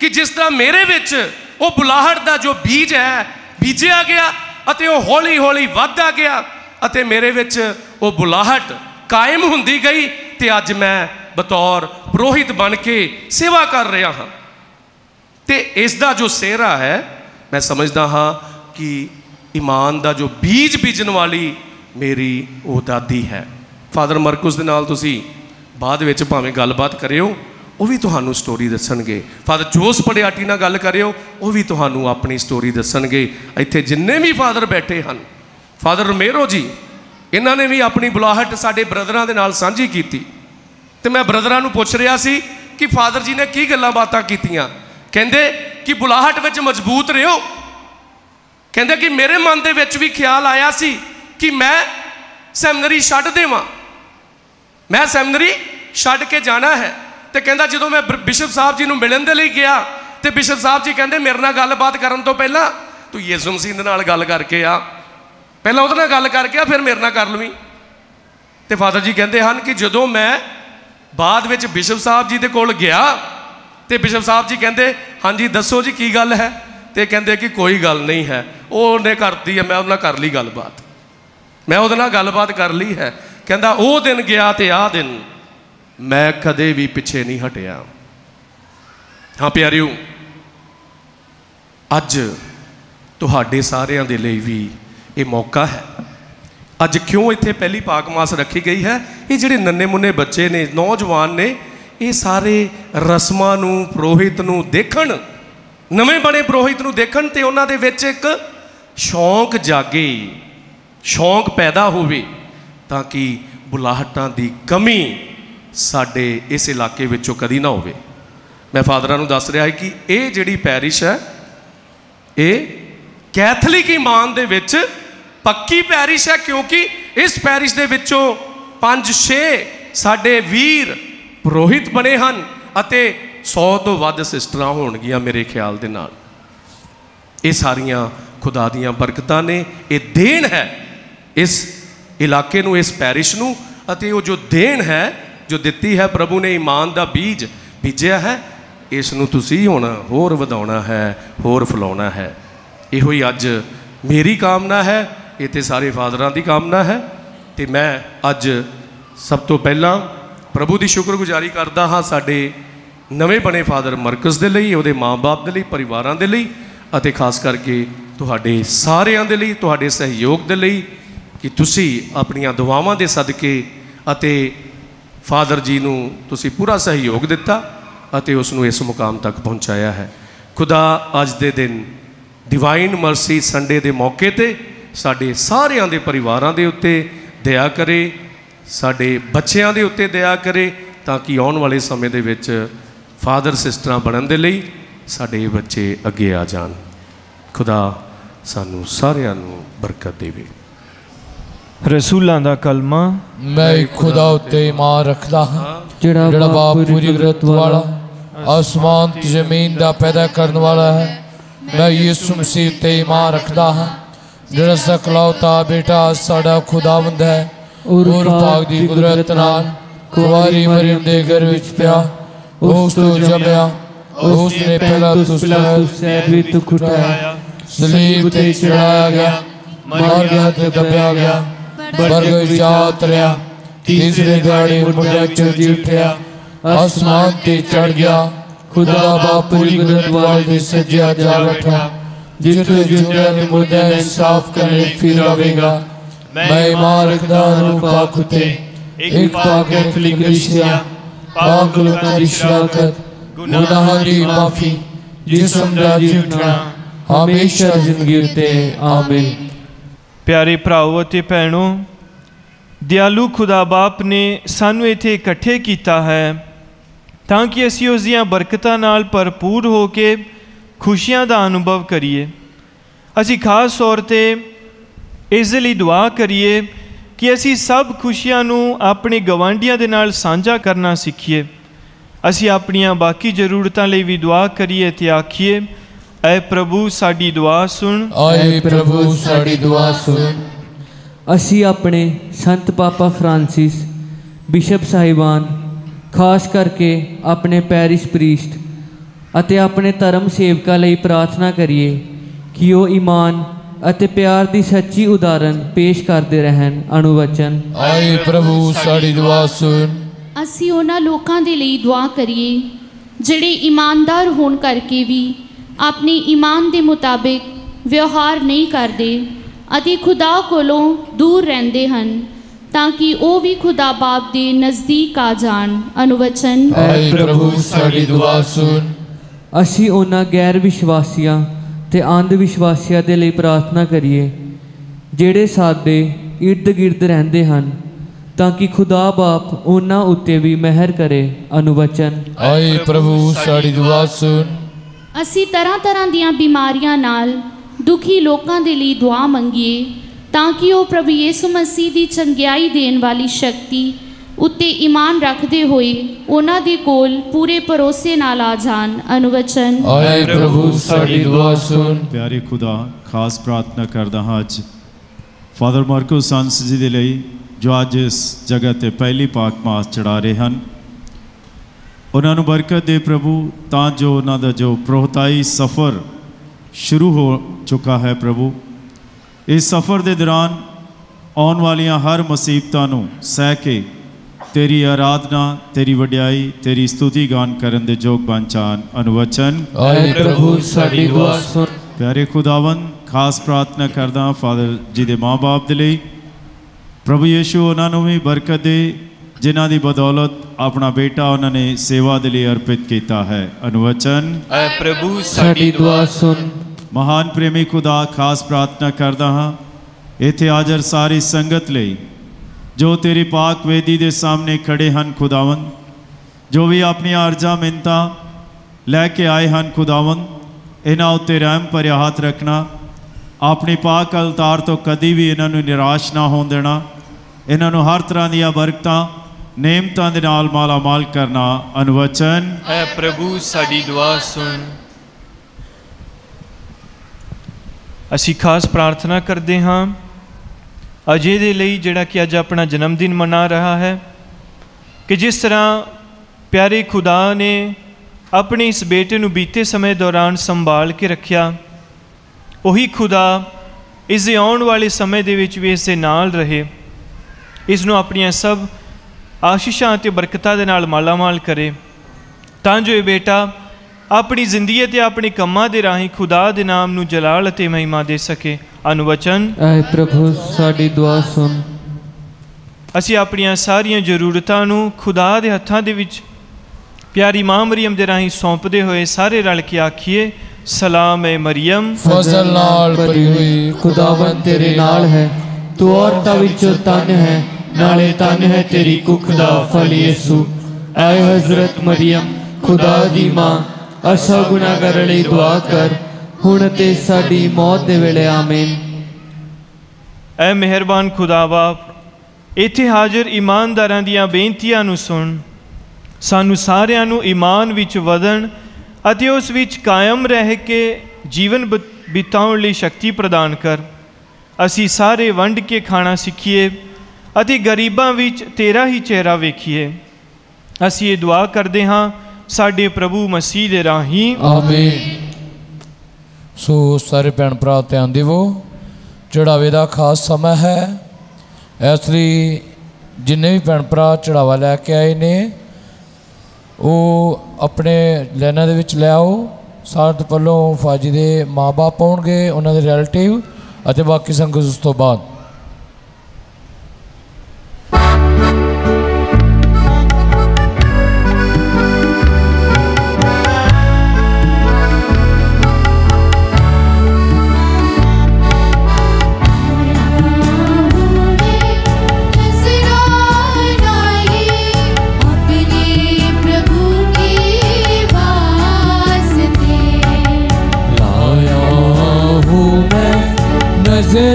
ਕਿ ਜਿਸ ਤਰ੍ਹਾਂ ਮੇਰੇ ਵਿੱਚ ਉਹ ਬੁਲਾਹਟ ਦਾ ਜੋ ਬੀਜ ਹੈ, ਬੀਜਿਆ ਗਿਆ ਅਤੇ ਉਹ ਹੌਲੀ-ਹੌਲੀ ਵੱਧਦਾ ਗਿਆ ਅਤੇ ਮੇਰੇ ਵਿੱਚ ਉਹ ਬੁਲਾਹਟ ਕਾਇਮ ਹੁੰਦੀ ਗਈ ਤੇ ਅੱਜ ਮੈਂ ਬਤੌਰ ਪ੍ਰੋਹਿਤ ਬਣ ਕੇ ਸੇਵਾ ਕਰ ਰਿਹਾ ਹਾਂ ਤੇ ਇਸ ਦਾ ਜੋ ਸਿਹਰਾ ਹੈ ਮੈਂ ਸਮਝਦਾ ਹਾਂ ਕਿ ਈਮਾਨ ਦਾ ਜੋ ਬੀਜ ਬੀਜਣ ਵਾਲੀ ਮੇਰੀ ਉਹ ਦਾਦੀ ਹੈ ਫਾਦਰ ਮਰਕਸ ਦੇ ਨਾਲ ਤੁਸੀਂ ਬਾਅਦ ਵਿੱਚ ਭਾਵੇਂ ਗੱਲਬਾਤ ਕਰਿਓ ਉਹ ਵੀ ਤੁਹਾਨੂੰ ਸਟੋਰੀ ਦੱਸਣਗੇ ਫਾਦਰ ਜੋਸ ਪੜਿਆਟੀ ਨਾਲ ਗੱਲ ਕਰਿਓ ਉਹ ਵੀ ਤੁਹਾਨੂੰ ਆਪਣੀ ਸਟੋਰੀ ਦੱਸਣਗੇ ਇੱਥੇ ਜਿੰਨੇ ਵੀ ਫਾਦਰ ਬੈਠੇ ਹਨ ਫਾਦਰ ਰਮੇਰੋ ਜੀ ਇਹਨਾਂ ਨੇ ਵੀ ਆਪਣੀ ਬੁਲਾਹਟ ਸਾਡੇ ਬ੍ਰਦਰਾਂ ਦੇ ਨਾਲ ਸਾਂਝੀ ਕੀਤੀ ਤੇ ਮੈਂ ਬ੍ਰਦਰਾਂ ਨੂੰ ਪੁੱਛ ਰਿਹਾ ਸੀ ਕਿ ਫਾਦਰ ਜੀ ਨੇ ਕੀ ਗੱਲਾਂ ਬਾਤਾਂ ਕੀਤੀਆਂ? ਕਹਿੰਦੇ ਕਿ ਬੁਲਾਹਟ ਵਿੱਚ ਮਜ਼ਬੂਤ ਰਹੋ। ਕਹਿੰਦੇ ਕਿ ਮੇਰੇ ਮਨ ਦੇ ਵਿੱਚ ਵੀ ਖਿਆਲ ਆਇਆ ਸੀ ਕਿ ਮੈਂ ਸੈਮਨਰੀ ਛੱਡ ਦੇਵਾਂ। ਮੈਂ ਸੈਮਨਰੀ ਛੱਡ ਕੇ ਜਾਣਾ ਹੈ। ਤੇ ਕਹਿੰਦਾ ਜਦੋਂ ਮੈਂ ਬ- ਬਿਸ਼ਪ ਸਾਹਿਬ ਜੀ ਨੂੰ ਮਿਲਣ ਦੇ ਲਈ ਗਿਆ, ਤੇ ਬਿਸ਼ਪ ਸਾਹਿਬ ਜੀ ਕਹਿੰਦੇ, ਮੇਰੇ ਨਾਲ ਗੱਲਬਾਤ ਕਰਨ ਤੋਂ ਪਹਿਲਾਂ ਤੂੰ ਯਿਸੂ ਮਸੀਹ ਦੇ ਨਾਲ ਗੱਲ ਕਰਕੇ ਆ। ਪਹਿਲਾਂ ਉਹਦੇ ਨਾਲ ਗੱਲ ਕਰਕੇ ਆ, ਫਿਰ ਮੇਰੇ ਨਾਲ ਕਰ ਲਵੀਂ। ਤੇ ਫਾਦਰ ਜੀ ਕਹਿੰਦੇ ਹਨ ਕਿ ਜਦੋਂ ਮੈਂ ਬਾਅਦ ਵਿੱਚ ਬਿਸ਼ਪ ਸਾਹਿਬ ਜੀ ਦੇ ਕੋਲ ਗਿਆ ਤੇ ਬਿਸ਼ਪ ਸਾਹਿਬ ਜੀ ਕਹਿੰਦੇ, ਹਾਂਜੀ, ਦੱਸੋ ਜੀ ਕੀ ਗੱਲ ਹੈ? ਤੇ ਕਹਿੰਦੇ ਕਿ ਕੋਈ ਗੱਲ ਨਹੀਂ ਹੈ। ਉਹ ਉਹਨੇ ਕਰਤੀ ਹੈ, ਮੈਂ ਉਹਦੇ ਨਾਲ ਕਰ ਲਈ ਗੱਲਬਾਤ। ਮੈਂ ਉਹਦੇ ਨਾਲ ਗੱਲਬਾਤ ਕਰ ਲਈ ਹੈ। ਕਹਿੰਦਾ, ਉਹ ਦਿਨ ਗਿਆ ਤੇ ਆਹ ਦਿਨ ਮੈਂ ਕਦੇ ਵੀ ਪਿੱਛੇ ਨਹੀਂ ਹਟਿਆ। ਹਾਂ, ਪਿਆਰਿਓ, ਅੱਜ ਤੁਹਾਡੇ ਸਾਰਿਆਂ ਦੇ ਲਈ ਵੀ ਇਹ ਮੌਕਾ ਹੈ। ਅੱਜ ਕਿਉਂ ਇੱਥੇ ਪਹਿਲੀ ਪਾਕ ਮਾਸ ਰੱਖੀ ਗਈ ਹੈ? ਇਹ ਜਿਹੜੇ ਨੰਨੇ ਮੁੰਨੇ ਬੱਚੇ ਨੇ, ਨੌਜਵਾਨ ਨੇ, ਇਹ ਸਾਰੇ ਰਸਮਾਂ ਨੂੰ, ਪ੍ਰੋਹਿਤ ਨੂੰ ਦੇਖਣ, ਨਵੇਂ ਬਣੇ ਪ੍ਰੋਹਿਤ ਨੂੰ ਦੇਖਣ ਤੇ ਉਹਨਾਂ ਦੇ ਵਿੱਚ ਇੱਕ ਸ਼ੌਂਕ ਜਾਗੇ, ਸ਼ੌਂਕ ਪੈਦਾ ਹੋਵੇ ਤਾਂ ਕਿ ਬੁਲਾਹਟਾਂ ਦੀ ਕਮੀ ਸਾਡੇ ਇਸ ਇਲਾਕੇ ਵਿੱਚੋਂ ਕਦੀ ਨਾ ਹੋਵੇ। ਮੈਂ ਫਾਦਰਾਂ ਨੂੰ ਦੱਸ ਰਿਹਾ ਹਾਂ ਕਿ ਇਹ ਜਿਹੜੀ ਪੈਰਿਸ਼ ਹੈ, ਇਹ ਕੈਥੋਲਿਕ ਇਮਾਨ ਦੇ ਵਿੱਚ ਪੱਕੀ ਪੈਰਿਸ਼ ਹੈ ਕਿਉਂਕਿ ਇਸ ਪੈਰਿਸ਼ ਦੇ ਵਿੱਚੋਂ 5-6 ਸਾਡੇ ਵੀਰ ਪੁਰੋਹਿਤ ਬਣੇ ਹਨ ਅਤੇ 100 ਤੋਂ ਵੱਧ ਸਿਸਟਰਾਂ ਹੋਣਗੀਆਂ ਮੇਰੇ ਖਿਆਲ ਦੇ ਨਾਲ। ਇਹ ਸਾਰੀਆਂ ਖੁਦਾ ਦੀਆਂ ਬਰਕਤਾਂ ਨੇ। ਇਹ ਦੇਣ ਹੈ ਇਸ ਇਲਾਕੇ ਨੂੰ, ਇਸ ਪੈਰਿਸ਼ ਨੂੰ ਅਤੇ ਉਹ ਜੋ ਦੇਣ ਹੈ, ਜੋ ਦਿੱਤੀ ਹੈ ਪ੍ਰਭੂ ਨੇ ਈਮਾਨ ਦਾ ਬੀਜ ਬੀਜਿਆ ਹੈ, ਇਸ ਨੂੰ ਤੁਸੀਂ ਹੁਣ ਹੋਰ ਵਧਾਉਣਾ ਹੈ, ਹੋਰ ਫਲਾਉਣਾ ਹੈ। ਇਹੋ ਹੀ ਅੱਜ ਮੇਰੀ ਕਾਮਨਾ ਹੈ। ਇਹ ਤੇ ਸਾਰੇ ਫਾਦਰਾਂ ਦੀ ਕਾਮਨਾ ਹੈ ਤੇ ਮੈਂ ਅੱਜ ਸਭ ਤੋਂ ਪਹਿਲਾਂ ਪ੍ਰਭੂ ਦੀ ਸ਼ੁਕਰਗੁਜ਼ਾਰੀ ਕਰਦਾ ਹਾਂ ਸਾਡੇ ਨਵੇਂ ਬਣੇ ਫਾਦਰ ਮਰਕਸ ਦੇ ਲਈ, ਉਹਦੇ ਮਾਂ-ਬਾਪ ਦੇ ਲਈ, ਪਰਿਵਾਰਾਂ ਦੇ ਲਈ ਅਤੇ ਖਾਸ ਕਰਕੇ ਤੁਹਾਡੇ ਸਾਰਿਆਂ ਦੇ ਲਈ, ਤੁਹਾਡੇ ਸਹਿਯੋਗ ਦੇ ਲਈ ਕਿ ਤੁਸੀਂ ਆਪਣੀਆਂ ਦੁਆਵਾਂ ਦੇ ਸਦਕੇ ਅਤੇ ਫਾਦਰ ਜੀ ਨੂੰ ਤੁਸੀਂ ਪੂਰਾ ਸਹਿਯੋਗ ਦਿੱਤਾ ਅਤੇ ਉਸ ਨੂੰ ਇਸ ਮੁਕਾਮ ਤੱਕ ਪਹੁੰਚਾਇਆ ਹੈ। ਖੁਦਾ ਅੱਜ ਦੇ ਦਿਨ ਡਿਵਾਈਨ ਮਰਸੀ ਸੰਡੇ ਦੇ ਮੌਕੇ ਤੇ ਸਾਡੇ ਸਾਰਿਆਂ ਦੇ ਪਰਿਵਾਰਾਂ ਦੇ ਉੱਤੇ ਦਇਆ ਕਰੇ ਸਾਡੇ ਬੱਚਿਆਂ ਦੇ ਉੱਤੇ ਦਇਆ ਕਰੇ ਤਾਂ ਕਿ ਆਉਣ ਵਾਲੇ ਸਮੇਂ ਦੇ ਵਿੱਚ ਫਾਦਰ ਸਿਸਟਰਾਂ ਬਣਨ ਦੇ ਲਈ ਸਾਡੇ ਬੱਚੇ ਅੱਗੇ ਆ ਜਾਣ। ਖੁਦਾ ਸਾਨੂੰ ਸਾਰਿਆਂ ਨੂੰ ਬਰਕਤ ਦੇਵੇ। ਰਸੂਲਾਂ ਦਾ ਕਲਮਾ ਮੈਂ ਖੁਦਾ ਉੱਤੇ ਇਮਾਨ ਰੱਖਦਾ ਹਾਂ ਜਿਹੜਾ ਜਿਹੜਾ ਬਾਪ ਪੂਰੀ ਕੁਦਰਤ ਵਾਲਾ ਆਸਮਾਨ ਤੇ ਜ਼ਮੀਨ ਦਾ ਪੈਦਾ ਕਰਨ ਵਾਲਾ ਹੈ। ਮੈਂ ਯਿਸੂ ਮਸੀਹ ਤੇ ਇਮਾਨ ਰੱਖਦਾ ਹਾਂ। ਜਿਹੜਾ ਸਕਲੌਤਾ ਬੇਟਾ ਸਾਡਾ ਖੁਦਾਵੰਦ ਹੈ ਔਰ ਪਾਕ ਦੀ ਕੁਦਰਤ ਨਾਲ ਕੁਵਾਰੀ ਮਰੀਮ ਦੇ ਘਰ ਵਿੱਚ ਪਿਆ ਉਸ ਤੋਂ ਜੰਮਿਆ ਉਸ ਨੇ ਪਹਿਲਾ ਤੁਸ ਵੀ ਦੁੱਖ ਉਠਾਇਆ ਸਲੀਬ ਤੇ ਚੜਾਇਆ ਗਿਆ ਮਰ ਗਿਆ ਤੇ ਦਬਿਆ ਗਿਆ ਬਰਗ ਜਾ ਉਤਰਿਆ ਤੀਸਰੇ ਦਿਹਾੜੇ ਮੁੰਡਿਆ ਚੋਂ ਜੀ ਉੱਠਿਆ ਆਸਮਾਨ ਤੇ ਚੜ ਗਿਆ ਖੁਦਾ ਬਾਪ ਪੂਰੀ ਕੁਦਰਤ ਵਾਲੇ ਦੇ ਸੱਜਿਆ ਜਾ ਬੈਠਾ ਜਿੱਥੇ ਜਿਉਂਦਿਆਂ ਦੇ ਮੁਰਦਿਆਂ ਨੂੰ ਸਾਫ਼ ਕਰਨ ਫਿਰ ਆਵੇਗਾ। ਮੈਂ ਇਮਾਨ ਰੱਖਦਾ ਹਾਂ ਪਾਕ ਉਤੇ, ਇੱਕ ਪਾਕ ਕੈਥੋਲਿਕ ਕ੍ਰਿਸਚੀਅਨ ਪਾਕ ਲੋਕਾਂ ਦੀ ਸ਼ਰਾਕਤ, ਗੁਨਾਹਾਂ ਦੀ ਮਾਫੀ ਜਿਸਮ ਦਾ ਜੀ ਹਮੇਸ਼ਾ ਜ਼ਿੰਦਗੀ ਉਤੇ, ਆਮੀਨ। ਪਿਆਰੇ ਭਰਾਓ ਅਤੇ ਭੈਣੋ, ਦਿਆਲੂ ਖੁਦਾ ਬਾਪ ਨੇ ਸਾਨੂੰ ਇੱਥੇ ਇਕੱਠੇ ਕੀਤਾ ਹੈ ਤਾਂ ਕਿ ਅਸੀਂ ਉਸ ਦੀਆਂ ਬਰਕਤਾਂ ਨਾਲ ਭਰਪੂਰ ਹੋ ਕੇ ਖੁਸ਼ੀਆਂ ਦਾ ਅਨੁਭਵ ਕਰੀਏ। ਅਸੀਂ ਖਾਸ ਤੌਰ ਤੇ ਇਸ ਲਈ ਦੁਆ ਕਰੀਏ ਕਿ ਅਸੀਂ ਸਭ ਖੁਸ਼ੀਆਂ ਨੂੰ ਆਪਣੇ ਗਵਾਂਢੀਆਂ ਦੇ ਨਾਲ ਸਾਂਝਾ ਕਰਨਾ ਸਿੱਖੀਏ। ਅਸੀਂ ਆਪਣੀਆਂ ਬਾਕੀ ਜ਼ਰੂਰਤਾਂ ਲਈ ਵੀ ਦੁਆ ਕਰੀਏ ਤੇ ਆਖੀਏ ਐ ਪ੍ਰਭੂ ਸਾਡੀ ਦੁਆ ਸੁਣ। ਆਏ ਪ੍ਰਭੂ ਸਾਡੀ ਦੁਆ ਸੁਣ। ਅਸੀਂ ਆਪਣੇ ਸੰਤ ਪਾਪਾ ਫਰਾਂਸਿਸ ਬਿਸ਼ਪ ਸਾਹਿਬਾਨ ਖਾਸ ਕਰਕੇ ਆਪਣੇ ਪੈਰਿਸ਼ ਪ੍ਰੀਸਟ ਅਤੇ ਆਪਣੇ ਧਰਮ ਸੇਵਕਾਂ ਲਈ ਪ੍ਰਾਰਥਨਾ ਕਰੀਏ ਕਿ ਉਹ ਈਮਾਨ ਅਤੇ ਪਿਆਰ ਦੀ ਸੱਚੀ ਉਦਾਹਰਨ ਪੇਸ਼ ਕਰਦੇ ਰਹਿਣ। ਅਣੁਵਚਨ। ਆਏ ਪ੍ਰਭੂ ਸਾਡੀ ਦੁਆ ਸੁਣ। ਅਸੀਂ ਉਹਨਾਂ ਲੋਕਾਂ ਦੇ ਲਈ ਦੁਆ ਕਰੀਏ ਜਿਹੜੇ ਇਮਾਨਦਾਰ ਹੋਣ ਕਰਕੇ ਵੀ ਆਪਣੀ ਈਮਾਨ ਦੇ ਮੁਤਾਬਿਕ ਵਿਵਹਾਰ ਨਹੀਂ ਕਰਦੇ ਅਤੇ ਖੁਦਾ ਕੋਲੋਂ ਦੂਰ ਰਹਿੰਦੇ ਹਨ ਤਾਂ ਕਿ ਉਹ ਵੀ ਖੁਦਾ ਬਾਪ ਦੇ ਨਜ਼ਦੀਕ ਆ ਜਾਣ। ਅਨੁਵਚਨ ਆਏ ਪ੍ਰਭੂ ਸਾਡੀ ਦੁਆ ਸੁਣ। ਅਸੀਂ ਉਹਨਾਂ ਗੈਰ ਵਿਸ਼ਵਾਸੀਆਂ ਤੇ ਅੰਧ ਵਿਸ਼ਵਾਸੀਆਂ ਦੇ ਲਈ ਪ੍ਰਾਰਥਨਾ ਕਰੀਏ ਜਿਹੜੇ ਸਾਡੇ ਇਰਦ ਗਿਰਦ ਰਹਿੰਦੇ ਹਨ ਤਾਂ ਕਿ ਖੁਦਾ ਬਾਪ ਉਹਨਾਂ ਉੱਤੇ ਵੀ ਮਿਹਰ ਕਰੇ। ਅਨੁਵਚਨ। ਆਏ ਪ੍ਰਭੂ ਸਾਡੀ ਦੁਆ ਸੁਣ। ਅਸੀਂ ਤਰ੍ਹਾਂ ਤਰ੍ਹਾਂ ਦੀਆਂ ਬਿਮਾਰੀਆਂ ਨਾਲ ਦੁਖੀ ਲੋਕਾਂ ਦੇ ਲਈ ਦੁਆ ਮੰਗੀਏ ਤਾਂ ਕਿ ਉਹ ਪ੍ਰਭੂ ਯਿਸੂ ਮਸੀਹ ਦੀ ਚੰਗਿਆਈ ਦੇਣ ਵਾਲੀ ਸ਼ਕਤੀ ਉੱਤੇ ਈਮਾਨ ਰੱਖਦੇ ਹੋਏ ਉਹਨਾਂ ਦੇ ਕੋਲ ਪੂਰੇ ਭਰੋਸੇ ਨਾਲ ਆ ਜਾਣ। ਅਨੁਵਚਨ। ਆਏ ਪ੍ਰਭੂ ਸਾਡੀ ਦੁਆ ਸੁਣ। ਪਿਆਰੇ ਖੁਦਾ ਖਾਸ ਪ੍ਰਾਰਥਨਾ ਕਰਦਾ ਹਾਂ ਅੱਜ। ਫਾਦਰ ਮਾਰਕੋ ਸੰਸ ਜੀ ਦੇ ਲਈ ਜੋ ਅੱਜ ਇਸ ਜਗ੍ਹਾ ਤੇ ਪਹਿਲੀ ਪਾਕ ਮਾਸ ਚੜਾ ਰਹੇ ਹਨ। ਉਹਨਾਂ ਨੂੰ ਬਰਕਤ ਦੇ ਪ੍ਰਭੂ ਤਾਂ ਜੋ ਉਹਨਾਂ ਦਾ ਜੋ ਪ੍ਰੋਹਤਾਈ ਸਫ਼ਰ ਸ਼ੁਰੂ ਹੋ ਚੁੱਕਾ ਹੈ ਪ੍ਰਭੂ। ਇਸ ਸਫ਼ਰ ਦੇ ਦੌਰਾਨ ਆਉਣ ਵਾਲੀਆਂ ਹਰ ਮੁਸੀਬਤਾਂ ਨੂੰ ਸਹਿ ਕੇ ਤੇਰੀ ਆਰਾਧਨਾ ਤੇਰੀ ਵਡਿਆਈ ਤੇਰੀ ਸਤੁਤੀ ਗਾਨ ਕਰਨ ਦੇ ਯੋਗ ਬਣ ਜਾਣ ਅਨੁਵਚਨ ਆਏ ਪ੍ਰਭੂ ਸਾਡੀ ਦੁਆ ਸੁਣ ਪਿਆਰੇ ਖੁਦਾਵੰ ਖਾਸ ਪ੍ਰਾਰਥਨਾ ਕਰਦਾ ਹਾਂ ਫਾਦਰ ਜੀ ਦੇ ਮਾਪੇ ਦੇ ਲਈ ਪ੍ਰਭੂ ਯੀਸ਼ੂ ਉਹਨਾਂ ਨੂੰ ਵੀ ਬਰਕਤ ਦੇ ਜਿਨ੍ਹਾਂ ਦੀ ਬਦੌਲਤ ਆਪਣਾ ਬੇਟਾ ਉਹਨਾਂ ਨੇ ਸੇਵਾ ਦੇ ਲਈ ਅਰਪਿਤ ਕੀਤਾ ਹੈ ਅਨੁਵਚਨ ਐ ਪ੍ਰਭੂ ਸਾਡੀ ਦੁਆ ਸੁਣ ਮਹਾਨ ਪ੍ਰੇਮੀ ਖੁਦਾ ਖਾਸ ਪ੍ਰਾਰਥਨਾ ਕਰਦਾ ਹਾਂ ਇੱਥੇ ਹਾਜ਼ਰ ਸਾਰੀ ਸੰਗਤ ਲਈ ਜੋ ਤੇਰੀ ਪਾਕ ਵੇਦੀ ਦੇ ਸਾਹਮਣੇ ਖੜੇ ਹਨ ਖੁਦਾਵੰ ਜੋ ਵੀ ਆਪਣੀਆਂ ਅਰਜ਼ਾਂ ਮਿੰਤਾਂ ਲੈ ਕੇ ਆਏ ਹਨ ਖੁਦਾਵੰ ਇਹਨਾਂ ਉੱਤੇ ਰਹਿਮ ਭਰਿਆ ਹੱਥ ਰੱਖਣਾ, ਆਪਣੀ ਪਾਕ ਅਲਤਾਰ ਤੋਂ ਕਦੀ ਵੀ ਇਹਨਾਂ ਨੂੰ ਨਿਰਾਸ਼ ਨਾ ਹੋਣ ਦੇਣਾ, ਇਹਨਾਂ ਨੂੰ ਹਰ ਤਰ੍ਹਾਂ ਦੀਆਂ ਬਰਕਤਾਂ, ਨੇਮਤਾਂ ਦੇ ਨਾਲ ਮਾਲਾ ਮਾਲ ਕਰਨਾ ਅਨੁਵਚਨ। ਐ ਪ੍ਰਭੂ, ਸਾਡੀ ਦੁਆ ਸੁਣ। ਅਸੀਂ ਖਾਸ ਪ੍ਰਾਰਥਨਾ ਕਰਦੇ ਹਾਂ। ਅਜੇ ਦੇ ਲਈ ਜਿਹੜਾ ਕਿ ਅੱਜ ਆਪਣਾ ਜਨਮ ਦਿਨ ਮਨਾ ਰਿਹਾ ਹੈ ਕਿ ਜਿਸ ਤਰ੍ਹਾਂ ਪਿਆਰੇ ਖੁਦਾ ਨੇ ਆਪਣੇ ਇਸ ਬੇਟੇ ਨੂੰ ਬੀਤੇ ਸਮੇਂ ਦੌਰਾਨ ਸੰਭਾਲ ਕੇ ਰੱਖਿਆ, ਉਹੀ ਖੁਦਾ ਇਸ ਦੇ ਆਉਣ ਵਾਲੇ ਸਮੇਂ ਦੇ ਵਿੱਚ ਵੀ ਇਸ ਦੇ ਨਾਲ ਰਹੇ, ਇਸ ਨੂੰ ਆਪਣੀਆਂ ਸਭ ਆਸ਼ੀਸ਼ਾਂ ਅਤੇ ਬਰਕਤਾਂ ਦੇ ਨਾਲ ਮਾਲਾਮਾਲ ਕਰੇ। ਤਾਂ ਜੋ ਇਹ ਬੇਟਾ ਆਪਣੀ ਜ਼ਿੰਦਗੀ ਅਤੇ ਆਪਣੇ ਕੰਮਾਂ ਦੇ ਰਾਹੀਂ ਖੁਦਾ ਦੇ ਨਾਮ ਨੂੰ ਜਲਾਲ ਅਤੇ ਮਹਿਮਾ ਦੇ ਸਕੇ। ਅਨੁਵਚਨ। ਐ ਪ੍ਰਭੂ ਸਾਡੀ ਦੁਆ ਸੁਣ। ਅਸੀਂ ਆਪਣੀਆਂ ਸਾਰੀਆਂ ਜ਼ਰੂਰਤਾਂ ਨੂੰ ਖੁਦਾ ਦੇ ਹੱਥਾਂ ਦੇ ਵਿੱਚ ਪਿਆਰੀ ਮਾਂ ਮਰੀਮ ਦੇ ਰਾਹੀਂ ਸੌਂਪਦੇ ਹੋਏ ਸਾਰੇ ਰਲ ਕੇ ਆਖੀਏ ਸਲਾਮ ਏ ਮਰੀਮ। ਫਜ਼ਲ ਨਾਲ ਭਰੀ ਹੋਈ ਖੁਦਾਵੰ ਤੇਰੇ ਨਾਲ ਹੈ। ਤੂੰ ਔਰਤਾਂ ਵਿੱਚੋਂ ਤਨ ਹੈ ਨਾਲੇ ਤਨ ਹੈ ਤੇਰੀ ਕੁੱਖ ਦਾ ਫਲ ਯਿਸੂ। ਐ ਹਜ਼ਰਤ ਮਰੀਮ ਖੁਦਾ ਦੀ ਮਾਂ। ਅਸਾ ਗੁਨਾਹਗਾਰਾਂ ਲਈ ਦੁਆ ਕਰ, ਹੁਣ ਤੇ ਸਾਡੀ ਮੌਤ ਦੇ ਵੇਲੇ, ਆਮੀਨ। ਐ ਮਿਹਰਬਾਨ ਖੁਦਾ ਬਾਪ, ਇੱਥੇ ਹਾਜ਼ਰ ਇਮਾਨਦਾਰਾਂ ਦੀਆਂ ਬੇਨਤੀਆਂ ਨੂੰ ਸੁਣ। ਸਾਨੂੰ ਸਾਰਿਆਂ ਨੂੰ ਈਮਾਨ ਵਿੱਚ ਵਧਣ ਅਤੇ ਉਸ ਵਿੱਚ ਕਾਇਮ ਰਹਿ ਕੇ ਜੀਵਨ ਬ- ਬਿਤਾਉਣ ਲਈ ਸ਼ਕਤੀ ਪ੍ਰਦਾਨ ਕਰ। ਅਸੀਂ ਸਾਰੇ ਵੰਡ ਕੇ ਖਾਣਾ ਸਿੱਖੀਏ ਅਤੇ ਗਰੀਬਾਂ ਵਿੱਚ ਤੇਰਾ ਹੀ ਚਿਹਰਾ ਵੇਖੀਏ। ਅਸੀਂ ਇਹ ਦੁਆ ਕਰਦੇ ਹਾਂ ਸਾਡੇ ਪ੍ਰਭੂ ਮਸੀਹ ਦੇ ਰਾਹੀਂ। ਆਮੀਨ। ਸੋ ਸਾਰੇ ਭੈਣ ਭਰਾ ਧਿਆਨ ਦੇਵੋ, ਚੜਾਵੇ ਦਾ ਖਾਸ ਸਮਾਂ ਹੈ। ਇਸ ਲਈ ਜਿੰਨੇ ਵੀ ਭੈਣ ਭਰਾ ਚੜਾਵਾ ਲੈ ਕੇ ਆਏ ਨੇ, ਉਹ ਆਪਣੇ ਲਾਈਨਾਂ ਦੇ ਵਿੱਚ ਲੈ ਆਓ। ਸਾਡੇ ਵੱਲੋਂ ਫਾਜੀ ਦੇ ਮਾਪੇ ਆਉਣਗੇ, ਉਹਨਾਂ ਦੇ ਰਿਲੇਟਿਵ ਅਤੇ ਬਾਕੀ ਸੰਗਤ ਉਸ ਤੋਂ ਬਾਅਦ।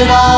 it all.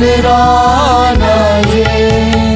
नजराना ये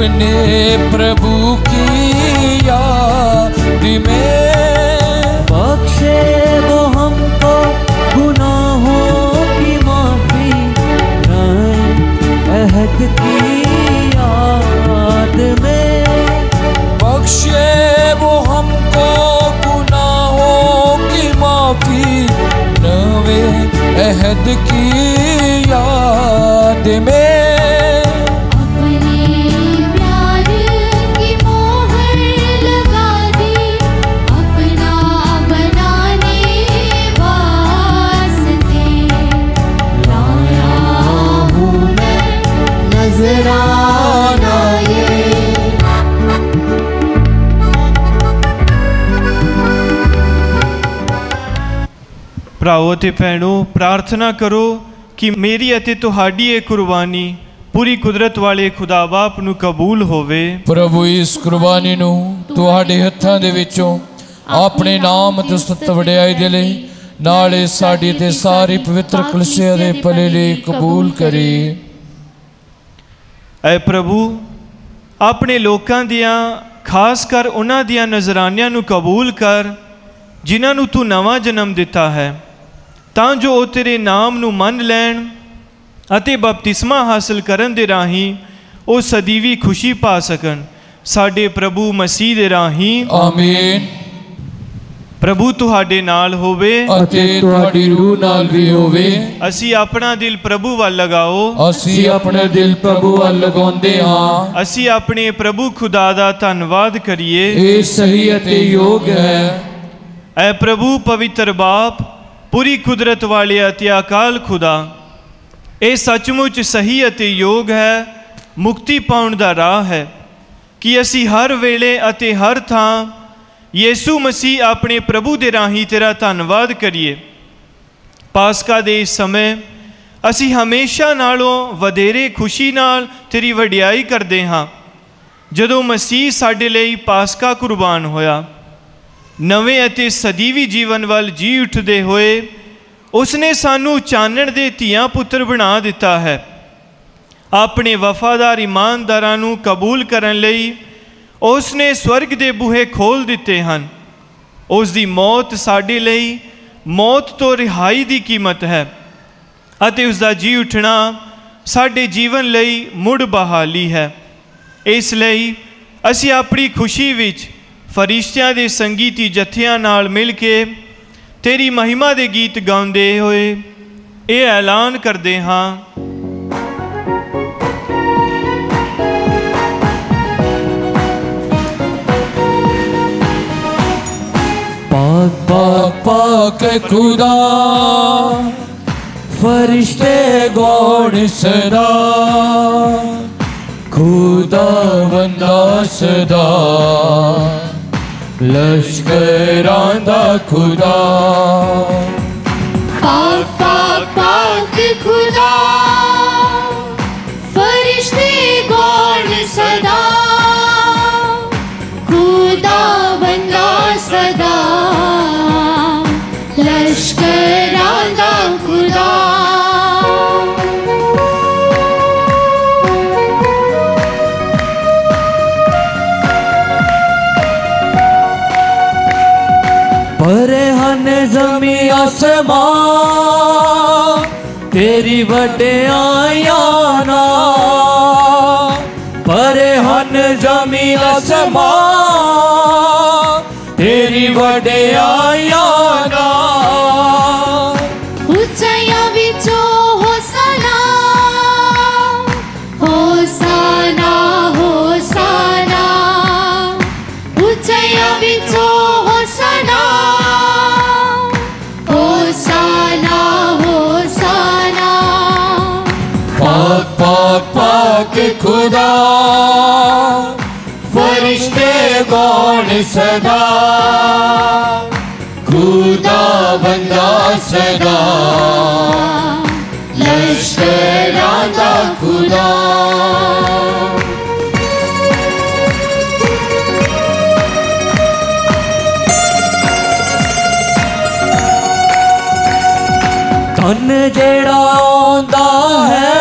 अपने प्रभु की याद में बख्शे वो हमको गुनाहों की माफ़ी अहद की याद में। बख्शे वो हमको गुनाहों की माफ़ी नवे अहद की याद में। ਭਰਾਓ ਤੇ ਭੈਣੋ ਪ੍ਰਾਰਥਨਾ ਕਰੋ ਕਿ ਮੇਰੀ ਅਤੇ ਤੁਹਾਡੀ ਇਹ ਕੁਰਬਾਨੀ ਪੂਰੀ ਕੁਦਰਤ ਵਾਲੇ ਖੁਦਾ ਬਾਪ ਨੂੰ ਕਬੂਲ ਹੋਵੇ। ਪ੍ਰਭੂ ਇਸ ਕੁਰਬਾਨੀ ਨੂੰ ਤੁਹਾਡੇ ਹੱਥਾਂ ਦੇ ਵਿੱਚੋਂ ਆਪਣੇ ਨਾਮ ਤੇ ਸਤ ਵਡਿਆਈ ਦੇ ਲਈ ਨਾਲੇ ਸਾਡੀ ਤੇ ਸਾਰੀ ਪਵਿੱਤਰ ਕਲਸਿਆ ਦੇ ਭਲੇ ਲਈ ਕਬੂਲ ਕਰੇ। ਐ ਪ੍ਰਭੂ ਆਪਣੇ ਲੋਕਾਂ ਦੀਆਂ ਖਾਸ ਕਰ ਉਹਨਾਂ ਦੀਆਂ ਨਜ਼ਰਾਨਿਆਂ ਨੂੰ ਕਬੂਲ ਕਰ ਜਿਨ੍ਹਾਂ ਨੂੰ ਤੂੰ ਨਵਾਂ ਜਨਮ ਦਿੱਤਾ ਹੈ। ਤਾਂ ਜੋ ਉਹ ਤੇਰੇ ਨਾਮ ਨੂੰ ਮੰਨ ਲੈਣ ਅਤੇ ਬਪਤਿਸਮਾ ਹਾਸਲ ਕਰਨ ਦੇ ਰਾਹੀਂ ਉਹ ਸਦੀਵੀ ਖੁਸ਼ੀ ਪਾ ਸਕਣ। ਸਾਡੇ ਪ੍ਰਭੂ ਮਸੀਹ ਦੇ ਰਾਹੀਂ ਆਮੀਨ। ਪ੍ਰਭੂ ਤੁਹਾਡੇ ਨਾਲ ਹੋਵੇ ਅਤੇ ਤੁਹਾਡੀ ਰੂਹ ਨਾਲ ਵੀ ਹੋਵੇ। ਅਸੀਂ ਆਪਣਾ ਦਿਲ ਪ੍ਰਭੂ ਵੱਲ ਲਗਾਓ। ਅਸੀਂ ਆਪਣੇ ਦਿਲ ਪ੍ਰਭੂ ਵੱਲ ਲਗਾਉਂਦੇ ਹਾਂ। ਅਸੀਂ ਆਪਣੇ ਪ੍ਰਭੂ ਖੁਦਾ ਦਾ ਧੰਨਵਾਦ ਕਰੀਏ। ਇਹ ਸਹੀ ਅਤੇ ਯੋਗ ਹੈ। ਐ ਪ੍ਰਭੂ ਪਵਿੱਤਰ ਬਾਪ ਪੂਰੀ ਕੁਦਰਤ ਵਾਲੇ ਅਤੇ ਅਕਾਲ ਖੁਦਾ। ਇਹ ਸੱਚਮੁੱਚ ਸਹੀ ਅਤੇ ਯੋਗ ਹੈ, ਮੁਕਤੀ ਪਾਉਣ ਦਾ ਰਾਹ ਹੈ। ਕਿ ਅਸੀਂ ਹਰ ਵੇਲੇ ਅਤੇ ਹਰ ਥਾਂ ਯੀਸੂ ਮਸੀਹ ਆਪਣੇ ਪ੍ਰਭੂ ਦੇ ਰਾਹੀਂ ਤੇਰਾ ਧੰਨਵਾਦ ਕਰੀਏ। ਪਾਸਕਾ ਦੇ ਇਸ ਸਮੇਂ ਅਸੀਂ ਹਮੇਸ਼ਾ ਨਾਲੋਂ ਵਧੇਰੇ ਖੁਸ਼ੀ ਨਾਲ ਤੇਰੀ ਵਡਿਆਈ ਕਰਦੇ ਹਾਂ। ਜਦੋਂ ਮਸੀਹ ਸਾਡੇ ਲਈ ਪਾਸਕਾ ਕੁਰਬਾਨ ਹੋਇਆ ਨਵੇਂ ਅਤੇ ਸਦੀਵੀ ਜੀਵਨ ਵੱਲ ਜੀ ਉੱਠਦੇ ਹੋਏ, ਉਸਨੇ ਸਾਨੂੰ ਚਾਨਣ ਦੇ ਧੀਆਂ ਪੁੱਤਰ ਬਣਾ ਦਿੱਤਾ ਹੈ। ਆਪਣੇ ਵਫਾਦਾਰ ਇਮਾਨਦਾਰਾਂ ਨੂੰ ਕਬੂਲ ਕਰਨ ਲਈ ਉਸ ਨੇ ਸਵਰਗ ਦੇ ਬੂਹੇ ਖੋਲ ਦਿੱਤੇ ਹਨ। ਉਸ ਦੀ ਮੌਤ ਸਾਡੇ ਲਈ ਮੌਤ ਤੋਂ ਰਿਹਾਈ ਦੀ ਕੀਮਤ ਹੈ ਅਤੇ ਉਸ ਦਾ ਜੀ ਉੱਠਣਾ ਸਾਡੇ ਜੀਵਨ ਲਈ ਮੁੜ ਬਹਾਲੀ ਹੈ। ਇਸ ਲਈ ਅਸੀਂ ਆਪਣੀ ਖੁਸ਼ੀ ਵਿੱਚ ਫਰਿਸ਼ਤਿਆਂ ਦੇ ਸੰਗੀਤੀ ਜਥਿਆਂ ਨਾਲ ਮਿਲ ਕੇ ਤੇਰੀ ਮਹਿਮਾ ਦੇ ਗੀਤ ਗਾਉਂਦੇ ਹੋਏ ਇਹ ਐਲਾਨ ਕਰਦੇ ਹਾਂ। ਪਾਕ ਪਾਕ ਪਾਕ ਖੁਦਾ, ਫਰਿਸ਼ਤੇ ਗੋਣ ਸਦਾ, ਖੁਦਾ ਵੰਦਾ ਸਦਾ। पाक खुदा ਮਾਂ ਤੇਰੀ ਵਡਿਆਈਆਂ ਨਾ। ਪਰੇ ਹਨ ਜ਼ਮੀਨ ਅਸਮਾਨ ਤੇਰੀ ਵਡਿਆਈਆਂ ਨਾ। पाक खुदा फरिश्ते गौण सदा खुदा बंदा सदा लश्करां दा खुदा ਧਨ ਜਿਹੜਾ ਆਉਂਦਾ ਹੈ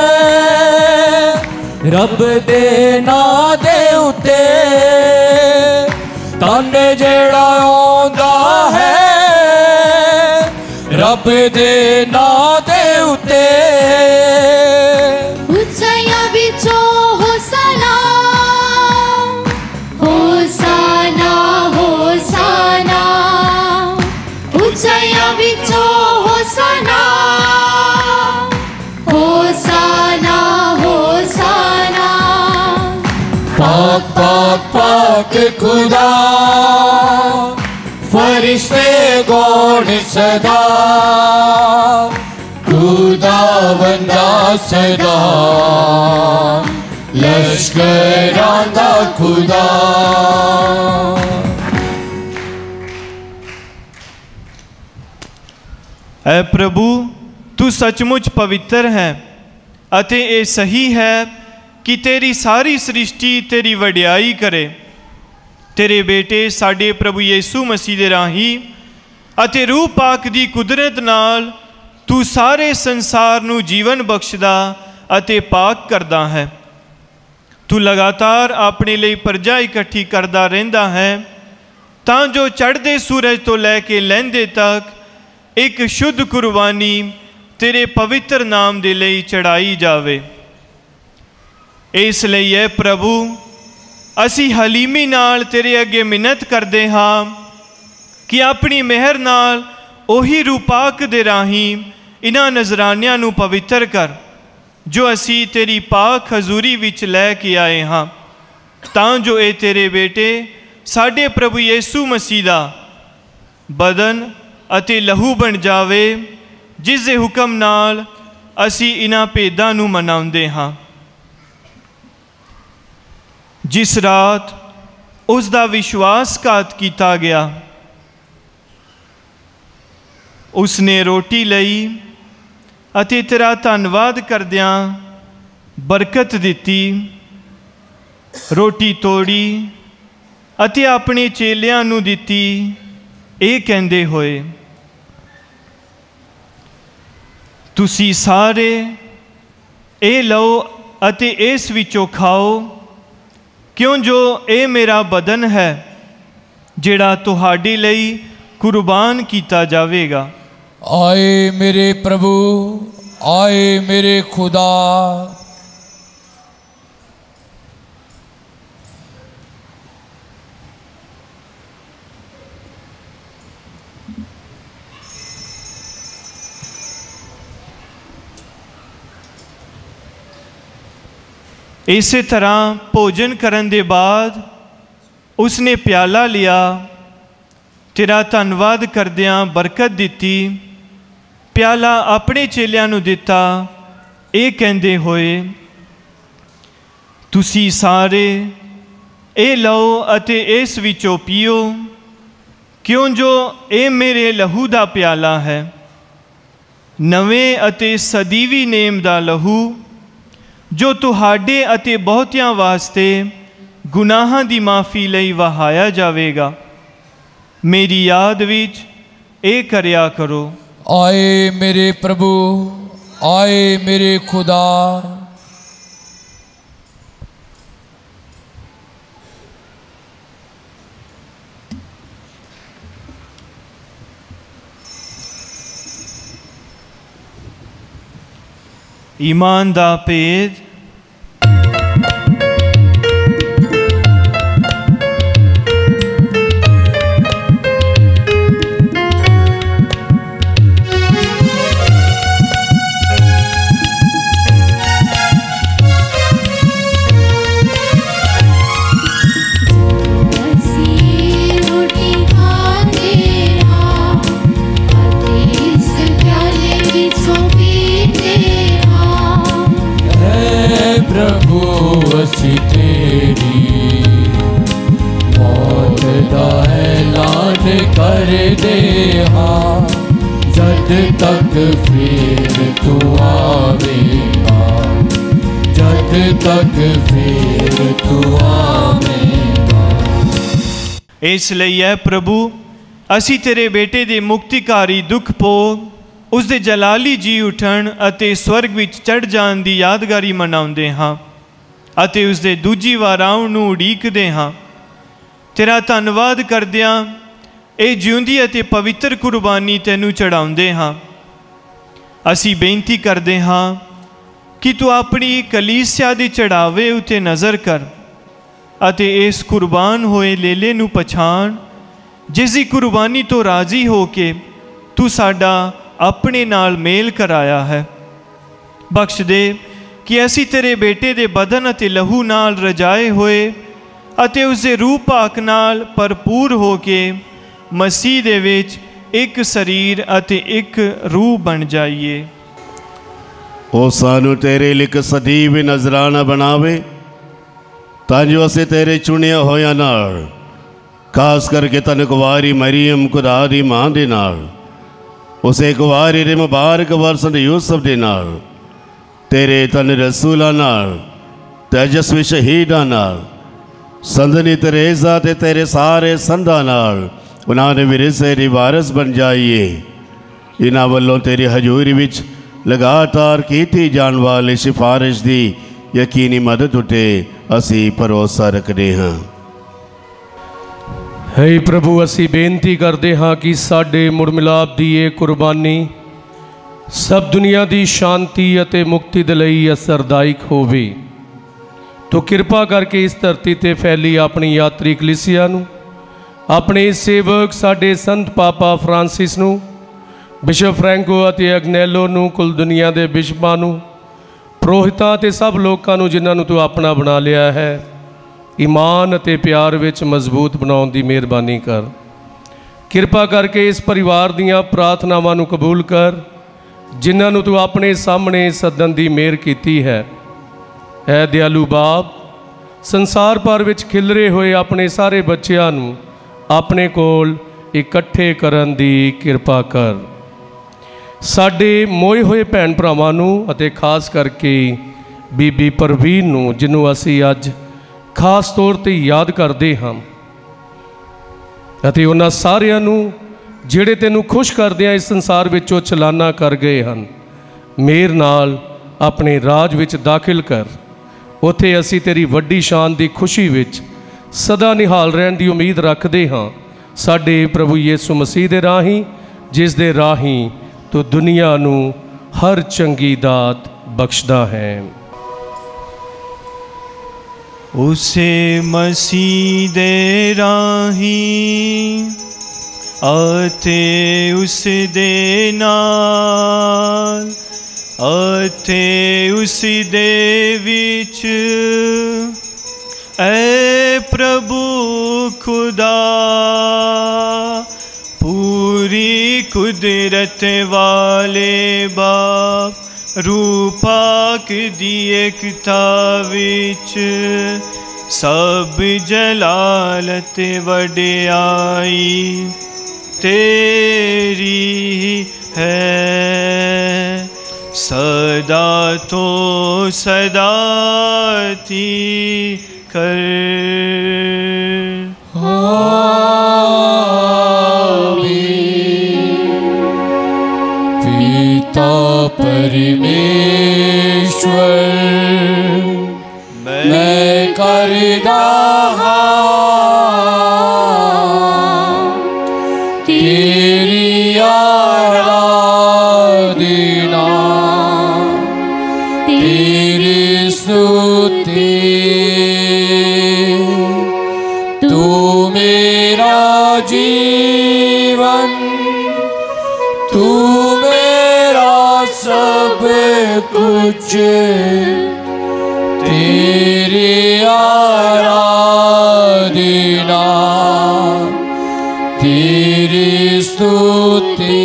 ਰੱਬ ਦੇ ਨਾਂ ਦੇ ਉੱਤੇ ਧਨ ਜਿਹੜਾ ਆਉਂਦਾ ਹੈ ਰੱਬ ਦੇ ਨਾਂ ਦੇ ਉੱਤੇ पाक पाक पाक खुदा। फरिश्ते गौण सदा। खुदा बंदा सदा। लश्कर आंदा खुदा। ए प्रभु, तू सचमुच पवित्र है, अति ये सही है ਕਿ ਤੇਰੀ ਸਾਰੀ ਸ੍ਰਿਸ਼ਟੀ ਤੇਰੀ ਵਡਿਆਈ ਕਰੇ। ਤੇਰੇ ਬੇਟੇ ਸਾਡੇ ਪ੍ਰਭੂ ਯੀਸੂ ਮਸੀਹ ਦੇ ਰਾਹੀਂ ਅਤੇ ਰੂਹ ਪਾਕ ਦੀ ਕੁਦਰਤ ਨਾਲ ਤੂੰ ਸਾਰੇ ਸੰਸਾਰ ਨੂੰ ਜੀਵਨ ਬਖਸ਼ਦਾ ਅਤੇ ਪਾਕ ਕਰਦਾ ਹੈ। ਤੂੰ ਲਗਾਤਾਰ ਆਪਣੇ ਲਈ ਪਰਜਾ ਇਕੱਠੀ ਕਰਦਾ ਰਹਿੰਦਾ ਹੈ। ਤਾਂ ਜੋ ਚੜ੍ਹਦੇ ਸੂਰਜ ਤੋਂ ਲੈ ਕੇ ਲਹਿੰਦੇ ਤੱਕ ਇੱਕ ਸ਼ੁੱਧ ਕੁਰਬਾਨੀ ਤੇਰੇ ਪਵਿੱਤਰ ਨਾਮ ਦੇ ਲਈ ਚੜਾਈ ਜਾਵੇ। ਇਸ ਲਈ ਹੈ ਪ੍ਰਭੂ, ਅਸੀਂ ਹਲੀਮੀ ਨਾਲ ਤੇਰੇ ਅੱਗੇ ਮਿੰਨਤ ਕਰਦੇ ਹਾਂ ਕਿ ਆਪਣੀ ਮਿਹਰ ਨਾਲ ਉਹੀ ਰੂਪਾਕ ਦੇ ਰਾਹੀਂ ਇਹਨਾਂ ਨਜ਼ਰਾਨਿਆਂ ਨੂੰ ਪਵਿੱਤਰ ਕਰ, ਜੋ ਅਸੀਂ ਤੇਰੀ ਪਾਕ ਹਜ਼ੂਰੀ ਵਿੱਚ ਲੈ ਕੇ ਆਏ ਹਾਂ। ਤਾਂ ਜੋ ਇਹ ਤੇਰੇ ਬੇਟੇ, ਸਾਡੇ ਪ੍ਰਭੂ ਯੀਸੂ ਮਸੀਹ ਦਾ ਬਦਨ ਅਤੇ ਲਹੂ ਬਣ ਜਾਵੇ, ਜਿਸ ਦੇ ਹੁਕਮ ਨਾਲ ਅਸੀਂ ਇਹਨਾਂ ਭੇਦਾਂ ਨੂੰ ਮਨਾਉਂਦੇ ਹਾਂ। ਜਿਸ ਰਾਤ ਉਸ ਦਾ ਵਿਸ਼ਵਾਸਘਾਤ ਕੀਤਾ ਗਿਆ ਉਸ ਨੇ ਰੋਟੀ ਲਈ ਅਤੇ ਤੇਰਾ ਧੰਨਵਾਦ ਕਰਦਿਆਂ ਬਰਕਤ ਦਿੱਤੀ, ਰੋਟੀ ਤੋੜੀ ਅਤੇ ਆਪਣੇ ਚੇਲਿਆਂ ਨੂੰ ਦਿੱਤੀ। ਇਹ ਕਹਿੰਦੇ ਹੋਏ, ਤੁਸੀਂ ਸਾਰੇ ਇਹ ਲਓ ਅਤੇ ਇਸ ਵਿੱਚੋਂ ਖਾਓ। ਕਿਉਂ ਜੋ ਇਹ ਮੇਰਾ ਬਦਨ ਹੈ, ਜਿਹੜਾ ਤੁਹਾਡੇ ਲਈ ਕੁਰਬਾਨ ਕੀਤਾ ਜਾਵੇਗਾ? ਆਏ ਮੇਰੇ ਪ੍ਰਭੂ, ਆਏ ਮੇਰੇ ਖੁਦਾ ਇਸੇ ਤਰ੍ਹਾਂ ਭੋਜਨ ਕਰਨ ਦੇ ਬਾਅਦ ਉਸਨੇ ਪਿਆਲਾ ਲਿਆ, ਤੇਰਾ ਧੰਨਵਾਦ ਕਰਦਿਆਂ ਬਰਕਤ ਦਿੱਤੀ। ਪਿਆਲਾ ਆਪਣੇ ਚੇਲਿਆਂ ਨੂੰ ਦਿੱਤਾ, ਇਹ ਕਹਿੰਦੇ ਹੋਏ, ਤੁਸੀਂ ਸਾਰੇ ਇਹ ਲਓ ਅਤੇ ਇਸ ਵਿੱਚੋਂ ਪੀਓ, ਕਿਉਂ ਜੋ ਇਹ ਮੇਰੇ ਲਹੂ ਦਾ ਪਿਆਲਾ ਹੈ। ਨਵੇਂ ਅਤੇ ਸਦੀਵੀ ਨੇਮ ਦਾ ਲਹੂ ਜੋ ਤੁਹਾਡੇ ਅਤੇ ਬਹੁਤਿਆਂ ਵਾਸਤੇ ਗੁਨਾਹਾਂ ਦੀ ਮਾਫੀ ਲਈ ਵਹਾਇਆ ਜਾਵੇਗਾ। ਮੇਰੀ ਯਾਦ ਵਿੱਚ ਇਹ ਕਰਿਆ ਕਰੋ। ਆਏ ਮੇਰੇ ਪ੍ਰਭੂ, ਆਏ ਮੇਰੇ ਖੁਦਾ। ਈਮਾਨ ਦਾ ਭੇਦ ਕਰਦੇ ਹਾਂ ਜਦ ਤੱਕ ਫਿਰ ਤੂੰ ਆਵੇਗਾ ਜਦ ਤੱਕ ਫਿਰ ਤੂੰ ਆਵੇਗਾ ਇਸ ਲਈ ਹੈ ਪ੍ਰਭੂ, ਅਸੀਂ ਤੇਰੇ ਬੇਟੇ ਦੇ ਮੁਕਤੀਕਾਰੀ ਦੁੱਖ ਭੋਗ ਉਸ ਦੇ ਜਲਾਲੀ ਜੀ ਉਠਣ ਅਤੇ ਸਵਰਗ ਵਿੱਚ ਚੜ ਜਾਣ ਦੀ ਯਾਦਗਾਰੀ ਮਨਾਉਂਦੇ ਹਾਂ ਅਤੇ ਉਸ ਦੇ ਦੂਜੀ ਵਾਰ ਆਉਣ ਨੂੰ ਉਡੀਕਦੇ ਹਾਂ। ਤੇਰਾ ਧੰਨਵਾਦ ਕਰਦਿਆਂ ਇਹ ਜਿਉਂਦੀ ਅਤੇ ਪਵਿੱਤਰ ਕੁਰਬਾਨੀ ਤੈਨੂੰ ਚੜਾਉਂਦੇ ਹਾਂ। ਅਸੀਂ ਬੇਨਤੀ ਕਰਦੇ ਹਾਂ ਕਿ ਤੂੰ ਆਪਣੀ ਕਲੀਸਿਆ ਦੇ ਚੜਾਵੇ ਉਤੇ ਨਜ਼ਰ ਕਰ ਅਤੇ ਇਸ ਕੁਰਬਾਨ ਹੋਏ ਲੇਲੇ ਨੂੰ ਪਛਾਣ, ਜਿਸ ਦੀ ਕੁਰਬਾਨੀ ਤੋਂ ਰਾਜ਼ੀ ਹੋ ਕੇ ਤੂੰ ਸਾਡਾ ਆਪਣੇ ਨਾਲ ਮੇਲ ਕਰਾਇਆ ਹੈ। ਬਖਸ਼ ਦੇ ਕਿ ਅਸੀਂ ਤੇਰੇ ਬੇਟੇ ਦੇ ਬਦਨ ਅਤੇ ਲਹੂ ਨਾਲ ਰਜਾਏ ਹੋਏ ਅਤੇ ਉਸ ਦੇ ਰੂਪ ਭਾਕ ਨਾਲ ਭਰਪੂਰ ਹੋ ਕੇ ਮਸੀਹ ਦੇ ਵਿੱਚ ਇੱਕ ਸਰੀਰ ਅਤੇ ਇੱਕ ਰੂਹ ਬਣ ਜਾਈਏ। ਉਹ ਸਾਨੂੰ ਤੇਰੇ ਲਈ ਇੱਕ ਸਦੀਵ ਨਜ਼ਰਾਨਾ ਬਣਾਵੇ, ਤਾਂ ਜੋ ਅਸੀਂ ਤੇਰੇ ਚੁਣਿਆ ਹੋਇਆਂ ਨਾਲ, ਖਾਸ ਕਰਕੇ ਤਨ ਕੁਵਾਰੀ ਮਰੀਮ ਖੁਦਾ ਦੀ ਮਾਂ ਦੇ ਨਾਲ, ਉਸੇ ਕੁਵਾਰੀ ਦੇ ਮੁਬਾਰਕ ਵਰਸਨ ਯੂਸਫ ਦੇ ਨਾਲ, ਤੇਰੇ ਤਨ ਰਸੂਲਾਂ ਨਾਲ, ਤੇਜਸਵੀ ਸ਼ਹੀਦਾਂ ਨਾਲ ਸੰਦਨੀ ਤਰੇਜ਼ਾ ਤੇ ਤੇਰੇ ਸਾਰੇ ਸੰਧਾਂ ਨਾਲ ਉਹਨਾਂ ਦੇ ਵਿਰਸੇ ਦੀ ਵਾਰਸ ਬਣ ਜਾਈਏ। ਇਹਨਾਂ ਵੱਲੋਂ ਤੇਰੀ ਹਜ਼ੂਰੀ ਵਿੱਚ ਲਗਾਤਾਰ ਕੀਤੀ ਜਾਣ ਵਾਲੀ ਸਿਫਾਰਿਸ਼ ਦੀ ਯਕੀਨੀ ਮਦਦ ਉਤੇ ਅਸੀਂ ਭਰੋਸਾ ਰੱਖਦੇ ਹਾਂ। ਹੇ ਪ੍ਰਭੂ, ਅਸੀਂ ਬੇਨਤੀ ਕਰਦੇ ਹਾਂ ਕਿ ਸਾਡੇ ਮੁੜ ਮਿਲਾਪ ਦੀ ਇਹ ਕੁਰਬਾਨੀ ਸਭ ਦੁਨੀਆ ਦੀ ਸ਼ਾਂਤੀ ਅਤੇ ਮੁਕਤੀ ਦੇ ਲਈ ਅਸਰਦਾਇਕ ਹੋਵੇ। ਤੋ ਕਿਰਪਾ ਕਰਕੇ ਇਸ ਧਰਤੀ ਤੇ ਫੈਲੀ ਆਪਣੀ ਯਾਤਰੀ ਕਲੀਸਿਆ ਨੂੰ ਆਪਣੇ ਸੇਵਕ ਸਾਡੇ ਸੰਤ ਪਾਪਾ ਫਰਾਂਸਿਸ ਨੂੰ, ਬਿਸ਼ਪ ਫ੍ਰੈਂਕੋ ਅਤੇ ਅਗਨੈਲੋ ਨੂੰ, ਕੁੱਲ ਦੁਨੀਆ ਦੇ ਬਿਸ਼ਪਾਂ ਨੂੰ, ਪ੍ਰੋਹਿਤਾਂ ਤੇ ਸਭ ਲੋਕਾਂ ਨੂੰ ਜਿਨ੍ਹਾਂ ਨੂੰ ਤੂੰ ਆਪਣਾ ਬਣਾ ਲਿਆ ਹੈ, ਈਮਾਨ ਅਤੇ ਪਿਆਰ ਵਿੱਚ ਮਜ਼ਬੂਤ ਬਣਾਉਣ ਦੀ ਮਿਹਰਬਾਨੀ ਕਰ। ਕਿਰਪਾ ਕਰਕੇ ਇਸ ਪਰਿਵਾਰ ਦੀਆਂ ਪ੍ਰਾਰਥਨਾਵਾਂ ਨੂੰ ਕਬੂਲ ਕਰ, ਜਿਨ੍ਹਾਂ ਨੂੰ ਤੂੰ ਆਪਣੇ ਸਾਹਮਣੇ ਸੱਦਣ ਦੀ ਮਿਹਰ ਕੀਤੀ ਹੈ। ਐ ਦਿਆਲੂ ਬਾਪ, ਸੰਸਾਰ ਭਰ ਵਿੱਚ ਖਿਲਰੇ ਹੋਏ ਆਪਣੇ ਸਾਰੇ ਬੱਚਿਆਂ ਨੂੰ ਆਪਣੇ ਕੋਲ ਇਕੱਠੇ ਕਰਨ ਦੀ ਕਿਰਪਾ ਕਰ। ਸਾਡੇ ਮੋਏ ਹੋਏ ਭੈਣ ਭਰਾਵਾਂ ਨੂੰ ਅਤੇ ਖਾਸ ਕਰਕੇ ਬੀਬੀ ਪਰਵੀਨ ਨੂੰ, ਜਿਹਨੂੰ ਅਸੀਂ ਅੱਜ ਖਾਸ ਤੌਰ ਤੇ ਯਾਦ ਕਰਦੇ ਹਾਂ ਅਤੇ ਉਹਨਾਂ ਸਾਰਿਆਂ ਨੂੰ ਜਿਹੜੇ ਤੈਨੂੰ ਖੁਸ਼ ਕਰਦਿਆਂ ਇਸ ਸੰਸਾਰ ਵਿੱਚੋਂ ਚਲਾਨਾ ਕਰ ਗਏ ਹਨ, ਮੇਰ ਨਾਲ ਆਪਣੇ ਰਾਜ ਵਿੱਚ ਦਾਖਲ ਕਰ। ਉੱਥੇ ਅਸੀਂ ਤੇਰੀ ਵੱਡੀ ਸ਼ਾਨ ਦੀ ਖੁਸ਼ੀ ਵਿੱਚ ਸਦਾ ਨਿਹਾਲ ਰਹਿਣ ਦੀ ਉਮੀਦ ਰੱਖਦੇ ਹਾਂ। ਸਾਡੇ ਪ੍ਰਭੂ ਯੀਸੂ ਮਸੀਹ ਦੇ ਰਾਹੀਂ, ਜਿਸ ਦੇ ਰਾਹੀਂ ਤੂੰ ਦੁਨੀਆ ਨੂੰ ਹਰ ਚੰਗੀ ਦਾਤ ਬਖਸ਼ਦਾ ਹੈ। ਉਸੇ ਮਸੀਹ ਦੇ ਰਾਹੀਂ ਅਤੇ ਉਸ ਦੇ ਨਾਲ, ਅਤੇ ਉਸ ਦੇ ਵਿੱਚ ऐ प्रभु खुदा पूरी कुदरत वाले बाप कुदरक दि कथा सल वडे आय तेरी है सदा तो सदा ਤੀ तेरी आराधना तेरी स्तुति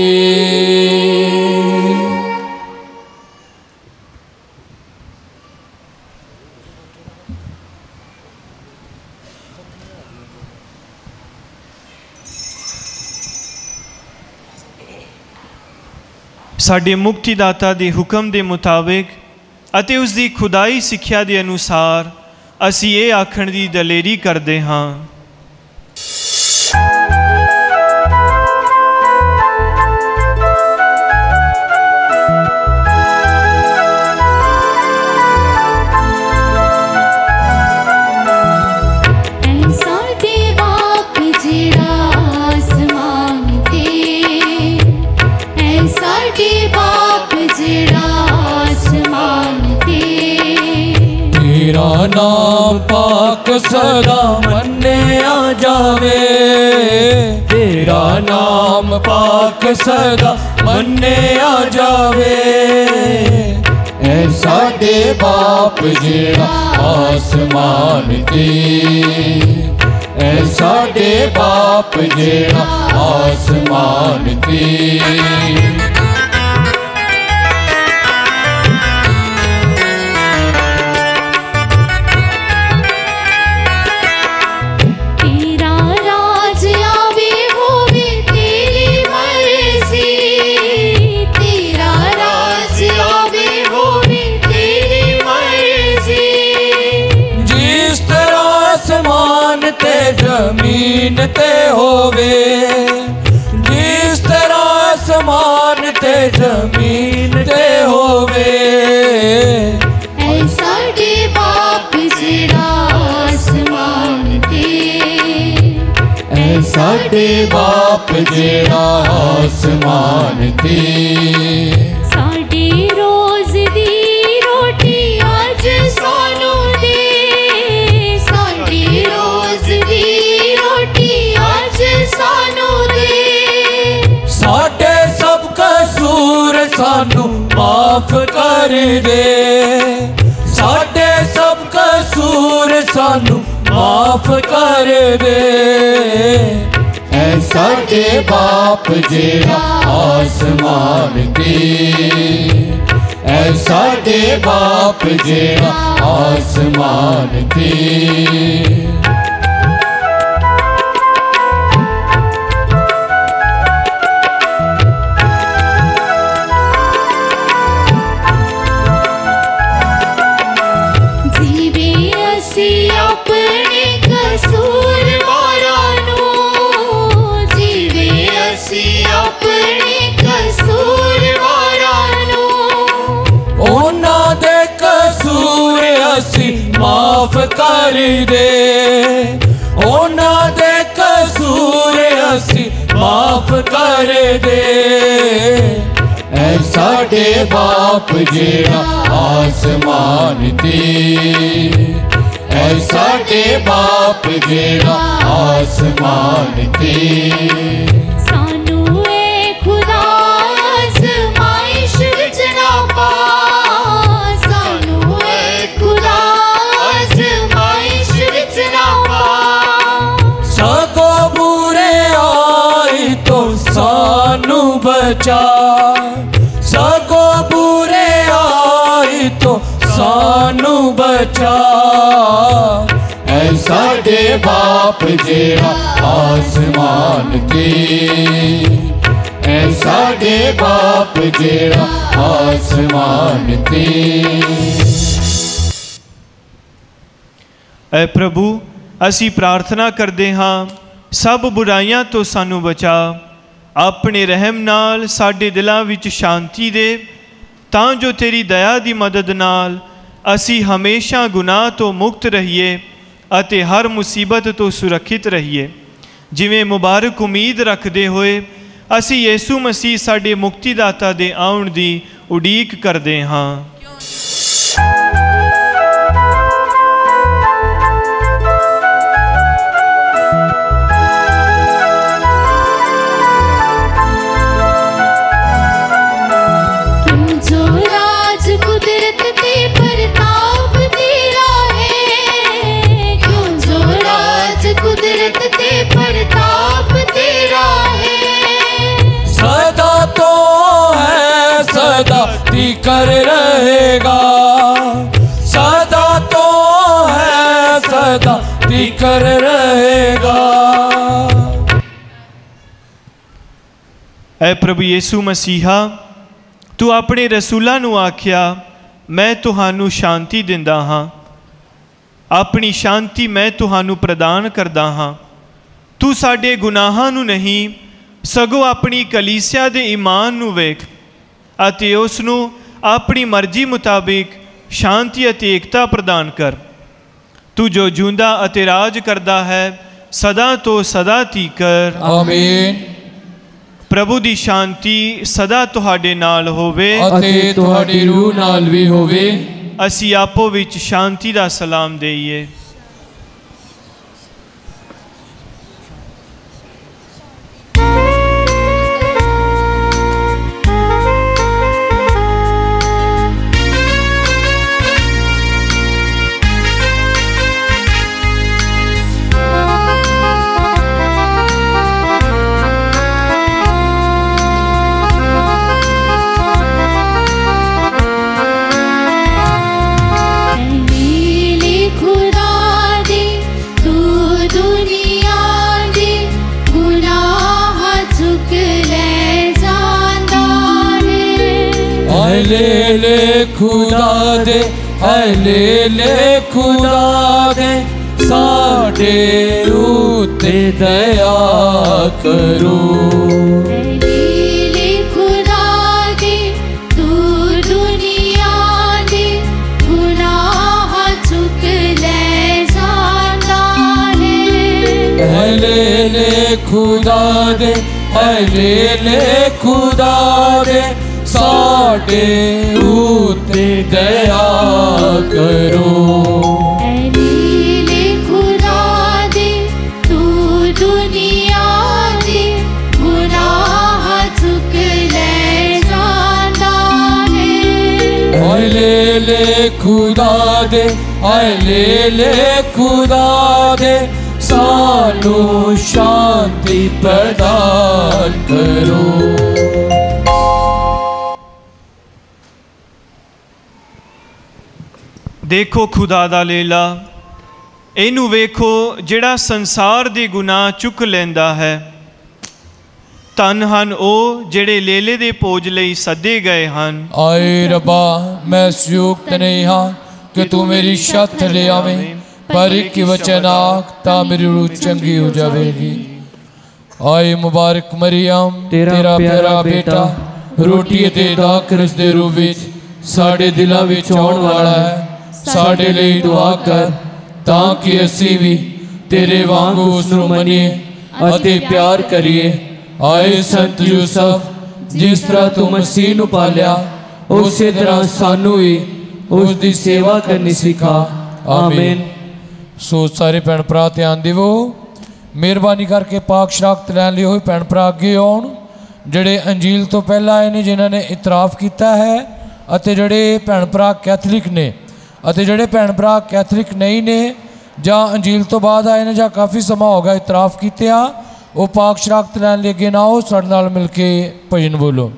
ਸਾਡੇ ਮੁਕਤੀਦਾਤਾ ਦੇ ਹੁਕਮ ਦੇ ਮੁਤਾਬਿਕ ਅਤੇ ਉਸ ਦੀ ਖੁਦਾਈ ਸਿੱਖਿਆ ਦੇ ਅਨੁਸਾਰ ਅਸੀਂ ਇਹ ਆਖਣ ਦੀ ਦਲੇਰੀ ਕਰਦੇ ਹਾਂ। ਤੇਰਾ ਨਾਮ ਪਾਕ ਸਦਾ ਮੰਨਿਆ ਜਾਵੇ। ਤੇਰਾ ਨਾਮ ਪਾਕ ਸਦਾ ਮੰਨਿਆ ਜਾਵੇ। ਐ ਸਾਡੇ ਬਾਪ ਜਿਹੜਾ ਆਸਮਾਨ ਤੇ। ਐ ਸਾਡੇ ਬਾਪ ਜਿਹੜਾ ਆਸਮਾਨ ਤੇ। ਹੋਵੇ ਜਿਸ ਤਰ੍ਹਾਂ ਅਸਮਾਨ ਤੇ ਜ਼ਮੀਨ ਤੇ ਹੋਵੇ। ਐ ਸਾਡੇ ਬਾਪ ਜਿਹੜਾ ਆਸਮਾਨ ਤੇ। ਐ ਸਾਡੇ ਬਾਪ ਜਿਹੜਾ ਆਸਮਾਨ ਤੇ। ਸਾਨੂੰ ਮਾਫ ਕਰ ਦੇ। ਸਾਡੇ ਸਭ ਕਸੂਰ ਸਾਨੂੰ ਮਾਫ ਕਰ ਦੇ। ਐ ਸਾਡੇ ਬਾਪ ਜਿਹੜਾ ਆਸਮਾਨ ਤੇ। ਐ ਸਾਡੇ ਬਾਪ ਜਿਹੜਾ ਆਸਮਾਨ ਤੇ। ਮਾਫ ਕਰ ਦੇ। ਉਹਨਾਂ ਦੇ ਕਸੂਰ ਅਸੀਂ ਮਾਫ ਕਰ ਦੇ। ਐ ਸਾਡੇ ਬਾਪ ਜਿਹੜਾ ਆਸਮਾਨ ਤੇ। ਐ ਸਾਡੇ ਬਾਪ ਜਿਹੜਾ ਆਸਮਾਨ ਤੇ। ਬਚਾ ਸਗੋ ਬੁਰੇ ਆਈ ਤੋਂ ਸਾਨੂੰ ਬਚਾ। ਐ ਸਾਡੇ ਬਾਪ ਜਿਹੜਾ ਆਸਮਾਨ ਤੇ। ਐ ਸਾਡੇ ਬਾਪ ਜਿਹੜਾ ਆਸਮਾਨ ਤੇ। ਐ ਪ੍ਰਭੂ ਅਸੀਂ ਪ੍ਰਾਰਥਨਾ ਕਰਦੇ ਹਾਂ ਸਭ ਬੁਰਾਈਆਂ ਤੋਂ ਸਾਨੂੰ ਬਚਾ। ਆਪਣੇ ਰਹਿਮ ਨਾਲ ਸਾਡੇ ਦਿਲਾਂ ਵਿੱਚ ਸ਼ਾਂਤੀ ਦੇ, ਤਾਂ ਜੋ ਤੇਰੀ ਦਇਆ ਦੀ ਮਦਦ ਨਾਲ ਅਸੀਂ ਹਮੇਸ਼ਾ ਗੁਨਾਹ ਤੋਂ ਮੁਕਤ ਰਹੀਏ ਅਤੇ ਹਰ ਮੁਸੀਬਤ ਤੋਂ ਸੁਰੱਖਿਅਤ ਰਹੀਏ। ਜਿਵੇਂ ਮੁਬਾਰਕ ਉਮੀਦ ਰੱਖਦੇ ਹੋਏ, ਅਸੀਂ ਯੀਸੂ ਮਸੀਹ ਸਾਡੇ ਮੁਕਤੀਦਾਤਾ ਦੇ ਆਉਣ ਦੀ ਉਡੀਕ ਕਰਦੇ ਹਾਂ। ਤੀਕਰ ਰਹੇਗਾ ਸਦਾ ਤੋਂ ਹੈ ਸਦਾ ਤੀਕਰ ਰਹੇਗਾ ਐ ਪ੍ਰਭੂ ਯੀਸੂ ਮਸੀਹਾ ਤੂੰ ਆਪਣੇ ਰਸੂਲਾਂ ਨੂੰ ਆਖਿਆ ਮੈਂ ਤੁਹਾਨੂੰ ਸ਼ਾਂਤੀ ਦਿੰਦਾ ਹਾਂ ਆਪਣੀ ਸ਼ਾਂਤੀ ਮੈਂ ਤੁਹਾਨੂੰ ਪ੍ਰਦਾਨ ਕਰਦਾ ਹਾਂ ਤੂੰ ਸਾਡੇ ਗੁਨਾਹਾਂ ਨੂੰ ਨਹੀਂ ਸਗੋਂ ਆਪਣੀ ਕਲੀਸਿਆ ਦੇ ਈਮਾਨ ਨੂੰ ਵੇਖ ਅਤੇ ਉਸ ਨੂੰ ਆਪਣੀ ਮਰਜ਼ੀ ਮੁਤਾਬਿਕ ਸ਼ਾਂਤੀ ਅਤੇ ਏਕਤਾ ਪ੍ਰਦਾਨ ਕਰ। ਤੂੰ ਜੋ ਜਿਉਂਦਾ ਅਤੇ ਰਾਜ ਕਰਦਾ ਹੈ ਸਦਾ ਤੋਂ ਸਦਾ ਤੀਕਰ। ਆਮੀਨ। ਪ੍ਰਭੂ ਦੀ ਸ਼ਾਂਤੀ ਸਦਾ ਤੁਹਾਡੇ ਨਾਲ ਹੋਵੇ। ਅਤੇ ਤੁਹਾਡੀ ਰੂਹ ਨਾਲ ਵੀ ਹੋਵੇ। ਅਸੀਂ ਆਪੋ ਵਿੱਚ ਸ਼ਾਂਤੀ ਦਾ ਸਲਾਮ ਦੇਈਏ। ਖੁਦਾ ਦੇ ਹਾਏ ਲੈ ਲੈ ਖੁਦਾ ਦੇ ਸਾਡੇ ਉਤੇ ਦਇਆ ਕਰੋ। ਖੁਦਾ ਦੇ ਹਾਏ ਲੈ ਲੈ ਖੁਦਾ ਦੇ ਸਾਨੂੰ ਸ਼ਾਂਤੀ ਪ੍ਰਦਾਨ ਕਰੋ। ਦੇਖੋ ਖੁਦਾ ਦਾ ਲੇਲਾ, ਇਹਨੂੰ ਵੇਖੋ ਜਿਹੜਾ ਸੰਸਾਰ ਦੇ ਗੁਨਾਹ ਚੁੱਕ ਲੈਂਦਾ ਹੈ। ਧੰਨ ਹਨ ਉਹ ਜਿਹੜੇ ਲੇਲੇ ਦੇ ਭੋਜ ਲਈ ਸੱਦੇ ਗਏ ਹਨ। ਆਏ ਰੱਬਾ ਮੈਂ ਸੰਯੁਕਤ ਨਹੀਂ ਹਾਂ ਕਿ ਤੂੰ ਮੇਰੀ ਛੱਤ ਲੈ ਆਵੇਂ ਪਰ ਇੱਕ ਵਚਨ ਆਖ ਤਾਂ ਮੇਰੀ ਰੂਹ ਚੰਗੀ ਹੋ ਜਾਵੇਗੀ। ਆਏ ਮੁਬਾਰਕ ਮਰੀਮ ਤੇਰਾ ਪਿਆਰਾ ਬੇਟਾ ਰੋਟੀ ਅਤੇ ਦਾਖਰਸ ਦੇ ਰੂਪ ਵਿੱਚ ਸਾਡੇ ਦਿਲਾਂ ਵਿੱਚ ਆਉਣ ਵਾਲਾ ਹੈ। ਸਾਡੇ ਲਈ ਦੁਆ ਕਰ ਤਾਂ ਕਿ ਅਸੀਂ ਵੀ ਤੇਰੇ ਵਾਂਗੂ ਉਸ ਨੂੰ ਮੰਨੀਏ ਅਤੇ ਪਿਆਰ ਕਰੀਏ। ਆਏ ਸੰਤ ਯੂਸਫ ਜਿਸ ਤਰ੍ਹਾਂ ਤੂੰ ਮਸੀਹ ਨੂੰ ਪਾਲਿਆ ਉਸੇ ਤਰ੍ਹਾਂ ਸਾਨੂੰ ਵੀ ਉਸ ਦੀ ਸੇਵਾ ਕਰਨੀ ਸਿਖਾ। ਆਮੀਨ। ਸੋ ਸਾਰੇ ਭੈਣ ਭਰਾ ਧਿਆਨ ਦਿਵੋ। ਮਿਹਰਬਾਨੀ ਕਰਕੇ ਪਾਕ ਸ਼ਰਾਕਤ ਲੈਣ ਲਈ ਹੋਏ ਭੈਣ ਭਰਾ ਅੱਗੇ ਆਉਣ। ਜਿਹੜੇ ਅੰਜੀਲ ਤੋਂ ਪਹਿਲਾਂ ਆਏ ਨੇ ਜਿਨ੍ਹਾਂ ਨੇ ਇਤਰਾਫ ਕੀਤਾ ਹੈ ਅਤੇ ਜਿਹੜੇ ਭੈਣ ਭਰਾ ਕੈਥੋਲਿਕ ਨੇ ਅਤੇ ਜਿਹੜੇ ਭੈਣ ਭਰਾ ਕੈਥੋਲਿਕ ਨਹੀਂ ਨੇ ਜਾਂ ਅੰਜੀਲ ਤੋਂ ਬਾਅਦ ਆਏ ਨੇ ਜਾਂ ਕਾਫੀ ਸਮਾਂ ਹੋ ਗਿਆ ਇਤਰਾਫ ਕੀਤਿਆਂ ਉਹ ਪਾਕ ਸ਼ਰਾਕਤ ਲੈਣ ਲਈ ਅੱਗੇ ਨਾ ਆਓ ਸਾਡੇ ਨਾਲ ਮਿਲ ਕੇ ਭਜਨ ਬੋਲੋ।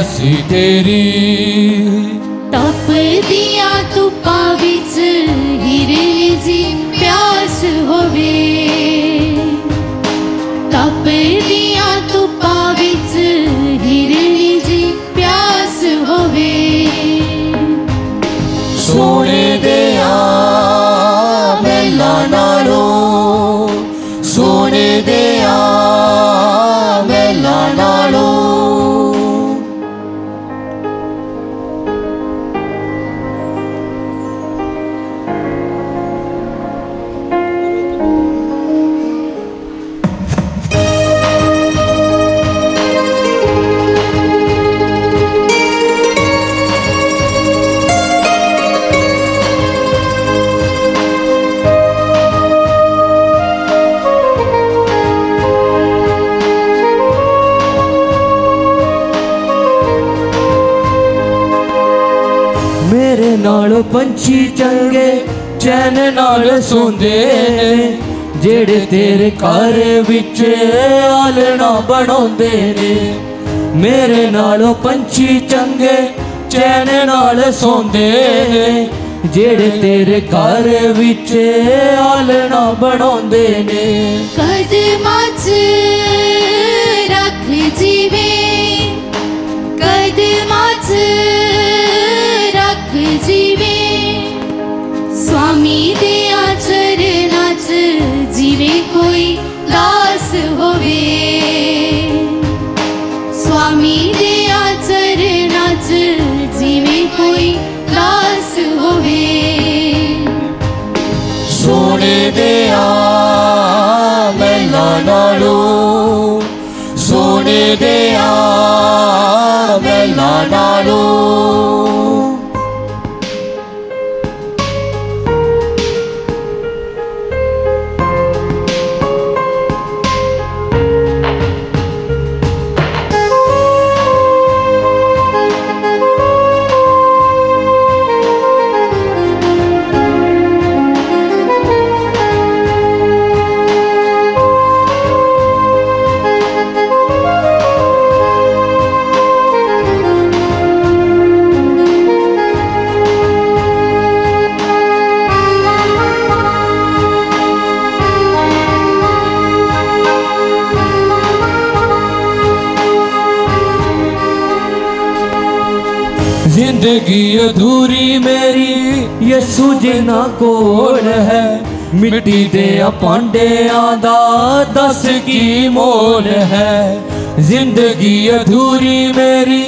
ਆਸ ਤੇਰੀ ਤਪਦੀਆਂ ਧੁੱਪਾਂ ਵਿੱਚ ਚੰਗੇ ਚੈਨ ਨਾਲ ਸੌਂਦੇ ਨੇ, ਜਿਹੜੇ ਤੇਰੇ ਘਰ ਵਿੱਚ ਆਲਣਾ ਬਣਾਉਂਦੇ ਨੇ। ਮੇਰੇ ਨਾਲੋਂ ਪੰਛੀ ਚੰਗੇ ਚੈਨ ਨਾਲ ਸੌਂਦੇ ਨੇ, ਜਿਹੜੇ ਤੇਰੇ ਘਰ ਵਿੱਚ ਆਲਣਾ ਬਣਾਉਂਦੇ ਨੇ। ਕਦਮਾਂ 'ਚ स्वामी दे आचरणाच जीवे कोई दास होवे। स्वामी दे द जीवे कोई दास होवे। सोने दे आ मैला नालो सोने दे ਜ਼ਿੰਦਗੀ ਅਧੂਰੀ ਮੇਰੀ ਯਸੂ ਜਿਨਾ ਕੋਲ ਹੈ ਮਿੱਟੀ ਦੇ ਭਾਂਡਿਆਂ ਦਾ ਦੱਸ ਕੀ ਮੋਲ ਹੈ ਜ਼ਿੰਦਗੀ ਅਧੂਰੀ ਮੇਰੀ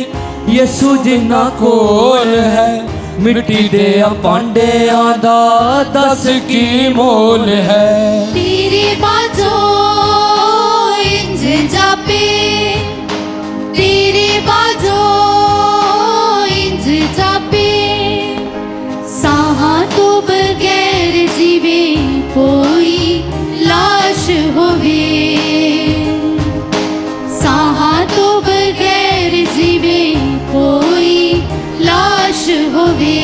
ਯਸੂ ਜਿਨਾ ਕੋਲ ਹੈ ਮਿੱਟੀ ਦੇ ਭਾਂਡਿਆਂ ਦਾ ਦੱਸ ਕੀ ਮੋਲ ਹੈ ਕੋਈ ਲਾਸ਼ ਹੋਵੇ। ਸਾਹਾਂ ਤੋਂ ਬਗੈਰ ਜੀਵੇ ਕੋਈ ਲਾਸ਼ ਹੋਵੇ।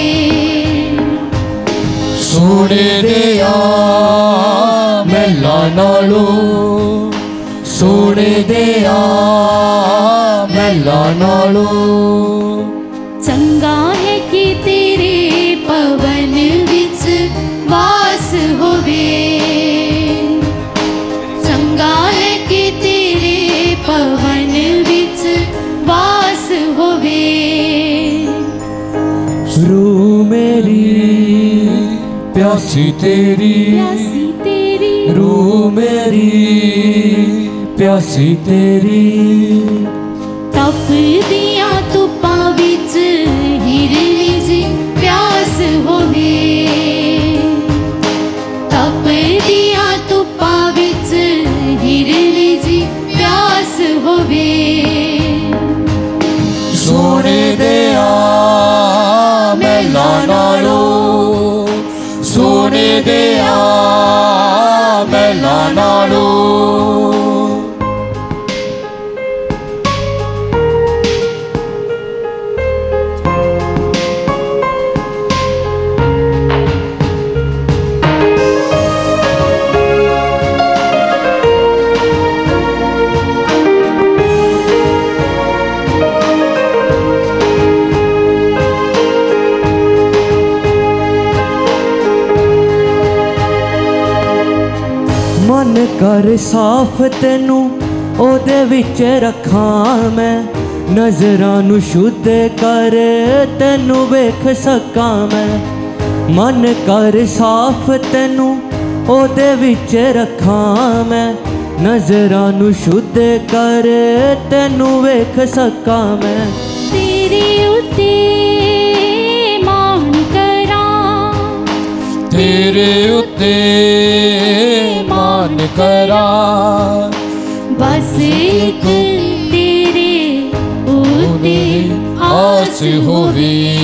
ਸੋਨੇ ਦੇ ਆ ਮਹਿਲਾ ਨਾਲੋਂ ਸੋਨੇ ਦੇ ਆ ਮਹਿਲਾ ਨਾਲੋਂ ਪਿਆਸੀ ਤੇਰੀ ਪਿਆਸੀ ਤੇਰੀ ਰੂ ਮੇਰੀ ਪਿਆਸੀ ਕਰ ਸਾਫ਼ ਤੈਨੂੰ ਉਹਦੇ ਵਿੱਚ ਰੱਖਾਂ ਮੈਂ। ਨਜ਼ਰਾਂ ਨੂੰ ਸ਼ੁੱਧ ਕਰ ਤੈਨੂੰ ਵੇਖ ਸਕਾਂ ਮੈਂ। ਮਨ ਕਰ ਸਾਫ਼ ਤੈਨੂੰ ਉਹਦੇ ਵਿੱਚ ਰੱਖਾਂ ਮੈਂ। ਨਜ਼ਰਾਂ ਨੂੰ ਸ਼ੁੱਧ ਕਰ ਤੈਨੂੰ ਵੇਖ ਸਕਾਂ ਮੈਂ। ਤੇਰੇ ਉੱਤੇ ਤੇਰੇ ਉੱਤੇ ਮਾਨ ਕਰਾਂ। ਬਸ ਇੱਕ ਤੇਰੇ ਉੱਤੇ ਆਸ ਹੋਵੇ।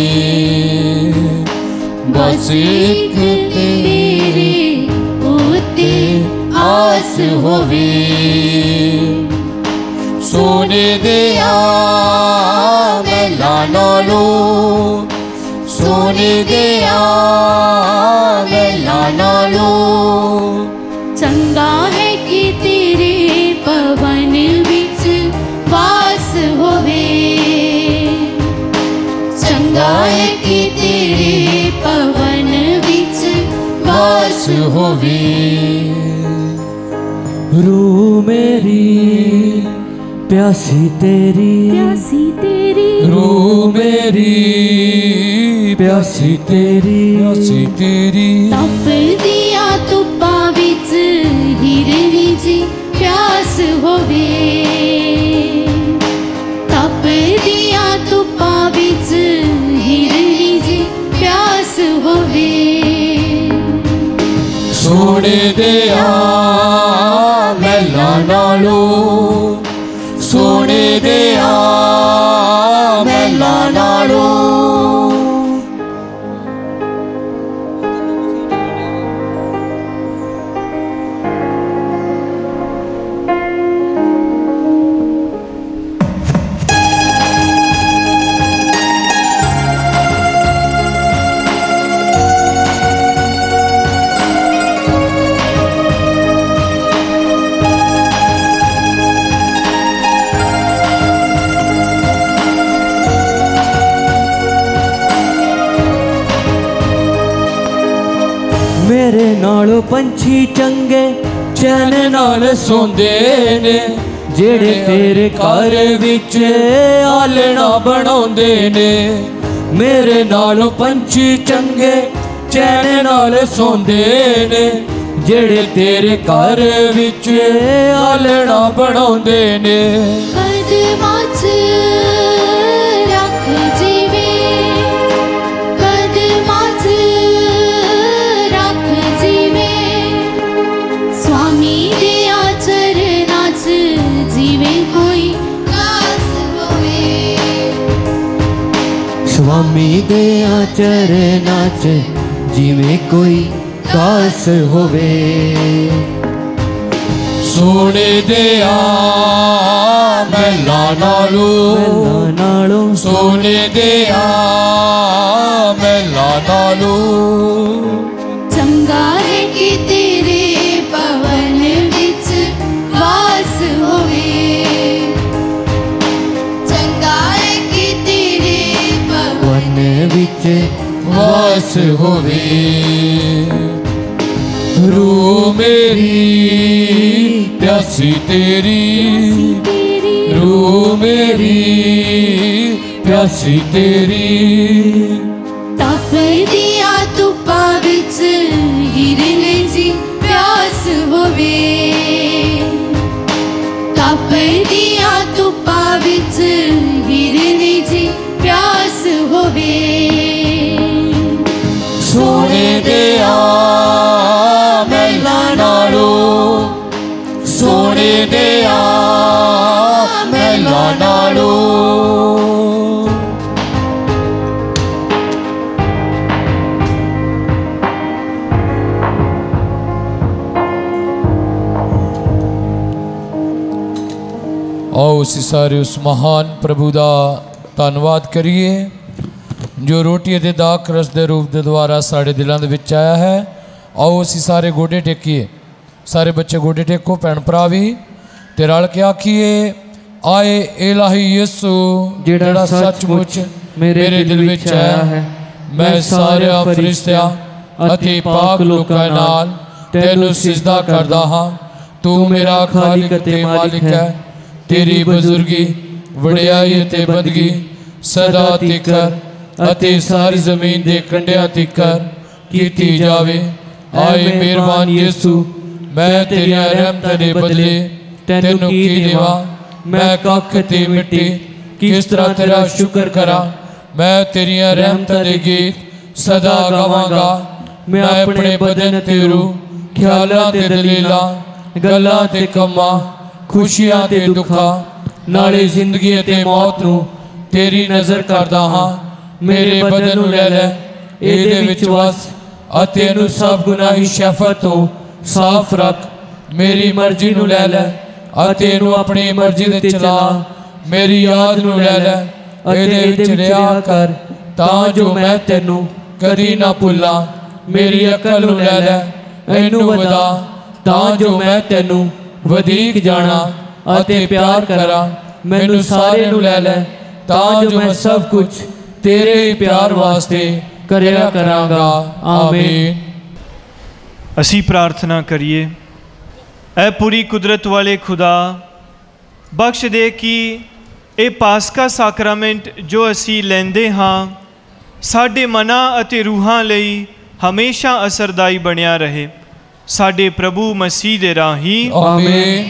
ਬਸ ਇੱਕ ਤੇਰੇ ਉੱਤੇ ਆਸ ਹੋਵੇ। ਸੋਨੇ ਦੇ ਆ ਮਹਿਲਾ ਨਾਲੋਂ ਸੋਨੇ ਦੇ ਆ ਮਹਿਲਾ ਨਾਲੋਂ ਚੰਗਾ ਹੈ ਕਿ ਤੇਰੇ ਪਵਨ ਵਿੱਚ ਵਾਸ ਹੋਵੇ। ਚੰਗਾ ਹੈ ਕਿ ਤੇਰੇ ਪਵਨ ਵਿੱਚ ਵਾਸ ਹੋਵੇ। ਰੂ ਮੇਰੀ ਪਿਆਸੀ ਤੇਰੀ। ਪਿਆਸੀ ਤੇਰੀ। ਰੂ ਮੇਰੀ ਪਿਆਸੀ ਤੇਰੀ ਪਿਆਸੀ ਤੇਰੀ। ਤਪਦੀਆਂ ਧੁੱਪਾਂ ਵਿੱਚ ਹੀਰੇ ਦੀ ਜੀ ਪਿਆਸ ਹੋਵੇ। ਤਪਦੀਆਂ ਧੁੱਪਾਂ ਵਿੱਚ ਹੀਰ ਦੀ ਜੀ ਪਿਆਸ ਹੋਵੇ। ਸੋਹਣੇ ਦੇ ਆ ਚੰਗੇ ਚੈਨ ਨਾਲ ਸੌਂਦੇ ਨੇ ਜਿਹੜੇ ਤੇਰੇ ਘਰ ਵਿੱਚ ਆਲਣਾ ਬਣਾਉਂਦੇ ਨੇ। ਮੇਰੇ ਨਾਲੋਂ ਪੰਛੀ ਚੰਗੇ ਚੈਨ ਨਾਲ ਸੌਂਦੇ ਨੇ ਜਿਹੜੇ ਤੇਰੇ ਘਰ ਵਿੱਚ ਆਲਣਾ ਬਣਾਉਂਦੇ ਨੇ। ਸੁਆਮੀ ਦੇ ਚਰਨਾਂ 'ਚ ਜਿਵੇਂ ਕੋਈ ਕਾਸ ਹੋਵੇ। ਸੋਨੇ ਦੇ ਆ ਮਹਿਲਾ ਨਾਲੋਂ ਨਾਲੋਂ। ਸੋਨੇ ਦੇ ਆ ਮਹਿਲਾ ਨਾਲੋਂ। ਚੰਗਾ ਹੈ ਕਿ ਵਾਸ ਹੋਵੇ ਰੂ ਮੇਰੀ ਪਿਆਸੀ ਅਸੀਂ ਸਾਰੇ ਉਸ ਮਹਾਨ ਪ੍ਰਭੂ ਦਾ ਧੰਨਵਾਦ ਕਰੀਏ ਜੋ ਰੋਟੀ ਅਤੇ ਦਾਖ ਰਸ ਦੇ ਰੂਪ ਦੇ ਦੁਆਰਾ ਸਾਡੇ ਦਿਲਾਂ ਦੇ ਵਿੱਚ ਆਇਆ ਹੈ ਆਓ ਅਸੀਂ ਸਾਰੇ ਗੋਡੇ ਟੇਕੀਏ ਸਾਰੇ ਬੱਚੇ ਗੋਡੇ ਟੇਕੋ ਭੈਣ ਭਰਾ ਵੀ ਤੇ ਰਲ ਕੇ ਆਖੀਏ ਆਏ ਇਲਾਹੀ ਯਿਸੂ ਜਿਹੜਾ ਸੱਚਮੁੱਚ ਮੇਰੇ ਦਿਲ ਵਿੱਚ ਆਇਆ ਹੈ ਮੈਂ ਸਾਰਿਆਂ ਫਰਿਸ਼ਤਿਆਂ ਅਤੇ ਪਾਕ ਲੋਕਾਂ ਨਾਲ ਤੈਨੂੰ ਸਿਜਦਾ ਕਰਦਾ ਹਾਂ ਤੂੰ ਮੇਰਾ ਖਾਲਿਕ ਅਤੇ ਮਾਲਿਕ ਹੈ ਤੇਰੀ ਬਜ਼ੁਰਗੀ ਵਡਿਆਈ ਅਤੇ ਬੰਦਗੀ ਸਦਾ ਤਿਕਰ ਅਤੇ ਸਾਰੀ ਜ਼ਮੀਨ ਦੇ ਕੰਢਿਆਂ ਤਿਕਰ ਕੀਤੀ ਜਾਵੇ ਆਏ ਮਿਹਰਬਾਨ ਯਿਸੂ ਮੈਂ ਤੇਰੀਆਂ ਰਹਿਮਤਾਂ ਦੇ ਬਦਲੇ ਤੈਨੂੰ ਕੀ ਦੇਵਾਂ ਮੈਂ ਕੱਖ ਤੇ ਮਿੱਟੀ ਕਿਸ ਤਰ੍ਹਾਂ ਤੇਰਾ ਸ਼ੁਕਰ ਕਰਾਂ ਮੈਂ ਤੇਰੀਆਂ ਰਹਿਮਤਾਂ ਦੇ ਗੀਤ ਸਦਾ ਗਾਵਾਂਗਾ ਮੈਂ ਆਪਣੇ ਬਦਨ ਤੇ ਰੂਹ ਖਿਆਲਾਂ ਤੇ ਦਲੀਲਾਂ ਗੱਲਾਂ ਤੇ ਕੰਮਾਂ ਖੁਸ਼ੀਆਂ ਤੇ ਦੁੱਖਾਂ, ਨਾਲੇ ਜ਼ਿੰਦਗੀ ਅਤੇ ਮੌਤ ਨੂੰ ਤੇਰੀ ਨਜ਼ਰ ਕਰਦਾ ਹਾਂ। ਮੇਰੇ ਬਦਨ ਨੂੰ ਲੈ ਲੈ, ਇਹਦੇ ਵਿੱਚ ਵਸ ਅਤੇ ਇਹਨੂੰ ਸਭ ਗੁਨਾਹੀ ਸ਼ਫਤ ਤੋਂ ਸਾਫ਼ ਰੱਖ। ਮੇਰੀ ਮਰਜ਼ੀ ਨੂੰ ਲੈ ਲੈ ਅਤੇ ਇਹਨੂੰ ਆਪਣੀ ਮਰਜ਼ੀ ਦੇ ਚਲਾ। ਮੇਰੀ ਯਾਦ ਨੂੰ ਲੈ ਲੈ ਇਹਦੇ ਵਿੱਚ ਰਿਹਾ ਕਰ ਤਾਂ ਜੋ ਮੈਂ ਤੈਨੂੰ ਕਦੀ ਨਾ ਭੁੱਲਾਂ। ਮੇਰੀ ਅਕਲ ਨੂੰ ਲੈ ਲੈ, ਇਹਨੂੰ ਵਧਾ ਤਾਂ ਜੋ ਮੈਂ ਤੈਨੂੰ ਵਧੇਕ ਜਾਣਾ ਅਤੇ ਪਿਆਰ ਕਰਾਂ, ਮੈਨੂੰ ਸਾਰੇ ਨੂੰ ਲੈ ਲੈ, ਤਾਂ ਜੋ ਮੈਂ ਸਭ ਕੁਝ ਤੇਰੇ ਹੀ ਪਿਆਰ ਵਾਸਤੇ ਕਰਿਆ ਕਰਾਂਗਾ। ਆਮੀਨ। ਅਸੀਂ ਪ੍ਰਾਰਥਨਾ ਕਰੀਏ, ਐ ਪੂਰੀ ਕੁਦਰਤ ਵਾਲੇ ਖੁਦਾ, ਬਖਸ਼ ਦੇ ਕਿ ਇਹ ਪਾਸਕਾ ਸਾਕਰਾਮੈਂਟ ਜੋ ਅਸੀਂ ਲੈਂਦੇ ਹਾਂ, ਸਾਡੇ ਮਨਾਂ ਅਤੇ ਰੂਹਾਂ ਲਈ ਹਮੇਸ਼ਾ ਅਸਰਦਾਈ ਬਣਿਆ ਰਹੇ। ਸਾਡੇ ਪ੍ਰਭੂ ਮਸੀਹ ਦੇ ਰਾਹੀਂ ਆਮੀਨ।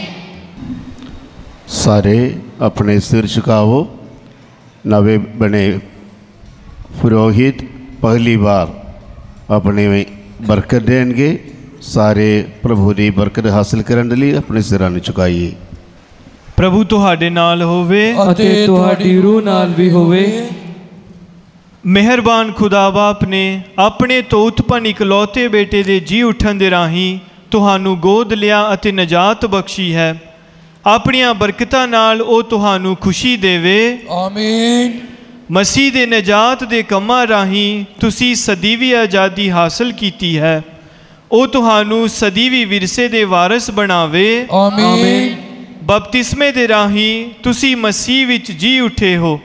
ਸਾਰੇ ਆਪਣੇ ਸਿਰ ਝੁਕਾਓ ਨਵੇਂ ਬਣੇ ਪੁਰੋਹਿਤ ਪਹਿਲੀ ਵਾਰ ਆਪਣੇ ਬਰਕਤ ਦੇਣਗੇ। ਸਾਰੇ ਪ੍ਰਭੂ ਦੀ ਬਰਕਤ ਹਾਸਲ ਕਰਨ ਦੇ ਲਈ ਆਪਣੇ ਸਿਰਾਂ ਨੂੰ ਝੁਕਾਈਏ। ਪ੍ਰਭੂ ਤੁਹਾਡੇ ਨਾਲ ਹੋਵੇ ਅਤੇ ਤੁਹਾਡੀ ਰੂਹ ਨਾਲ ਵੀ ਹੋਵੇ। ਮਿਹਰਬਾਨ ਖੁਦਾ ਬਾਪ ਨੇ ਆਪਣੇ ਤੋਂ ਉਤਪਨ ਇਕਲੌਤੇ ਬੇਟੇ ਦੇ ਜੀ ਉਠਣ ਦੇ ਰਾਹੀਂ ਤੁਹਾਨੂੰ ਗੋਦ ਲਿਆ ਅਤੇ ਨਜਾਤ ਬਖਸ਼ੀ ਹੈ। ਆਪਣੀਆਂ ਬਰਕਤਾਂ ਨਾਲ ਉਹ ਤੁਹਾਨੂੰ ਖੁਸ਼ੀ ਦੇਵੇ। ਆਮੀਨ। ਮਸੀਹ ਦੇ ਨਜਾਤ ਦੇ ਕੰਮਾਂ ਰਾਹੀਂ ਤੁਸੀਂ ਸਦੀਵੀ ਆਜ਼ਾਦੀ ਹਾਸਲ ਕੀਤੀ ਹੈ। ਉਹ ਤੁਹਾਨੂੰ ਸਦੀਵੀ ਵਿਰਸੇ ਦੇ ਵਾਰਿਸ ਬਣਾਵੇ। ਆਮੀਨ। ਬਪਤਿਸਮੇ ਦੇ ਰਾਹੀਂ ਤੁਸੀਂ ਮਸੀਹ ਵਿੱਚ ਜੀ ਉਠੇ ਹੋ।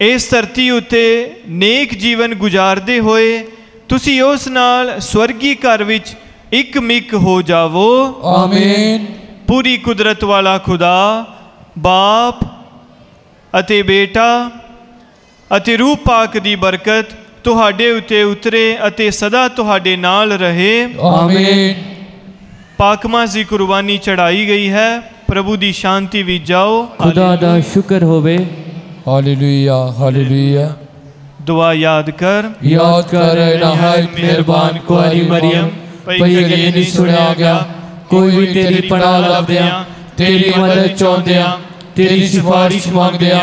ਇਸ ਧਰਤੀ ਉੱਤੇ ਨੇਕ ਜੀਵਨ ਗੁਜ਼ਾਰਦੇ ਹੋਏ ਤੁਸੀਂ ਉਸ ਨਾਲ ਸਵਰਗੀ ਘਰ ਵਿੱਚ ਇੱਕ ਮਿਕ ਹੋ ਜਾਵੋ। ਆਮੀਨ। ਪੂਰੀ ਕੁਦਰਤ ਵਾਲਾ ਖੁਦਾ ਬਾਪ ਅਤੇ ਬੇਟਾ ਅਤੇ ਰੂਹ ਪਾਕ ਦੀ ਬਰਕਤ ਤੁਹਾਡੇ ਉੱਤੇ ਉਤਰੇ ਅਤੇ ਸਦਾ ਤੁਹਾਡੇ ਨਾਲ ਰਹੇ। ਆਮੀਨ। ਪਾਕਮਾ ਦੀ ਕੁਰਬਾਨੀ ਚੜਾਈ ਗਈ ਹੈ। ਪ੍ਰਭੂ ਦੀ ਸ਼ਾਂਤੀ ਵਿੱਚ ਜਾਓ। ਖੁਦਾ ਦਾ ਸ਼ੁਕਰ ਹੋਵੇ। ਹਾਲੇਲੂਇਆ ਹਾਲੇਲੂਇਆ ਦੁਆ ਯਾਦ ਕਰ ਯਾਦ ਕਰ ਨਹਾਇਤ ਮਿਹਰਬਾਨ ਕੁਆਰੀ ਮਰੀਮ ਭਈ ਅਗੇ ਨਹੀਂ ਸੁਣਿਆ ਗਿਆ ਕੋਈ ਵੀ ਤੇਰੀ ਪਨਾਹ ਲੱਭਦਿਆਂ ਤੇਰੀ ਮਦਦ ਚਾਹੁੰਦਿਆਂ ਤੇਰੀ ਸਿਫਾਰਿਸ਼ ਮੰਗਦਿਆਂ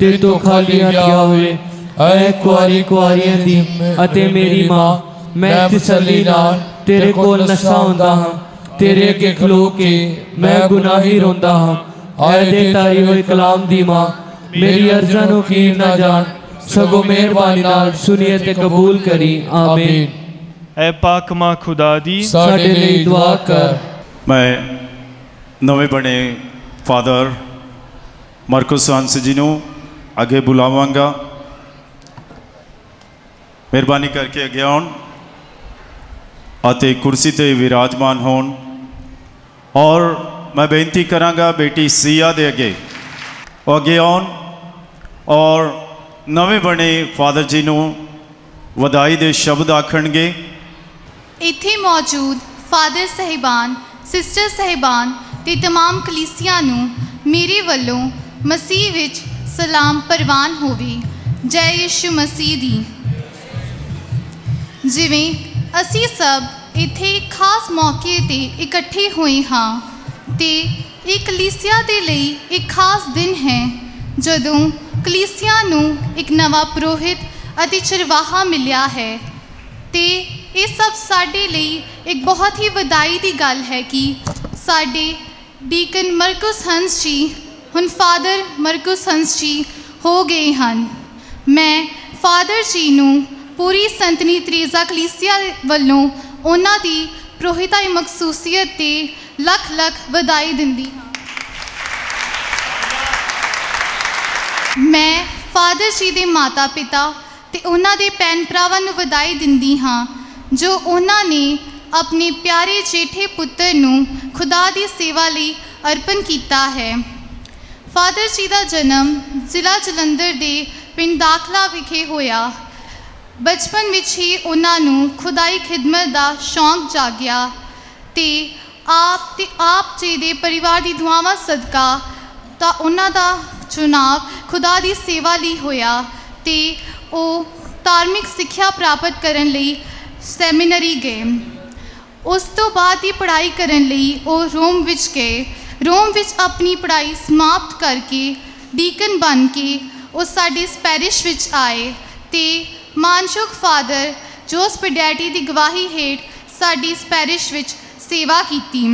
ਤੇਰੇ ਤੋਂ ਖਾਲੀ ਨਾ ਗਿਆ ਹੋਵੇ ਐ ਕੁਆਰੀ ਕੁਆਰੀਆਂ ਦੀ ਅਤੇ ਮੇਰੀ ਮਾਂ ਮੈਂ ਤਸੱਲੀ ਨਾਲ ਤੇਰੇ ਕੋਲ ਨਸ਼ਾ ਹੁੰਦਾ ਹਾਂ ਤੇਰੇ ਅੱਗੇ ਖਲੋ ਕੇ ਮੈਂ ਗੁਨਾਹੀ ਰੋਂਦਾ ਹਾਂ ਆਏ ਦੇ ਤਾਈ ਹੋਏ ਕਲਾਮ ਦੀ ਮਾਂ ਮੇਰੀ ਅਰਜ਼ਾਂ ਨੂੰ ਖੀਰ ਨਾ ਜਾਣ ਸਗੋਂ ਮਿਹਰਬਾਨੀ ਨਾਲ ਸੁਣੀ ਤੇ ਕਬੂਲ ਕਰੀ ਆਮੀਨ ਐ ਪਾਕਮਾ ਖੁਦਾ ਦੀ ਸਾਡੇ ਲਈ ਦੁਆ ਕਰ ਮੈਂ ਨਵੇਂ ਬਣੇ ਫਾਦਰ ਮਾਰਕਸ ਹੰਸ ਜੀ ਨੂੰ ਅੱਗੇ ਬੁਲਾਵਾਂਗਾ ਮਿਹਰਬਾਨੀ ਕਰਕੇ ਅੱਗੇ ਆਉਣ ਅਤੇ ਕੁਰਸੀ ਤੇ ਵਿਰਾਜਮਾਨ ਹੋਣ ਔਰ ਮੈਂ ਬੇਨਤੀ ਕਰਾਂਗਾ ਬੇਟੀ ਸੀਆ ਦੇ ਅੱਗੇ ਉਹ ਅੱਗੇ ਆਉਣ ਔਰ ਨਵੇਂ ਬਣੇ ਫਾਦਰ ਜੀ ਨੂੰ ਵਧਾਈ ਦੇ ਸ਼ਬਦ ਆਖਣਗੇ ਇੱਥੇ ਮੌਜੂਦ ਫਾਦਰ ਸਹਿਬਾਨ ਸਿਸਟਰ ਸਹਿਬਾਨ ਤੇ तमाम ਕਲੀਸਿਆਂ ਨੂੰ ਮੇਰੇ ਵੱਲੋਂ ਮਸੀਹ ਵਿੱਚ ਸਲਾਮ ਪ੍ਰਵਾਨ ਹੋਵੇ ਜੈ ਯਿਸੂ ਮਸੀਹ ਦੀ ਜਿਵੇਂ ਅਸੀਂ ਸਭ ਇੱਥੇ ਇੱਕ ਖਾਸ ਮੌਕੇ ਤੇ ਇਕੱਠੇ ਹੋਏ ਹਾਂ ਤੇ ਇਹ ਕਲੀਸਿਆ ਦੇ ਲਈ ਇੱਕ ਖਾਸ ਦਿਨ ਹੈ ਜਦੋਂ ਕਲੀਸਿਆ ਨੂੰ ਇੱਕ ਨਵਾਂ ਪੁਰੋਹਿਤ ਅਤੇ ਚਰਵਾਹਾ ਮਿਲਿਆ ਹੈ। ਤੇ ਇਹ ਸਭ ਸਾਡੇ ਲਈ ਇੱਕ ਬਹੁਤ ਹੀ ਵਧਾਈ ਦੀ ਗੱਲ ਹੈ ਕਿ ਸਾਡੇ ਡੀਕਨ ਮਰਕਸ ਹੰਸ ਜੀ, ਹੁਣ ਫਾਦਰ ਮਰਕਸ ਹੰਸ ਜੀ ਹੋ ਗਏ ਹਨ। ਮੈਂ ਫਾਦਰ ਜੀ ਨੂੰ ਪੂਰੀ ਸੰਤਨੀ ਤ੍ਰੇਜ਼ਾ ਕਲੀਸਿਆ ਵੱਲੋਂ ਉਹਨਾਂ ਦੀ ਪ੍ਰੋਹਿਤਾਈ ਮਖਸੂਸੀਅਤ ਤੇ ਲੱਖ ਲੱਖ ਵਧਾਈ ਦਿੰਦੀ ਹਾਂ। ਮੈਂ ਫਾਦਰ ਜੀ ਦੇ ਮਾਤਾ ਪਿਤਾ ਤੇ ਉਹਨਾਂ ਦੇ ਭੈਣ ਭਰਾਵਾਂ ਨੂੰ ਵਧਾਈ ਦਿੰਦੀ ਹਾਂ, ਜੋ ਉਹਨਾਂ ਨੇ ਆਪਣੇ ਪਿਆਰੇ ਜੇਠੇ ਪੁੱਤਰ ਨੂੰ ਖੁਦਾ ਦੀ ਸੇਵਾ ਲਈ ਅਰਪਣ ਕੀਤਾ ਹੈ। ਫਾਦਰ ਜੀ ਦਾ ਜਨਮ ਜ਼ਿਲ੍ਹਾ ਜਲੰਧਰ ਦੇ ਪਿੰਡ ਦਾਖਲਾ ਵਿਖੇ ਹੋਇਆ। ਬਚਪਨ ਵਿੱਚ ਹੀ ਉਹਨਾਂ ਨੂੰ ਖੁਦਾਈ ਖਿਦਮਤ ਦਾ ਸ਼ੌਂਕ ਜਾਗਿਆ ਤੇ ਆਪ ਤੇ ਆਪ ਜੀ ਦੇ ਪਰਿਵਾਰ ਦੀ ਦੁਆਵਾਂ ਸਦਕਾ ਤਾਂ ਉਹਨਾਂ ਦਾ ਚੁਣਾਵ ਖੁਦਾ ਦੀ ਸੇਵਾ ਲਈ ਹੋਇਆ ਤੇ ਉਹ ਧਾਰਮਿਕ ਸਿੱਖਿਆ ਪ੍ਰਾਪਤ ਕਰਨ ਲਈ ਸੈਮੀਨਰੀ ਗਏ ਉਸ ਤੋਂ ਬਾਅਦ ਹੀ ਪੜ੍ਹਾਈ ਕਰਨ ਲਈ ਉਹ ਰੋਮ ਵਿੱਚ ਗਏ। ਰੋਮ ਵਿੱਚ ਆਪਣੀ ਪੜ੍ਹਾਈ ਸਮਾਪਤ ਕਰਕੇ ਡੀਕਨ ਬਣ ਕੇ ਉਹ ਸਾਡੇ ਸਪੈਰਿਸ਼ ਵਿੱਚ ਆਏ ਤੇ ਮਾਨਸੁਕ ਫਾਦਰ ਜੋਸ ਪਡੈਟੀ ਦੀ ਗਵਾਹੀ ਹੇਠ ਸਾਡੀ ਸਪੈਰਿਸ਼ ਵਿੱਚ ਸੇਵਾ ਕੀਤੀ।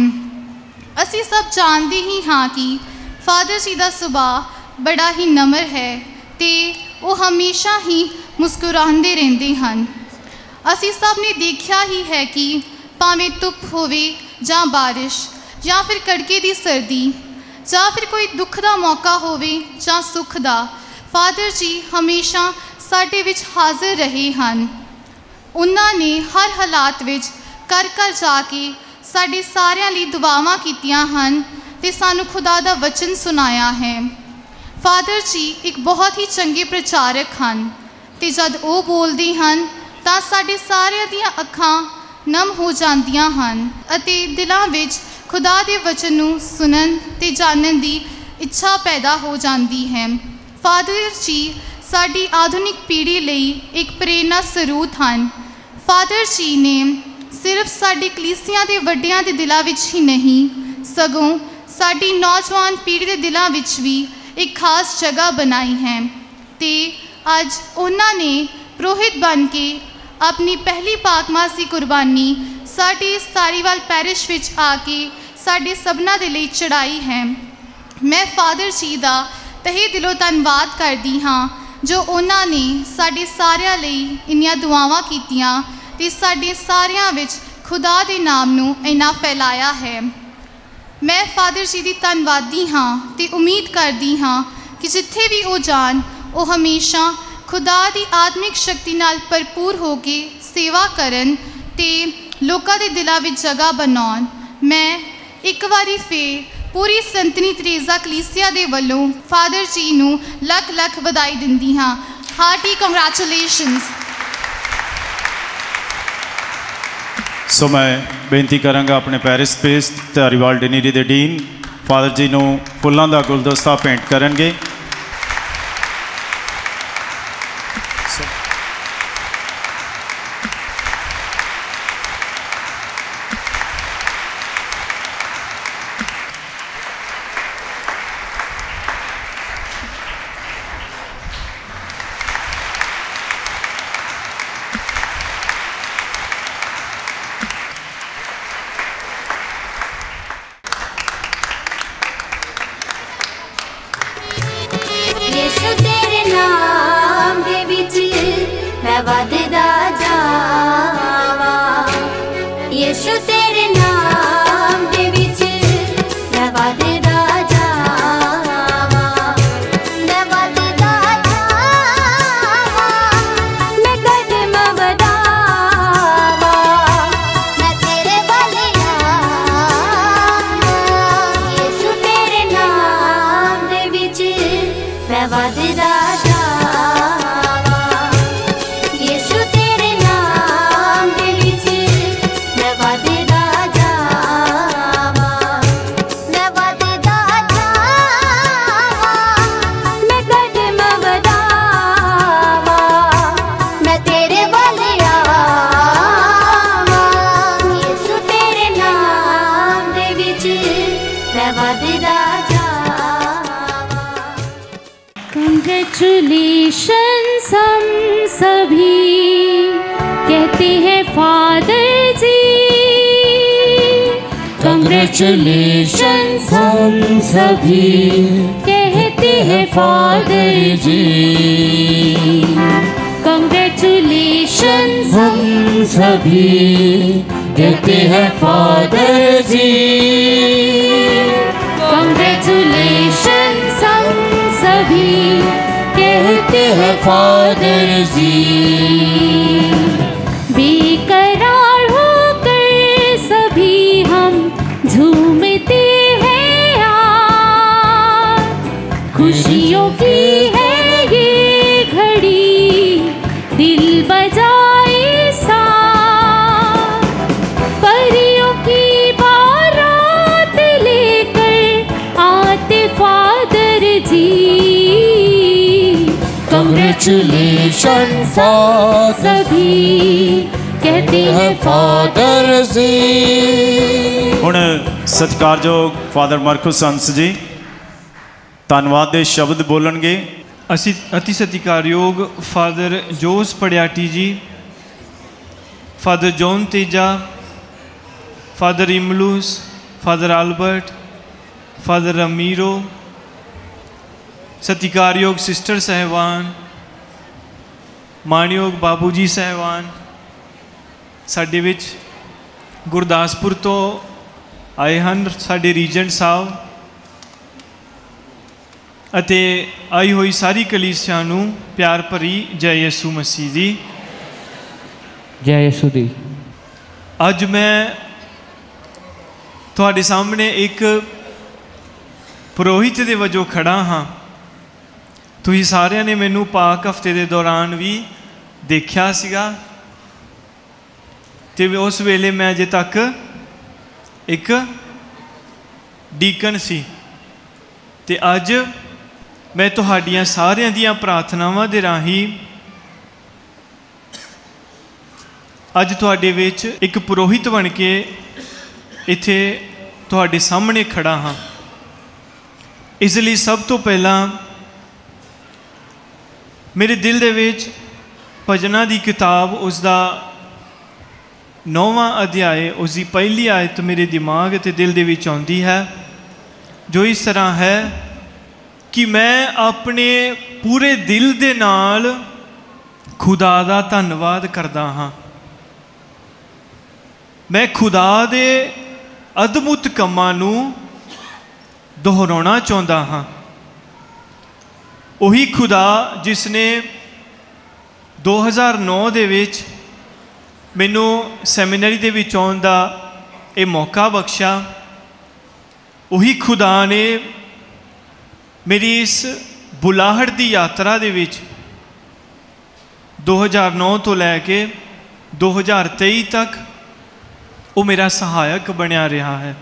ਅਸੀਂ ਸਭ ਜਾਣਦੇ ਹੀ ਹਾਂ ਕਿ ਫਾਦਰ ਜੀ ਦਾ ਸੁਭਾਅ ਬੜਾ ਹੀ ਨਮਰ ਹੈ ਤੇ ਉਹ ਹਮੇਸ਼ਾ ਹੀ ਮੁਸਕਰਾਉਂਦੇ ਰਹਿੰਦੇ ਹਨ। ਅਸੀਂ ਸਭ ਨੇ ਦੇਖਿਆ ਹੀ ਹੈ ਕਿ ਭਾਵੇਂ ਧੁੱਪ ਹੋਵੇ ਜਾਂ ਬਾਰਿਸ਼ ਜਾਂ ਫਿਰ ਕੜਕੇ ਦੀ ਸਰਦੀ ਜਾਂ ਫਿਰ ਕੋਈ ਦੁੱਖ ਦਾ ਮੌਕਾ ਹੋਵੇ ਜਾਂ ਸੁੱਖ ਦਾ, ਫਾਦਰ ਜੀ ਹਮੇਸ਼ਾ ਸਾਡੇ ਵਿੱਚ ਹਾਜ਼ਰ ਰਹੇ ਹਨ। ਉਹਨਾਂ ਨੇ ਹਰ ਹਾਲਾਤ ਵਿੱਚ ਘਰ ਘਰ ਜਾ ਕੇ ਸਾਡੇ ਸਾਰਿਆਂ ਲਈ ਦੁਆਵਾਂ ਕੀਤੀਆਂ ਹਨ ਤੇ ਸਾਨੂੰ ਖੁਦਾ ਦਾ ਵਚਨ ਸੁਣਾਇਆ ਹੈ। ਫਾਦਰ ਜੀ ਇੱਕ ਬਹੁਤ ਹੀ ਚੰਗੇ ਪ੍ਰਚਾਰਕ ਹਨ ਤੇ ਜਦ ਉਹ ਬੋਲਦੇ ਹਨ ਤਾਂ ਸਾਡੇ ਸਾਰਿਆਂ ਦੀਆਂ ਅੱਖਾਂ ਨਮ ਹੋ ਜਾਂਦੀਆਂ ਹਨ ਅਤੇ ਦਿਲਾਂ ਵਿੱਚ ਖੁਦਾ ਦੇ ਵਚਨ ਨੂੰ ਸੁਣਨ ਤੇ ਜਾਣਨ ਦੀ ਇੱਛਾ ਪੈਦਾ ਹੋ ਜਾਂਦੀ ਹੈ। ਫਾਦਰ ਜੀ ਸਾਡੀ ਆਧੁਨਿਕ ਪੀੜ੍ਹੀ ਲਈ ਇੱਕ ਪ੍ਰੇਰਨਾ ਸਰੂਤ ਹਨ। ਫਾਦਰ ਜੀ ਨੇ ਸਿਰਫ ਸਾਡੀ ਕਲੀਸਿਆਂ ਦੇ ਵੱਡਿਆਂ ਦੇ ਦਿਲਾਂ ਵਿੱਚ ਹੀ ਨਹੀਂ, ਸਗੋਂ ਸਾਡੀ ਨੌਜਵਾਨ ਪੀੜ੍ਹੀ ਦੇ ਦਿਲਾਂ ਵਿੱਚ ਵੀ ਇੱਕ ਖਾਸ ਜਗ੍ਹਾ ਬਣਾਈ ਹੈ ਤੇ ਅੱਜ ਉਹਨਾਂ ਨੇ ਪ੍ਰੋਹਿਤ ਬਣ ਕੇ ਆਪਣੀ ਪਹਿਲੀ ਪਾਕਮਾਸੀ ਕੁਰਬਾਨੀ ਸਾਡੀ ਸਾਰੀਵਾਲ ਪੈਰਿਸ਼ ਵਿੱਚ ਆ ਕੇ ਸਾਡੇ ਸਭਨਾ ਦੇ ਲਈ ਚੜਾਈ ਹੈ। ਮੈਂ ਫਾਦਰ ਜੀ ਦਾ ਤਹਿ ਦਿਲੋਂ ਧੰਨਵਾਦ ਕਰਦੀ ਹਾਂ ਜੋ ਉਹਨਾਂ ਨੇ ਸਾਡੇ ਸਾਰਿਆਂ ਲਈ ਇੰਨੀਆਂ ਦੁਆਵਾਂ ਕੀਤੀਆਂ ਤੇ ਸਾਡੇ ਸਾਰਿਆਂ ਵਿੱਚ ਖੁਦਾ ਦੇ ਨਾਮ ਨੂੰ ਇੰਨਾ ਫੈਲਾਇਆ ਹੈ। ਮੈਂ ਫਾਦਰ ਜੀ ਦੀ ਧੰਨਵਾਦੀ ਹਾਂ ਤੇ ਉਮੀਦ ਕਰਦੀ ਹਾਂ ਕਿ ਜਿੱਥੇ ਵੀ ਉਹ ਜਾਣ, ਉਹ ਹਮੇਸ਼ਾ ਖੁਦਾ ਦੀ ਆਤਮਿਕ ਸ਼ਕਤੀ ਨਾਲ ਭਰਪੂਰ ਹੋ ਕੇ ਸੇਵਾ ਕਰਨ ਤੇ ਲੋਕਾਂ ਦੇ ਦਿਲਾਂ ਵਿੱਚ ਜਗ੍ਹਾ ਬਣਾਉਣ। ਮੈਂ ਇੱਕ ਵਾਰੀ ਫੇਰ ਪੂਰੀ ਸੰਤਨੀ ਤਰੇਜ਼ਾ ਕਲੀਸਿਆ ਦੇ ਵੱਲੋਂ ਫਾਦਰ ਜੀ ਨੂੰ ਲੱਖ ਲੱਖ ਵਧਾਈ ਦਿੰਦੀ ਹਾਂ। ਹਾਰਟੀ ਕੰਗ੍ਰੈਚੁਲੇਸ਼ਨਸ ਸੋ ਮੈਂ ਬੇਨਤੀ ਕਰਾਂਗਾ ਆਪਣੇ ਪੈਰਿਸ ਪੇਸਟ ਧਾਰੀਵਾਲ ਡਿਨੇਰੀ ਦੇ ਡੀਨ, ਫਾਦਰ ਜੀ ਨੂੰ ਫੁੱਲਾਂ ਦਾ ਗੁਲਦਸਤਾ ਭੇਂਟ ਕਰਨਗੇ। ਸਤਿਕਾਰਯੋਗ ਫਾਦਰ ਮਰਕਸ ਹੰਸ ਜੀ, ਧੰਨਵਾਦ ਦੇ ਸ਼ਬਦ ਬੋਲਣਗੇ। ਅਸੀਂ ਅਤੀ ਸਤਿਕਾਰਯੋਗ father Jose Padiyatty ji father John Teja father ਇਮਲੂਸ father Albert father Ramiro ਸਤਿਕਾਰਯੋਗ ਸਿਸਟਰ ਸਹਿਬਾਨ ਮਾਨਯੋਗ ਬਾਬੂ ਜੀ ਸਹਿਬਾਨ, ਸਾਡੇ ਵਿੱਚ ਗੁਰਦਾਸਪੁਰ ਤੋਂ ਆਏ ਹਨ ਸਾਡੇ ਰੀਜੈਂਟ ਸਾਹਿਬ ਅਤੇ ਆਈ ਹੋਈ ਸਾਰੀ ਕਲੀਸਿਆ ਨੂੰ ਪਿਆਰ ਭਰੀ ਜੈ ਯਿਸੂ ਮਸੀਹ ਦੀ ਜੈ ਯਿਸੂ ਦੀ। ਅੱਜ ਮੈਂ ਤੁਹਾਡੇ ਸਾਹਮਣੇ ਇੱਕ ਪੁਰੋਹਿਤ ਦੇ ਵਜੋਂ ਖੜਾ ਹਾਂ। ਤੁਸੀਂ ਸਾਰਿਆਂ ਨੇ ਮੈਨੂੰ ਪਾਕ ਹਫ਼ਤੇ ਦੇ ਦੌਰਾਨ ਵੀ ਦੇਖਿਆ ਸੀਗਾ ਤੇ ਉਸ ਵੇਲੇ ਮੈਂ ਅਜੇ ਤੱਕ ਇੱਕ ਡੀਕਨ ਸੀ। ਤੇ ਅੱਜ ਮੈਂ ਤੁਹਾਡੀਆਂ ਸਾਰਿਆਂ ਦੀਆਂ ਪ੍ਰਾਰਥਨਾਵਾਂ ਦੇ ਰਾਹੀਂ ਅੱਜ ਤੁਹਾਡੇ ਵਿੱਚ ਇੱਕ ਪੁਰੋਹਿਤ ਬਣ ਕੇ ਇੱਥੇ ਤੁਹਾਡੇ ਸਾਹਮਣੇ ਖੜਾ ਹਾਂ। ਇਸ ਲਈ ਸਭ ਤੋਂ ਪਹਿਲਾਂ ਮੇਰੇ ਦਿਲ ਦੇ ਵਿੱਚ ਭਜਨਾਂ ਦੀ ਕਿਤਾਬ ਉਸ ਦਾ ਨੌਵਾਂ ਅਧਿਆਏ ਉਸ ਦੀ ਪਹਿਲੀ ਆਇਤ ਮੇਰੇ ਦਿਮਾਗ ਅਤੇ ਦਿਲ ਦੇ ਵਿੱਚ ਆਉਂਦੀ ਹੈ, ਜੋ ਇਸ ਤਰ੍ਹਾਂ ਹੈ ਕਿ ਮੈਂ ਆਪਣੇ ਪੂਰੇ ਦਿਲ ਦੇ ਨਾਲ ਖੁਦਾ ਦਾ ਧੰਨਵਾਦ ਕਰਦਾ ਹਾਂ। ਮੈਂ ਖੁਦਾ ਦੇ ਅਦਭੁਤ ਕੰਮਾਂ ਨੂੰ ਦੁਹਰਾਉਣਾ ਚਾਹੁੰਦਾ ਹਾਂ। ਉਹੀ ਖੁਦਾ ਜਿਸ ਨੇ 2009 ਦੇ ਵਿੱਚ ਮੈਨੂੰ ਸੈਮੀਨਰੀ ਦੇ ਵਿੱਚ ਆਉਣ ਦਾ ਇਹ ਮੌਕਾ ਬਖਸ਼ਿਆ। ਉਹੀ ਖੁਦਾ ਨੇ ਮੇਰੀ ਇਸ ਬੁਲਾਹਟ ਦੀ ਯਾਤਰਾ ਦੇ ਵਿੱਚ 2009 ਤੋਂ ਲੈ ਕੇ 2023 ਤੱਕ ਉਹ ਮੇਰਾ ਸਹਾਇਕ ਬਣਿਆ ਰਿਹਾ ਹੈ।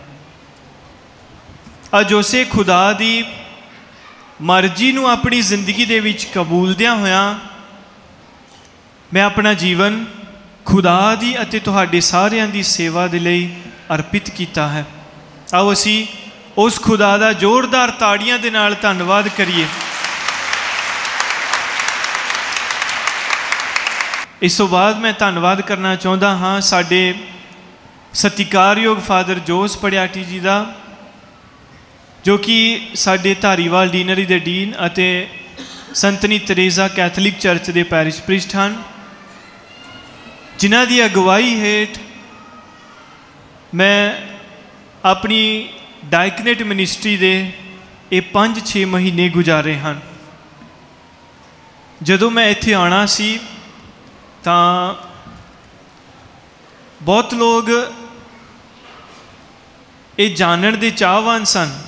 ਅੱਜ ਉਸੇ ਖੁਦਾ ਦੀ ਮਰਜ਼ੀ ਨੂੰ ਆਪਣੀ ਜ਼ਿੰਦਗੀ ਦੇ ਵਿੱਚ ਕਬੂਲਦਿਆਂ ਹੋਇਆਂ ਮੈਂ ਆਪਣਾ ਜੀਵਨ ਖੁਦਾ ਦੀ ਅਤੇ ਤੁਹਾਡੇ ਸਾਰਿਆਂ ਦੀ ਸੇਵਾ ਦੇ ਲਈ ਅਰਪਿਤ ਕੀਤਾ ਹੈ। ਆਓ ਅਸੀਂ ਉਸ ਖੁਦਾ ਦਾ ਜ਼ੋਰਦਾਰ ਤਾੜੀਆਂ ਦੇ ਨਾਲ ਧੰਨਵਾਦ ਕਰੀਏ। ਇਸ ਤੋਂ ਬਾਅਦ ਮੈਂ ਧੰਨਵਾਦ ਕਰਨਾ ਚਾਹੁੰਦਾ ਹਾਂ ਸਾਡੇ ਸਤਿਕਾਰਯੋਗ ਫਾਦਰ ਜੋਸ ਪੜਿਆਟੀ ਜੀ ਦਾ, ਜੋ ਕਿ ਸਾਡੇ ਧਾਰੀਵਾਲ ਡੀਨਰੀ ਦੇ ਡੀਨ ਅਤੇ ਸੰਤਨੀ ਤਰੇਜ਼ਾ ਕੈਥੋਲਿਕ ਚਰਚ ਦੇ ਪੈਰਿਸ਼ ਪ੍ਰੀਸਟ ਹਨ। ਜਿਨ੍ਹਾਂ ਦੀ ਅਗਵਾਈ ਹੇਠ ਮੈਂ ਆਪਣੀ ਡਾਇਕਨੇਟ ਮਿਨਿਸਟਰੀ ਦੇ ਇਹ 5-6 ਮਹੀਨੇ ਗੁਜ਼ਾਰੇ ਹਨ। ਜਦੋਂ ਮੈਂ ਇੱਥੇ ਆਣਾ ਸੀ, ਤਾਂ ਬਹੁਤ ਲੋਕ ਇਹ ਜਾਣਨ ਦੇ ਚਾਹਵਾਨ ਸਨ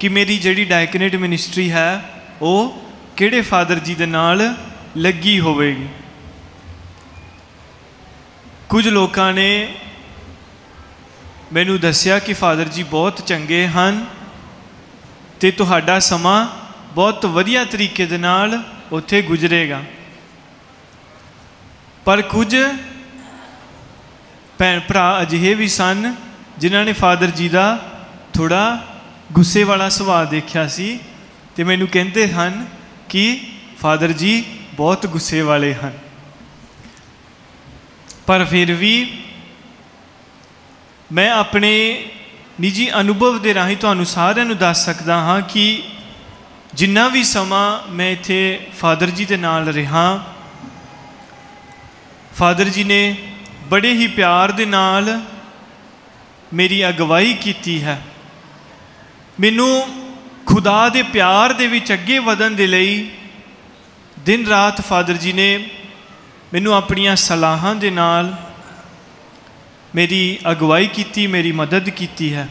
ਕਿ ਮੇਰੀ ਜਿਹੜੀ ਡਾਇਕਨੇਟ ਮਿਨਿਸਟਰੀ ਹੈ, ਉਹ ਕਿਹੜੇ ਫਾਦਰ ਜੀ ਦੇ ਨਾਲ ਲੱਗੀ ਹੋਵੇਗੀ। ਕੁਝ ਲੋਕਾਂ ਨੇ ਮੈਨੂੰ ਦੱਸਿਆ ਕਿ ਫਾਦਰ ਜੀ ਬਹੁਤ ਚੰਗੇ ਹਨ ਤੇ ਤੁਹਾਡਾ ਸਮਾਂ ਬਹੁਤ ਵਧੀਆ ਤਰੀਕੇ ਦੇ ਨਾਲ ਉੱਥੇ ਗੁਜ਼ਰੇਗਾ। ਪਰ ਕੁਝ ਭੈਣ ਭਰਾ ਅਜਿਹੇ ਵੀ ਸਨ ਜਿਨ੍ਹਾਂ ਨੇ ਫਾਦਰ ਜੀ ਦਾ ਥੋੜਾ ਗੁੱਸੇ ਵਾਲਾ ਸੁਭਾਅ ਦੇਖਿਆ ਸੀ ਤੇ ਮੈਨੂੰ ਕਹਿੰਦੇ ਹਨ ਕਿ ਫਾਦਰ ਜੀ ਬਹੁਤ ਗੁੱਸੇ ਵਾਲੇ ਹਨ। ਪਰ ਫਿਰ ਵੀ ਮੈਂ ਆਪਣੇ ਨਿੱਜੀ ਅਨੁਭਵ ਦੇ ਰਾਹੀਂ ਤੁਹਾਨੂੰ ਸਾਰਿਆਂ ਨੂੰ ਦੱਸ ਸਕਦਾ ਹਾਂ ਕਿ ਜਿੰਨਾ ਵੀ ਸਮਾਂ ਮੈਂ ਇੱਥੇ ਫਾਦਰ ਜੀ ਦੇ ਨਾਲ ਰਿਹਾ, ਫਾਦਰ ਜੀ ਨੇ ਬੜੇ ਹੀ ਪਿਆਰ ਦੇ ਨਾਲ ਮੇਰੀ ਅਗਵਾਈ ਕੀਤੀ ਹੈ। ਮੈਨੂੰ ਖੁਦਾ ਦੇ ਪਿਆਰ ਦੇ ਵਿੱਚ ਅੱਗੇ ਵਧਣ ਦੇ ਲਈ ਦਿਨ ਰਾਤ ਫਾਦਰ ਜੀ ਨੇ ਮੈਨੂੰ ਆਪਣੀਆਂ ਸਲਾਹਾਂ ਦੇ ਨਾਲ ਮੇਰੀ ਅਗਵਾਈ ਕੀਤੀ, ਮੇਰੀ ਮਦਦ ਕੀਤੀ ਹੈ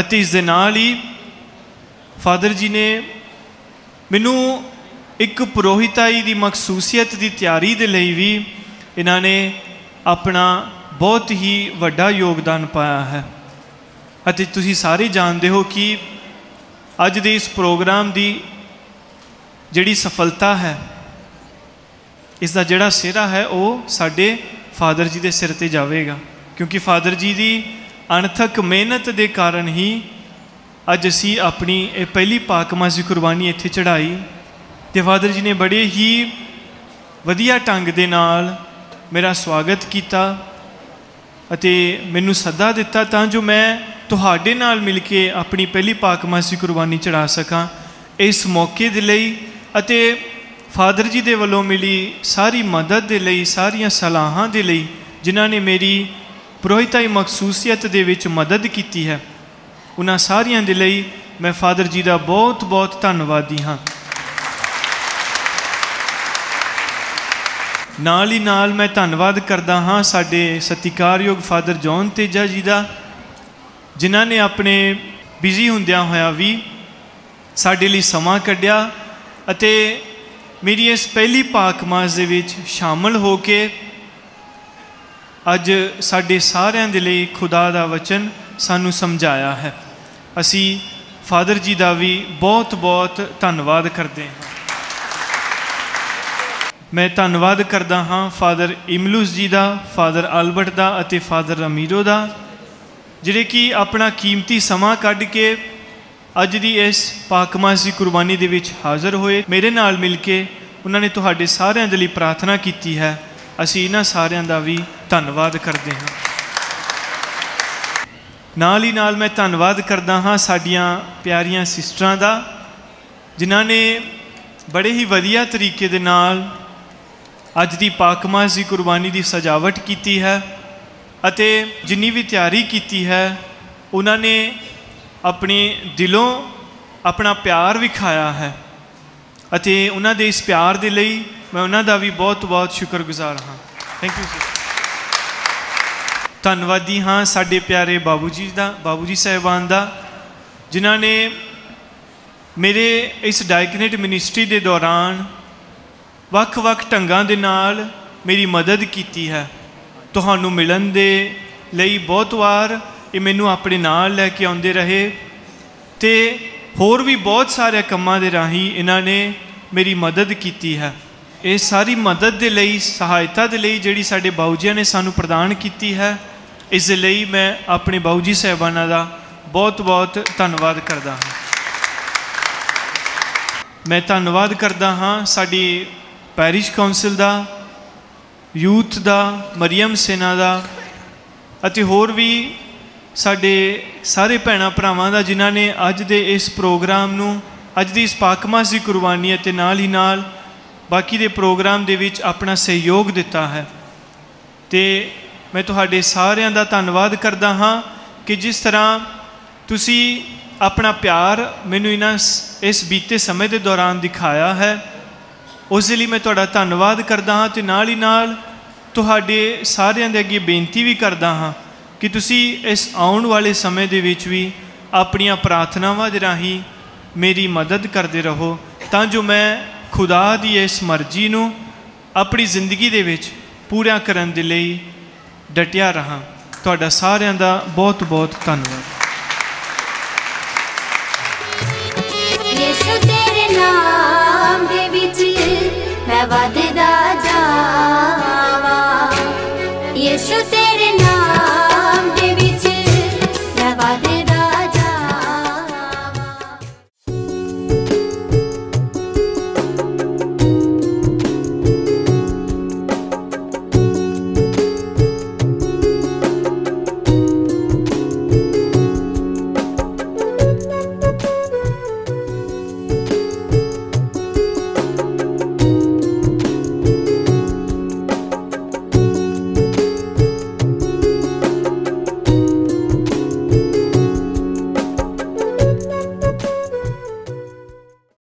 ਅਤੇ ਇਸ ਦੇ ਨਾਲ ਹੀ ਫਾਦਰ ਜੀ ਨੇ ਮੈਨੂੰ ਇੱਕ ਪੁਰੋਹਿਤਾਈ ਦੀ ਮਖਸੂਸੀਅਤ ਦੀ ਤਿਆਰੀ ਦੇ ਲਈ ਵੀ ਇਹਨਾਂ ਨੇ ਆਪਣਾ ਬਹੁਤ ਹੀ ਵੱਡਾ ਯੋਗਦਾਨ ਪਾਇਆ ਹੈ। ਅਤੇ ਤੁਸੀਂ ਸਾਰੇ ਜਾਣਦੇ ਹੋ ਕਿ ਅੱਜ ਦੇ ਇਸ ਪ੍ਰੋਗਰਾਮ ਦੀ ਜਿਹੜੀ ਸਫਲਤਾ ਹੈ ਇਸ ਦਾ ਜਿਹੜਾ ਸਿਰਾ ਹੈ, ਉਹ ਸਾਡੇ ਫਾਦਰ ਜੀ ਦੇ ਸਿਰ ਤੇ ਜਾਵੇਗਾ। ਕਿਉਂਕਿ ਫਾਦਰ ਜੀ ਦੀ ਅਣਥਕ ਮਿਹਨਤ ਦੇ ਕਾਰਨ ਹੀ ਅੱਜ ਅਸੀਂ ਆਪਣੀ ਇਹ ਪਹਿਲੀ ਪਾਕਮਾਜ਼ੀ ਕੁਰਬਾਨੀ ਇੱਥੇ ਚੜਾਈ ਤੇ ਫਾਦਰ ਜੀ ਨੇ ਬੜੇ ਹੀ ਵਧੀਆ ਢੰਗ ਦੇ ਨਾਲ ਮੇਰਾ ਸਵਾਗਤ ਕੀਤਾ ਅਤੇ ਮੈਨੂੰ ਸੱਦਾ ਦਿੱਤਾ ਤਾਂ ਜੋ ਮੈਂ ਤੁਹਾਡੇ ਨਾਲ ਮਿਲ ਕੇ ਆਪਣੀ ਪਹਿਲੀ ਪਾਕਮਾਜ਼ੀ ਕੁਰਬਾਨੀ ਚੜਾ ਸਕਾਂ ਇਸ ਮੌਕੇ ਦੇ ਲਈ ਅਤੇ ਫਾਦਰ ਜੀ ਦੇ ਵੱਲੋਂ ਮਿਲੀ ਸਾਰੀ ਮਦਦ ਦੇ ਲਈ, ਸਾਰੀਆਂ ਸਲਾਹਾਂ ਦੇ ਲਈ ਜਿਨ੍ਹਾਂ ਨੇ ਮੇਰੀ ਪੁਰੋਹਿਤਾਈ ਮਖਸੂਸੀਅਤ ਦੇ ਵਿੱਚ ਮਦਦ ਕੀਤੀ ਹੈ, ਉਹਨਾਂ ਸਾਰਿਆਂ ਦੇ ਲਈ ਮੈਂ ਫਾਦਰ ਜੀ ਦਾ ਬਹੁਤ ਬਹੁਤ ਧੰਨਵਾਦੀ ਹਾਂ। ਨਾਲ ਹੀ ਨਾਲ ਮੈਂ ਧੰਨਵਾਦ ਕਰਦਾ ਹਾਂ ਸਾਡੇ ਸਤਿਕਾਰਯੋਗ ਫਾਦਰ ਜੌਨ ਤੇਜਾ ਜੀ ਦਾ, ਜਿਨ੍ਹਾਂ ਨੇ ਆਪਣੇ ਬਿਜ਼ੀ ਹੁੰਦਿਆਂ ਹੋਇਆ ਵੀ ਸਾਡੇ ਲਈ ਸਮਾਂ ਕੱਢਿਆ ਅਤੇ ਮੇਰੀ ਇਸ ਪਹਿਲੀ ਪਾਕ ਮਾਸ ਦੇ ਵਿੱਚ ਸ਼ਾਮਲ ਹੋ ਕੇ ਅੱਜ ਸਾਡੇ ਸਾਰਿਆਂ ਦੇ ਲਈ ਖੁਦਾ ਦਾ ਵਚਨ ਸਾਨੂੰ ਸਮਝਾਇਆ ਹੈ। ਅਸੀਂ ਫਾਦਰ ਜੀ ਦਾ ਵੀ ਬਹੁਤ ਬਹੁਤ ਧੰਨਵਾਦ ਕਰਦੇ ਹਾਂ। ਮੈਂ ਧੰਨਵਾਦ ਕਰਦਾ ਹਾਂ ਫਾਦਰ ਇਮਲੂਸ ਜੀ ਦਾ, ਫਾਦਰ ਅਲਬਰਟ ਦਾ ਅਤੇ ਫਾਦਰ ਰਮੀਰੋ ਦਾ, ਜਿਹੜੇ ਕਿ ਆਪਣਾ ਕੀਮਤੀ ਸਮਾਂ ਕੱਢ ਕੇ ਅੱਜ ਦੀ ਇਸ ਪਾਕਮਾਸੀ ਕੁਰਬਾਨੀ ਦੇ ਵਿੱਚ ਹਾਜ਼ਰ ਹੋਏ ਮੇਰੇ ਨਾਲ ਮਿਲ ਕੇ ਉਹਨਾਂ ਨੇ ਤੁਹਾਡੇ ਸਾਰਿਆਂ ਦੇ ਲਈ ਪ੍ਰਾਰਥਨਾ ਕੀਤੀ ਹੈ। ਅਸੀਂ ਇਹਨਾਂ ਸਾਰਿਆਂ ਦਾ ਵੀ ਧੰਨਵਾਦ ਕਰਦੇ ਹਾਂ। ਨਾਲ ਹੀ ਨਾਲ ਮੈਂ ਧੰਨਵਾਦ ਕਰਦਾ ਹਾਂ ਸਾਡੀਆਂ ਪਿਆਰੀਆਂ ਸਿਸਟਰਾਂ ਦਾ, ਜਿਨ੍ਹਾਂ ਨੇ ਬੜੇ ਹੀ ਵਧੀਆ ਤਰੀਕੇ ਦੇ ਨਾਲ ਅੱਜ ਦੀ ਪਾਕਮਾਸੀ ਕੁਰਬਾਨੀ ਦੀ ਸਜਾਵਟ ਕੀਤੀ ਹੈ ਅਤੇ ਜਿੰਨੀ ਵੀ ਤਿਆਰੀ ਕੀਤੀ ਹੈ, ਉਹਨਾਂ ਨੇ ਆਪਣੇ ਦਿਲੋਂ ਆਪਣਾ ਪਿਆਰ ਵਿਖਾਇਆ ਹੈ ਅਤੇ ਉਹਨਾਂ ਦੇ ਇਸ ਪਿਆਰ ਦੇ ਲਈ ਮੈਂ ਉਹਨਾਂ ਦਾ ਵੀ ਬਹੁਤ ਬਹੁਤ ਸ਼ੁਕਰਗੁਜ਼ਾਰ ਹਾਂ। ਥੈਂਕ ਯੂ ਧੰਨਵਾਦੀ ਹਾਂ ਸਾਡੇ ਪਿਆਰੇ ਬਾਬੂ ਜੀ ਦਾ ਬਾਬੂ ਜੀ ਸਾਹਿਬਾਨ ਦਾ, ਜਿਨ੍ਹਾਂ ਨੇ ਮੇਰੇ ਇਸ ਡਾਇਕਨੇਟ ਮਿਨਿਸਟਰੀ ਦੇ ਦੌਰਾਨ ਵੱਖ-ਵੱਖ ਢੰਗਾਂ ਦੇ ਨਾਲ ਮੇਰੀ ਮਦਦ ਕੀਤੀ ਹੈ। ਤੁਹਾਨੂੰ ਮਿਲਣ ਦੇ ਲਈ ਬਹੁਤ ਵਾਰ ਇਹ ਮੈਨੂੰ ਆਪਣੇ ਨਾਲ ਲੈ ਕੇ ਆਉਂਦੇ ਰਹੇ ਤੇ ਹੋਰ ਵੀ ਬਹੁਤ ਸਾਰੇ ਕੰਮਾਂ ਦੇ ਰਾਹੀਂ ਇਹਨਾਂ ਨੇ ਮੇਰੀ ਮਦਦ ਕੀਤੀ ਹੈ। ਇਹ ਸਾਰੀ ਮਦਦ ਦੇ ਲਈ, ਸਹਾਇਤਾ ਦੇ ਲਈ ਜਿਹੜੀ ਸਾਡੇ ਬਾਊਜੀਆਂ ਨੇ ਸਾਨੂੰ ਪ੍ਰਦਾਨ ਕੀਤੀ ਹੈ, ਇਸ ਦੇ ਲਈ ਮੈਂ ਆਪਣੇ ਬਾਊ ਜੀ ਸਾਹਿਬਾਨਾਂ ਦਾ ਬਹੁਤ-ਬਹੁਤ ਧੰਨਵਾਦ ਕਰਦਾ ਹਾਂ। ਮੈਂ ਧੰਨਵਾਦ ਕਰਦਾ ਹਾਂ ਸਾਡੀ ਪੈਰਿਸ਼ ਕਾਉਂਸਲ ਦਾ, ਯੂਥ ਦਾ, ਮਰੀਮ ਸੇਨਾ ਦਾ ਅਤੇ ਹੋਰ ਵੀ ਸਾਡੇ ਸਾਰੇ ਭੈਣਾਂ ਭਰਾਵਾਂ ਦਾ, ਜਿਨ੍ਹਾਂ ਨੇ ਅੱਜ ਦੇ ਇਸ ਪ੍ਰੋਗਰਾਮ ਨੂੰ, ਅੱਜ ਦੀ ਇਸ ਪਾਕਮਾਸ ਦੀ ਕੁਰਬਾਨੀ ਅਤੇ ਨਾਲ ਹੀ ਨਾਲ ਬਾਕੀ ਦੇ ਪ੍ਰੋਗਰਾਮ ਦੇ ਵਿੱਚ ਆਪਣਾ ਸਹਿਯੋਗ ਦਿੱਤਾ ਹੈ। ਤੇ ਮੈਂ ਤੁਹਾਡੇ ਸਾਰਿਆਂ ਦਾ ਧੰਨਵਾਦ ਕਰਦਾ ਹਾਂ ਕਿ ਜਿਸ ਤਰ੍ਹਾਂ ਤੁਸੀਂ ਆਪਣਾ ਪਿਆਰ ਮੈਨੂੰ ਇਹਨਾਂ ਸ- ਇਸ ਬੀਤੇ ਸਮੇਂ ਦੇ ਦੌਰਾਨ ਦਿਖਾਇਆ ਹੈ, ਉਸ ਦੇ ਲਈ ਮੈਂ ਤੁਹਾਡਾ ਧੰਨਵਾਦ ਕਰਦਾ ਹਾਂ ਤੇ ਨਾਲ ਹੀ ਨਾਲ ਤੁਹਾਡੇ ਸਾਰਿਆਂ ਦੇ ਅੱਗੇ ਬੇਨਤੀ ਵੀ ਕਰਦਾ ਹਾਂ ਕਿ ਤੁਸੀਂ ਇਸ ਆਉਣ ਵਾਲੇ ਸਮੇਂ ਦੇ ਵਿੱਚ ਵੀ ਆਪਣੀਆਂ ਪ੍ਰਾਰਥਨਾਵਾਂ ਦੇ ਰਾਹੀਂ ਮੇਰੀ ਮਦਦ ਕਰਦੇ ਰਹੋ, ਤਾਂ ਜੋ ਮੈਂ ਖੁਦਾ ਦੀ ਇਸ ਮਰਜ਼ੀ ਨੂੰ ਆਪਣੀ ਜ਼ਿੰਦਗੀ ਦੇ ਵਿੱਚ ਪੂਰਾ ਕਰਨ ਦੇ ਲਈ ਡਟਿਆ ਰਹਾ। ਤੁਹਾਡਾ ਸਾਰਿਆਂ ਦਾ ਬਹੁਤ ਬਹੁਤ ਧੰਨਵਾਦ। ਯਿਸੂ ਤੇਰੇ ਨਾਮ ਦੇ